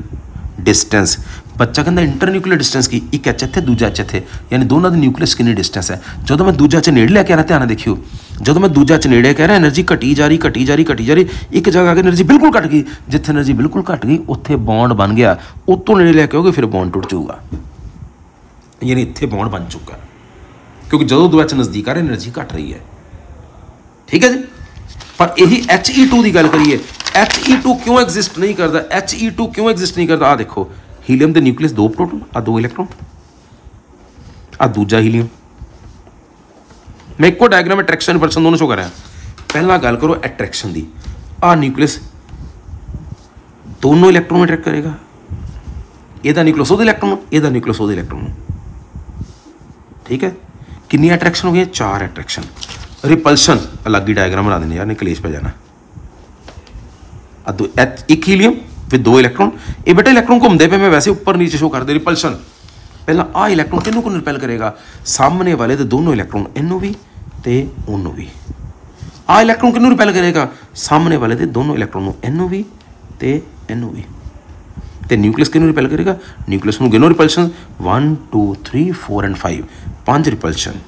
ਡਿਸਟੈਂਸ ਬੱਚਾ ਕਹਿੰਦਾ ਇੰਟਰਨਿਊਕਲੀਅਰ ਡਿਸਟੈਂਸ ਕੀ? ਇੱਕ ਐਚ ਇੱਥੇ, ਦੂਜਾ ਐਚ ਇੱਥੇ। ਯਾਨੀ ਦੋਨਾਂ ਦੇ ਨਿਊਕਲੀਅਸ ਕਿੰਨੀ ਡਿਸਟੈਂਸ ਹੈ। ਜਦੋਂ ਮੈਂ ਦੂਜਾ ਚ ਨੇੜੇ ਲੈ ਕੇ ਆ ਰਿਹਾ, ਧਿਆਨ ਦੇਖਿਓ। ਜਦੋਂ ਮੈਂ ਦੂਜਾ ਚ ਨੇੜੇ ਕਹਿ ਰਿਹਾ એનર્ਜੀ ਘਟੀ ਜਾ ਰਹੀ, ਘਟੀ ਜਾ ਰਹੀ, ਘਟੀ ਜਾ ਰਹੀ, ਇੱਕ ਜਗ੍ਹਾ ਆ ਕੇ એનર્ਜੀ ਬਿਲਕੁਲ ਘਟ ਗਈ। ਜਿੱਥੇ એનર્ਜੀ ਬਿਲਕੁਲ ਘਟ ਗਈ, ਉੱਥੇ ਬੌਂਡ ਬਣ ਗਿਆ। ਉੱਤੋਂ ਨੇੜੇ ਲੈ ਕੇ ਆਓਗੇ ਫਿਰ ਬੌਂਡ ਟੁੱਟ ਜਾਊਗਾ। ਯਾਨੀ ਇੱਥੇ ਬੌਂਡ ਬਣ ਚੁੱਕਾ। ਕਿਉਂਕਿ ਜਦੋਂ ਦੋ ਐਚ ਨਜ਼ਦੀਕ ਆ ਰਿਹਾ એનર્ਜੀ ਘਟ ਰਹੀ ਹੈ। ਠੀਕ ਹੈ ਜੀ? ਪਰ ਇਹੀ He2 ਦੀ ਗੱਲ ਕਰੀਏ। He2 ਕਿਉਂ ਐਗਜ਼ਿਸਟ ਨਹੀਂ ਕਰਦਾ? He2 ਕਿਉਂ ਐਗਜ਼ਿਸਟ ਨਹੀਂ ਕਰਦਾ? ਆ ਦੇਖੋ। ਹੀਲੀਅਮ ਦੇ ਨਿਊਕਲੀਅਸ ਦੋ ਪ੍ਰੋਟੋਨ ਆ ਦੋ ਇਲੈਕਟ੍ਰੋਨ ਆ ਦੂਜਾ ਹੀਲੀਅਮ। ਮੈਂ ਇੱਕੋ ਡਾਇਗਰਾਮ ਅਟਰੈਕਸ਼ਨ ਪਰਸਨ ਦੋਨੋਂ ਸ਼ੋ ਕਰ ਰਿਹਾ ਪਹਿਲਾਂ ਗੱਲ ਕਰੋ ਅਟਰੈਕਸ਼ਨ ਦੀ। ਆ ਨਿਊਕਲੀਅਸ ਦੋਨੋਂ ਇਲੈਕਟ੍ਰੋਨ ਅਟਰੈਕਟ ਕਰੇਗਾ। ਇਹਦਾ ਨਿਊਕਲੀਅਸ ਉਹਦੇ ਇਲੈਕਟ੍ਰੋਨ, ਇਹਦਾ ਨਿਊਕਲੀਅਸ ਉਹਦੇ ਇਲੈਕਟ੍ਰੋਨ। ਠੀਕ ਹੈ? ਕਿੰਨੀ ਅਟਰੈਕਸ਼ਨ ਹੋ ਗਈ ਚਾਰ ਅਟਰੈਕਸ਼ਨ ਰਿਪਲਸ਼ਨ ਅਲੱਗ ਹੀ ਡਾਇਗਰਾਮ ਬਣਾ ਦਿੰਦੇ ਯਾਰ ਨੇ ਕਲੇਸ਼ ਪੈ ਜਾਣਾ। ਆ ਦੋ ਇੱਕ ਹੀਲੀਅਮ ਵਿਦ ਦੋ ਇਲੈਕਟ੍ਰੋਨ ਇਹ ਬੇਟਾ ਇਲੈਕਟ੍ਰੋਨ ਘੁੰਮਦੇ ਪਏ ਮੈਂ ਵੈਸੇ ਉੱਪਰ ਨੀਚੇ ਸ਼ੋ ਕਰਦੇ ਰਿਪਲਸ਼ਨ ਪਹਿਲਾਂ ਆ ਇਲੈਕਟ੍ਰੋਨ ਕਿਹਨੂੰ ਕੋ ਰਿਪੈਲ ਕਰੇਗਾ ਸਾਹਮਣੇ ਵਾਲੇ ਦੇ ਦੋਨੋਂ ਇਲੈਕਟ੍ਰੋਨ ਇਹਨੂੰ ਵੀ ਤੇ ਉਹਨੂੰ ਵੀ ਆ ਇਲੈਕਟ੍ਰੋਨ ਕਿਹਨੂੰ ਰਿਪੈਲ ਕਰੇਗਾ ਸਾਹਮਣੇ ਵਾਲੇ ਦੇ ਦੋਨੋਂ ਇਲੈਕਟ੍ਰੋਨ ਨੂੰ ਇਹਨੂੰ ਵੀ ਤੇ ਇਹਨੂੰ ਵੀ ਤੇ ਨਿਊਕਲੀਅਸ ਕਿਹਨੂੰ ਰਿਪੈਲ ਕਰੇਗਾ ਨਿਊਕਲੀਅਸ ਨੂੰ ਕਿਹਨੂੰ ਰਿਪਲਸ਼ਨ 1 2 3 4 ਐਂਡ 5 ਪੰਜ ਰਿਪਲਸ਼ਨ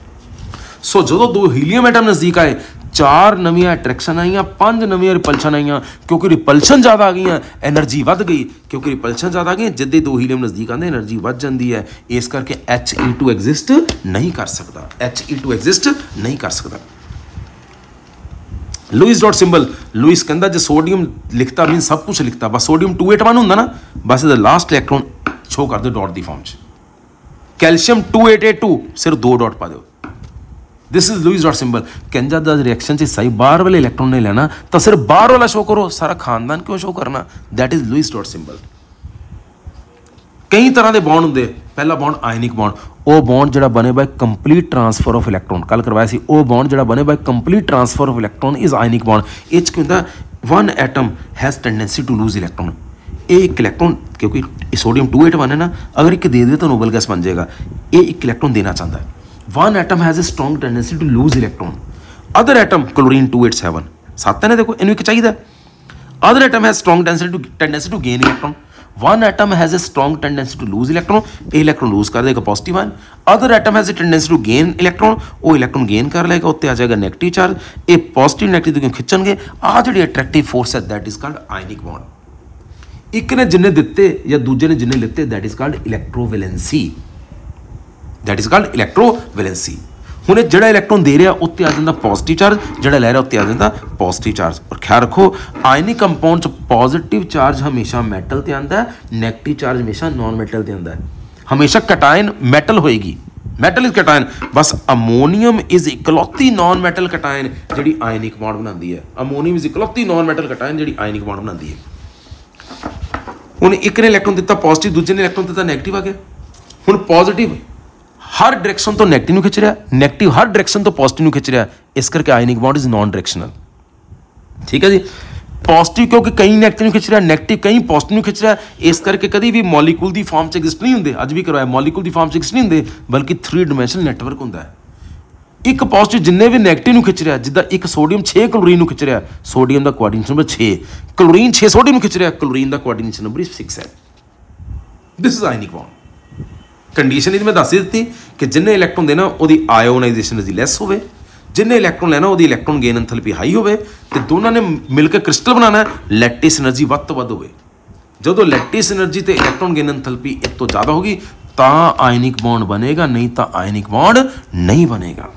ਸੋ ਜਦੋਂ ਦੋ ਹੀਲੀਅਮ ਐਟਮ ਨਜ਼ਦੀਕ ਆਏ ਚਾਰ ਨਵੀਆਂ ਅਟਰੈਕਸ਼ਨ ਆਈਆਂ, ਪੰਜ ਨਵੀਆਂ ਰਿਪਲਸ਼ਨ ਆਈਆਂ, ਕਿਉਂਕਿ ਰਿਪਲਸ਼ਨ ਜ਼ਿਆਦਾ ਆ ਗਈਆਂ એનર્ਜੀ ਵੱਧ ਗਈ, ਕਿਉਂਕਿ ਰਿਪਲਸ਼ਨ ਜ਼ਿਆਦਾ ਆ ਗਈ ਜਿੱਦੇ ਦੋ ਹੀਲੀਅਮ ਨਜ਼ਦੀਕ ਆਉਂਦੇ એનર્ਜੀ ਵੱਧ ਜਾਂਦੀ ਹੈ, ਇਸ ਕਰਕੇ He2 ਐਗਜ਼ਿਸਟ ਨਹੀਂ ਕਰ ਸਕਦਾ He2 ਐਗਜ਼ਿਸਟ ਨਹੀਂ ਕਰ ਸਕਦਾ। लुइस डॉट सिंबल लुइस कहता जो सोडियम लिखता मीन सब कुछ लिखता बस सोडियम टू एट वन होंगे ना बस इधर लास्ट इलेक्ट्रॉन शो कर दो डॉट की form calcium two eight eight two सिर्फ दो डॉट पा दो this is Lewis dot symbol ਕਹਿੰਦਾ ਦਾ ਰਿਐਕਸ਼ਨ 'ਚ ਸਹੀ ਬਾਹਰ ਵਾਲੇ ਇਲੈਕਟ੍ਰੋਨ ਨੇ ਲੈਣਾ, ਤਾਂ ਸਿਰਫ ਬਾਹਰ ਵਾਲਾ ਸ਼ੋ ਕਰੋ, ਸਾਰਾ ਖਾਨਦਾਨ ਕਿਉਂ ਸ਼ੋ ਕਰਨਾ? That is Lewis dot symbol ਕਈ ਤਰ੍ਹਾਂ ਦੇ ਬੌਂਡ ਹੁੰਦੇ। ਪਹਿਲਾ ਬੌਂਡ ਆਇਨਿਕ ਬੌਂਡ ਉਹ ਬੌਂਡ ਜਿਹੜਾ ਬਣੇ by complete transfer of electron ਕੱਲ ਕਰਵਾਇਆ ਸੀ, ਉਹ ਬੌਂਡ ਜਿਹੜਾ ਬਣੇ by complete transfer of electron is ionic bond ਇਹ ਚ ਕੀ ਹੁੰਦਾ? One atom has tendency to lose electron ਇਹ ਇੱਕ ਇਲੈਕਟ੍ਰੋਨ ਕਿਉਂਕਿ ਇਹ ਸੋਡੀਅਮ 281 ਹੈ ਨਾ, ਅਗਰ ਇੱਕ ਦੇ ਦੇ ਤਾਂ ਨੋਬਲ ਗੈਸ ਬਣ ਜਾਏਗਾ। ਇਹ ਇੱਕ ਇਲੈਕਟ੍ਰੋਨ ਦੇਣਾ ਚਾਹੁੰਦਾ ਹੈ। One atom has a strong tendency to lose electron other atom chlorine 287 ਸੱਤ ਹੈ ਨਾ ਦੇਖੋ ਇਹਨੂੰ ਇੱਕ ਚਾਹੀਦਾ other atom has strong tendency to tendency to gain electron one atom has a strong tendency to lose electron ਇਹ electron lose ਕਰ ਦੇਗਾ positive ion other atom has a tendency to gain electron ਉਹ electron gain ਕਰ ਲਏਗਾ ਉੱਤੇ ਆ ਜਾਏਗਾ negative charge ਇਹ positive negative ਤੋਂ ਖਿੱਚਣਗੇ ਆ ਜਿਹੜੀ attractive force ਹੈ that is called ionic bond ਇੱਕ ਨੇ ਜਿੰਨੇ ਦਿੱਤੇ ਜਾਂ ਦੂਜੇ ਨੇ ਜਿੰਨੇ ਲਿੱਤੇ that is that is that electrovalency ਹੁਣ ਇਹ ਜਿਹੜਾ ਇਲੈਕਟ੍ਰੋਨ ਦੇ ਰਿਹਾ, ਉੱਤੇ ਆ ਜਾਂਦਾ ਪੋਜ਼ਿਟਿਵ ਚਾਰਜ ਜਿਹੜਾ ਲੈ ਰਿਹਾ, ਉੱਤੇ ਆ ਜਾਂਦਾ ਪੋਜ਼ਿਟਿਵ ਚਾਰਜ ਔਰ ਖਿਆਲ ਰੱਖੋ ਆਇਨਿਕ ਕੰਪਾਊਂਡ ਚ ਪੋਜ਼ਿਟਿਵ ਚਾਰਜ ਹਮੇਸ਼ਾ ਮੈਟਲ ਤੇ ਆਂਦਾ ਹੈ 네ਗੇਟਿਵ ਚਾਰਜ ਹਮੇਸ਼ਾ ਨਾਨ ਮੈਟਲ ਤੇ ਆਂਦਾ ਹੈ। ਹਮੇਸ਼ਾ ਕਟਾਇਨ ਮੈਟਲ ਹੋਏਗੀ। ਮੈਟਲ ਇਜ਼ ਕਟਾਇਨ ਬਸ ਅਮੋਨੀਅਮ ਇਜ਼ ਇਕਲੌਤੀ ਨਾਨ ਮੈਟਲ ਕਟਾਇਨ ਜਿਹੜੀ ਆਇਨਿਕ ਬੌਂਡ ਬਣਾਉਂਦੀ ਹੈ। ਅਮੋਨੀਅਮ ਇਜ਼ ਇਕਲੌਤੀ ਨਾਨ ਮੈਟਲ ਕਟਾਇਨ ਜਿਹੜੀ ਆਇਨਿਕ ਬੌਂਡ ਬਣਾਉਂਦੀ ਹੈ। ਹੁਣ ਇੱਕ ਨੇ ਇਲੈਕਟ੍ਰੋਨ ਦਿੱਤਾ ਪੋਜ਼ਿਟਿਵ ਦੂਜੇ ਨੇ ਇਲੈਕਟ੍ਰੋਨ ਦਿੱਤਾ 네ਗੇਟਿਵ ਆ ਗਿਆ। ਹੁਣ ਪੋਜ਼ਿਟਿਵ ਹਰ ਡਾਇਰੈਕਸ਼ਨ ਤੋਂ 네ਗੇਟਿਵ ਨੂੰ ਖਿੱਚ ਰਿਹਾ 네ਗੇਟਿਵ ਹਰ ਡਾਇਰੈਕਸ਼ਨ ਤੋਂ ਪੋਜ਼ਿਟਿਵ ਨੂੰ ਖਿੱਚ ਰਿਹਾ, ਇਸ ਕਰਕੇ ionic bond is non directional ਠੀਕ ਹੈ ਜੀ? ਪੋਜ਼ਿਟਿਵ ਕਿਉਂਕਿ ਕਈ 네ਗੇਟਿਵ ਨੂੰ ਖਿੱਚ ਰਿਹਾ 네ਗੇਟਿਵ ਕਈ ਪੋਜ਼ਿਟਿਵ ਨੂੰ ਖਿੱਚ ਰਿਹਾ, ਇਸ ਕਰਕੇ ਕਦੀ ਵੀ ਮੋਲੀਕੂਲ ਦੀ ਫਾਰਮ 'ਚ ਐਗਜ਼ਿਸਟ ਨਹੀਂ ਹੁੰਦੇ। ਅੱਜ ਵੀ ਕਰਵਾਇਆ ਮੋਲੀਕੂਲ ਦੀ ਫਾਰਮ 'ਚ ਐਗਜ਼ਿਸਟ ਨਹੀਂ ਹੁੰਦੇ, ਬਲਕਿ 3 ਡਾਈਮੈਂਸ਼ਨਲ ਨੈਟਵਰਕ ਹੁੰਦਾ ਹੈ। ਇੱਕ ਪੋਜ਼ਿਟਿਵ ਜਿੰਨੇ ਵੀ 네ਗੇਟਿਵ ਨੂੰ ਖਿੱਚ ਰਿਹਾ, ਜਿੱਦਾਂ ਇੱਕ ਸੋਡੀਅਮ 6 ਕਲੋਰੀਨ ਨੂੰ ਖਿੱਚ ਰਿਹਾ ਸੋਡੀਅਮ ਦਾ ਕੁਆਰਡੀਨੇਸ਼ਨ ਨੰਬਰ 6 ਕਲੋਰੀਨ 6 ਸੋਡੀਅਮ ਨੂੰ ਖਿੱਚ ਰਿਹਾ ਕਲੋਰੀਨ ਦਾ ਕੁਆਰਡੀਨੇਸ਼ਨ ਨੰਬਰ 6 ਹੈ। This is ionic bond condition ਇਹ ਮੈਂ ਦੱਸ ਦਿੱਤੀ ਕਿ ਜਿੰਨੇ ਇਲੈਕਟ੍ਰੋਨ ਦੇਣਾ ਉਹਦੀ ਆਇਓਨਾਈਜੇਸ਼ਨ ਐਨਰਜੀ ਲੈਸ ਹੋਵੇ, ਜਿੰਨੇ ਇਲੈਕਟ੍ਰੋਨ ਲੈਣਾ ਉਹਦੀ ਇਲੈਕਟ੍ਰੋਨ ਗੇਨ ਐਂਥੈਲਪੀ ਹਾਈ ਹੋਵੇ ਤੇ ਦੋਨਾਂ ਨੇ ਮਿਲ ਕੇ ਕ੍ਰਿਸਟਲ ਬਣਾਣਾ ਲੈਟਿਸ એનર્ਜੀ ਵੱਧ ਤੋਂ ਵੱਧ ਹੋਵੇ। ਜਦੋਂ ਲੈਟਿਸ એનર્ਜੀ ਤੇ ਇਲੈਕਟ੍ਰੋਨ ਗੇਨ ਐਂਥੈਲਪੀ ਇੱਕ ਤੋਂ ਜ਼ਿਆਦਾ ਹੋਗੀ ਤਾਂ ਆਇਨਿਕ ਬੌਂਡ ਬਣੇਗਾ, ਨਹੀਂ ਤਾਂ ਆਇਨਿਕ ਬੌਂਡ ਨਹੀਂ ਬਣੇਗਾ।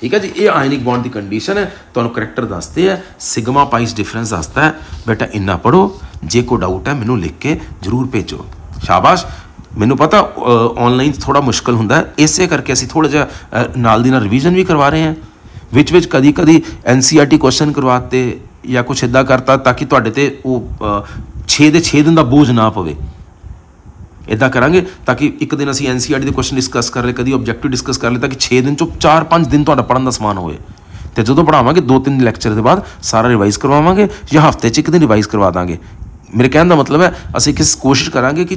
ਠੀਕ ਹੈ ਜੀ, ਇਹ ਆਇਨਿਕ ਬੌਂਡ ਦੀ ਕੰਡੀਸ਼ਨ ਹੈ, ਤੁਹਾਨੂੰ ਕਰੈਕਟਰ ਦੱਸਦੇ ਆ ਸਿਗਮਾ ਪਾਈਸ ਡਿਫਰੈਂਸ ਦੱਸਦਾ ਹੈ। ਬੇਟਾ ਇੰਨਾ ਪੜੋ ਜੇ ਕੋ ਡਾਊਟ ਹੈ ਮੈਨੂੰ ਲਿਖ ਕੇ ਜ਼ਰੂਰ ਭੇਜੋ। ਸ਼ਾਬਾਸ਼। ਮੈਨੂੰ ਪਤਾ ਆਨਲਾਈਨ ਥੋੜਾ ਮੁਸ਼ਕਲ ਹੁੰਦਾ ਇਸੇ ਕਰਕੇ ਅਸੀਂ ਥੋੜਾ ਜਿਹਾ ਨਾਲ ਦੀ ਨਾਲ ਰਿਵੀਜ਼ਨ ਵੀ ਕਰਵਾ ਰਹੇ ਹਾਂ। ਵਿੱਚ ਵਿੱਚ ਕਦੀ ਕਦੀ ਐਨਸੀਆਰਟੀ ਕੁਐਸਚਨ ਕਰਵਾਤੇ ਜਾਂ ਕੁਛ ਇਦਾਂ ਕਰਤਾ ਤਾਂ ਕਿ ਤੁਹਾਡੇ ਤੇ ਉਹ 6 ਦੇ 6 ਦਿਨ ਦਾ ਬੋਝ ਨਾ ਪਵੇ। ਇਦਾਂ ਕਰਾਂਗੇ ਤਾਂ ਕਿ ਇੱਕ ਦਿਨ ਅਸੀਂ ਐਨਸੀਆਰਟੀ ਦੇ ਕੁਐਸਚਨ ਡਿਸਕਸ ਕਰ ਲਏ, ਕਦੀ ਆਬਜੈਕਟਿਵ ਡਿਸਕਸ ਕਰ ਲਏ ਤਾਂ ਕਿ 6 ਦਿਨ ਚੋਂ 4-5 ਦਿਨ ਤੁਹਾਡਾ ਪੜਨ ਦਾ ਸਮਾਨ ਹੋਵੇ। ਤੇ ਜਦੋਂ ਪੜਾਵਾਂਗੇ ਦੋ ਤਿੰਨ ਲੈਕਚਰ ਦੇ ਬਾਅਦ ਸਾਰਾ ਰਿਵਾਈਜ਼ ਕਰਵਾਵਾਂਗੇ ਜਾਂ ਹਫ਼ਤੇ 'ਚ ਇੱਕ ਦਿਨ ਰਿਵਾਈਜ਼ ਕਰਵਾ ਦਾਂਗੇ। ਮੇਰੇ ਕਹਿਣ ਦਾ ਮਤਲਬ ਹੈ, ਅਸੀਂ ਕਿਸ ਕੋਸ਼ਿਸ਼ ਕਰਾਂਗੇ ਕਿ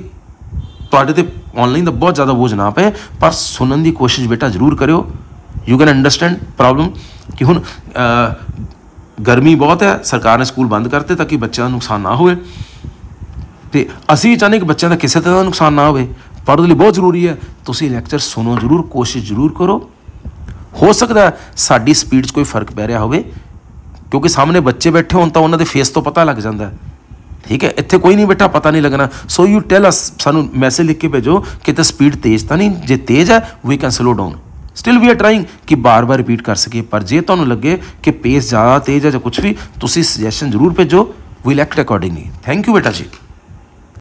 ਤੁਹਾਡੇ ਤੇ ਆਨਲਾਈਨ ਦਾ ਬਹੁਤ ਜ਼ਿਆਦਾ ਬੋਝ ਨਾ ਪਏ, ਪਰ ਸੁਣਨ ਦੀ ਕੋਸ਼ਿਸ਼ ਬੇਟਾ ਜ਼ਰੂਰ ਕਰਿਓ। ਯੂ ਕੈਨ ਅੰਡਰਸਟੈਂਡ ਪ੍ਰੋਬਲਮ ਕਿ ਹੁਣ ਗਰਮੀ ਬਹੁਤ ਹੈ, ਸਰਕਾਰ ਨੇ ਸਕੂਲ ਬੰਦ ਕਰਤੇ ਤਾਂ ਕਿ ਬੱਚਿਆਂ ਦਾ ਨੁਕਸਾਨ ਨਾ ਹੋਵੇ। ਤੇ ਅਸੀਂ ਚਾਹੁੰਦੇ ਕਿ ਬੱਚਿਆਂ ਦਾ ਕਿਸੇ ਤਰ੍ਹਾਂ ਦਾ ਨੁਕਸਾਨ ਨਾ ਹੋਵੇ, ਪਰ ਉਹਦੇ ਲਈ ਬਹੁਤ ਜ਼ਰੂਰੀ ਹੈ, ਤੁਸੀਂ ਲੈਕਚਰ ਸੁਣੋ ਜ਼ਰੂਰ, ਕੋਸ਼ਿਸ਼ ਜ਼ਰੂਰ ਕਰੋ। ਹੋ ਸਕਦਾ ਸਾਡੀ ਸਪੀਡ 'ਚ ਕੋਈ ਫ਼ਰਕ ਪੈ ਰਿਹਾ ਹੋਵੇ, ਕਿਉਂਕਿ ਸਾਹਮਣੇ ਬੱਚੇ ਬੈਠੇ ਹੋਣ ਤਾਂ ਉਹਨਾਂ ਦੇ ਫੇਸ ਤੋਂ ਪਤਾ ਲੱਗ ਜਾਂਦਾ ਹੈ। ਠੀਕ ਹੈ? ਇੱਥੇ ਕੋਈ ਨਹੀਂ ਬੇਟਾ ਪਤਾ ਨਹੀਂ ਲੱਗਣਾ। ਸੋ ਯੂ ਟੈਲ ਅਸ ਸਾਨੂੰ ਮੈਸੇਜ ਲਿਖ ਕੇ ਭੇਜੋ ਕਿ ਤੇ ਸਪੀਡ ਤੇਜ਼ ਤਾਂ ਨਹੀਂ, ਜੇ ਤੇਜ਼ ਹੈ we can slow down still we are trying ਕਿ ਬਾਰ-ਬਾਰ ਰਿਪੀਟ ਕਰ ਸਕੀਏ, ਪਰ ਜੇ ਤੁਹਾਨੂੰ ਲੱਗੇ ਕਿ ਪੇਸ ਜ਼ਿਆਦਾ ਤੇਜ਼ ਹੈ ਜਾਂ ਕੁਝ ਵੀ, ਤੁਸੀਂ ਸੁਜੈਸ਼ਨ ਜ਼ਰੂਰ ਭੇਜੋ। We act accordingly thank you ਬੇਟਾ ਜੀ।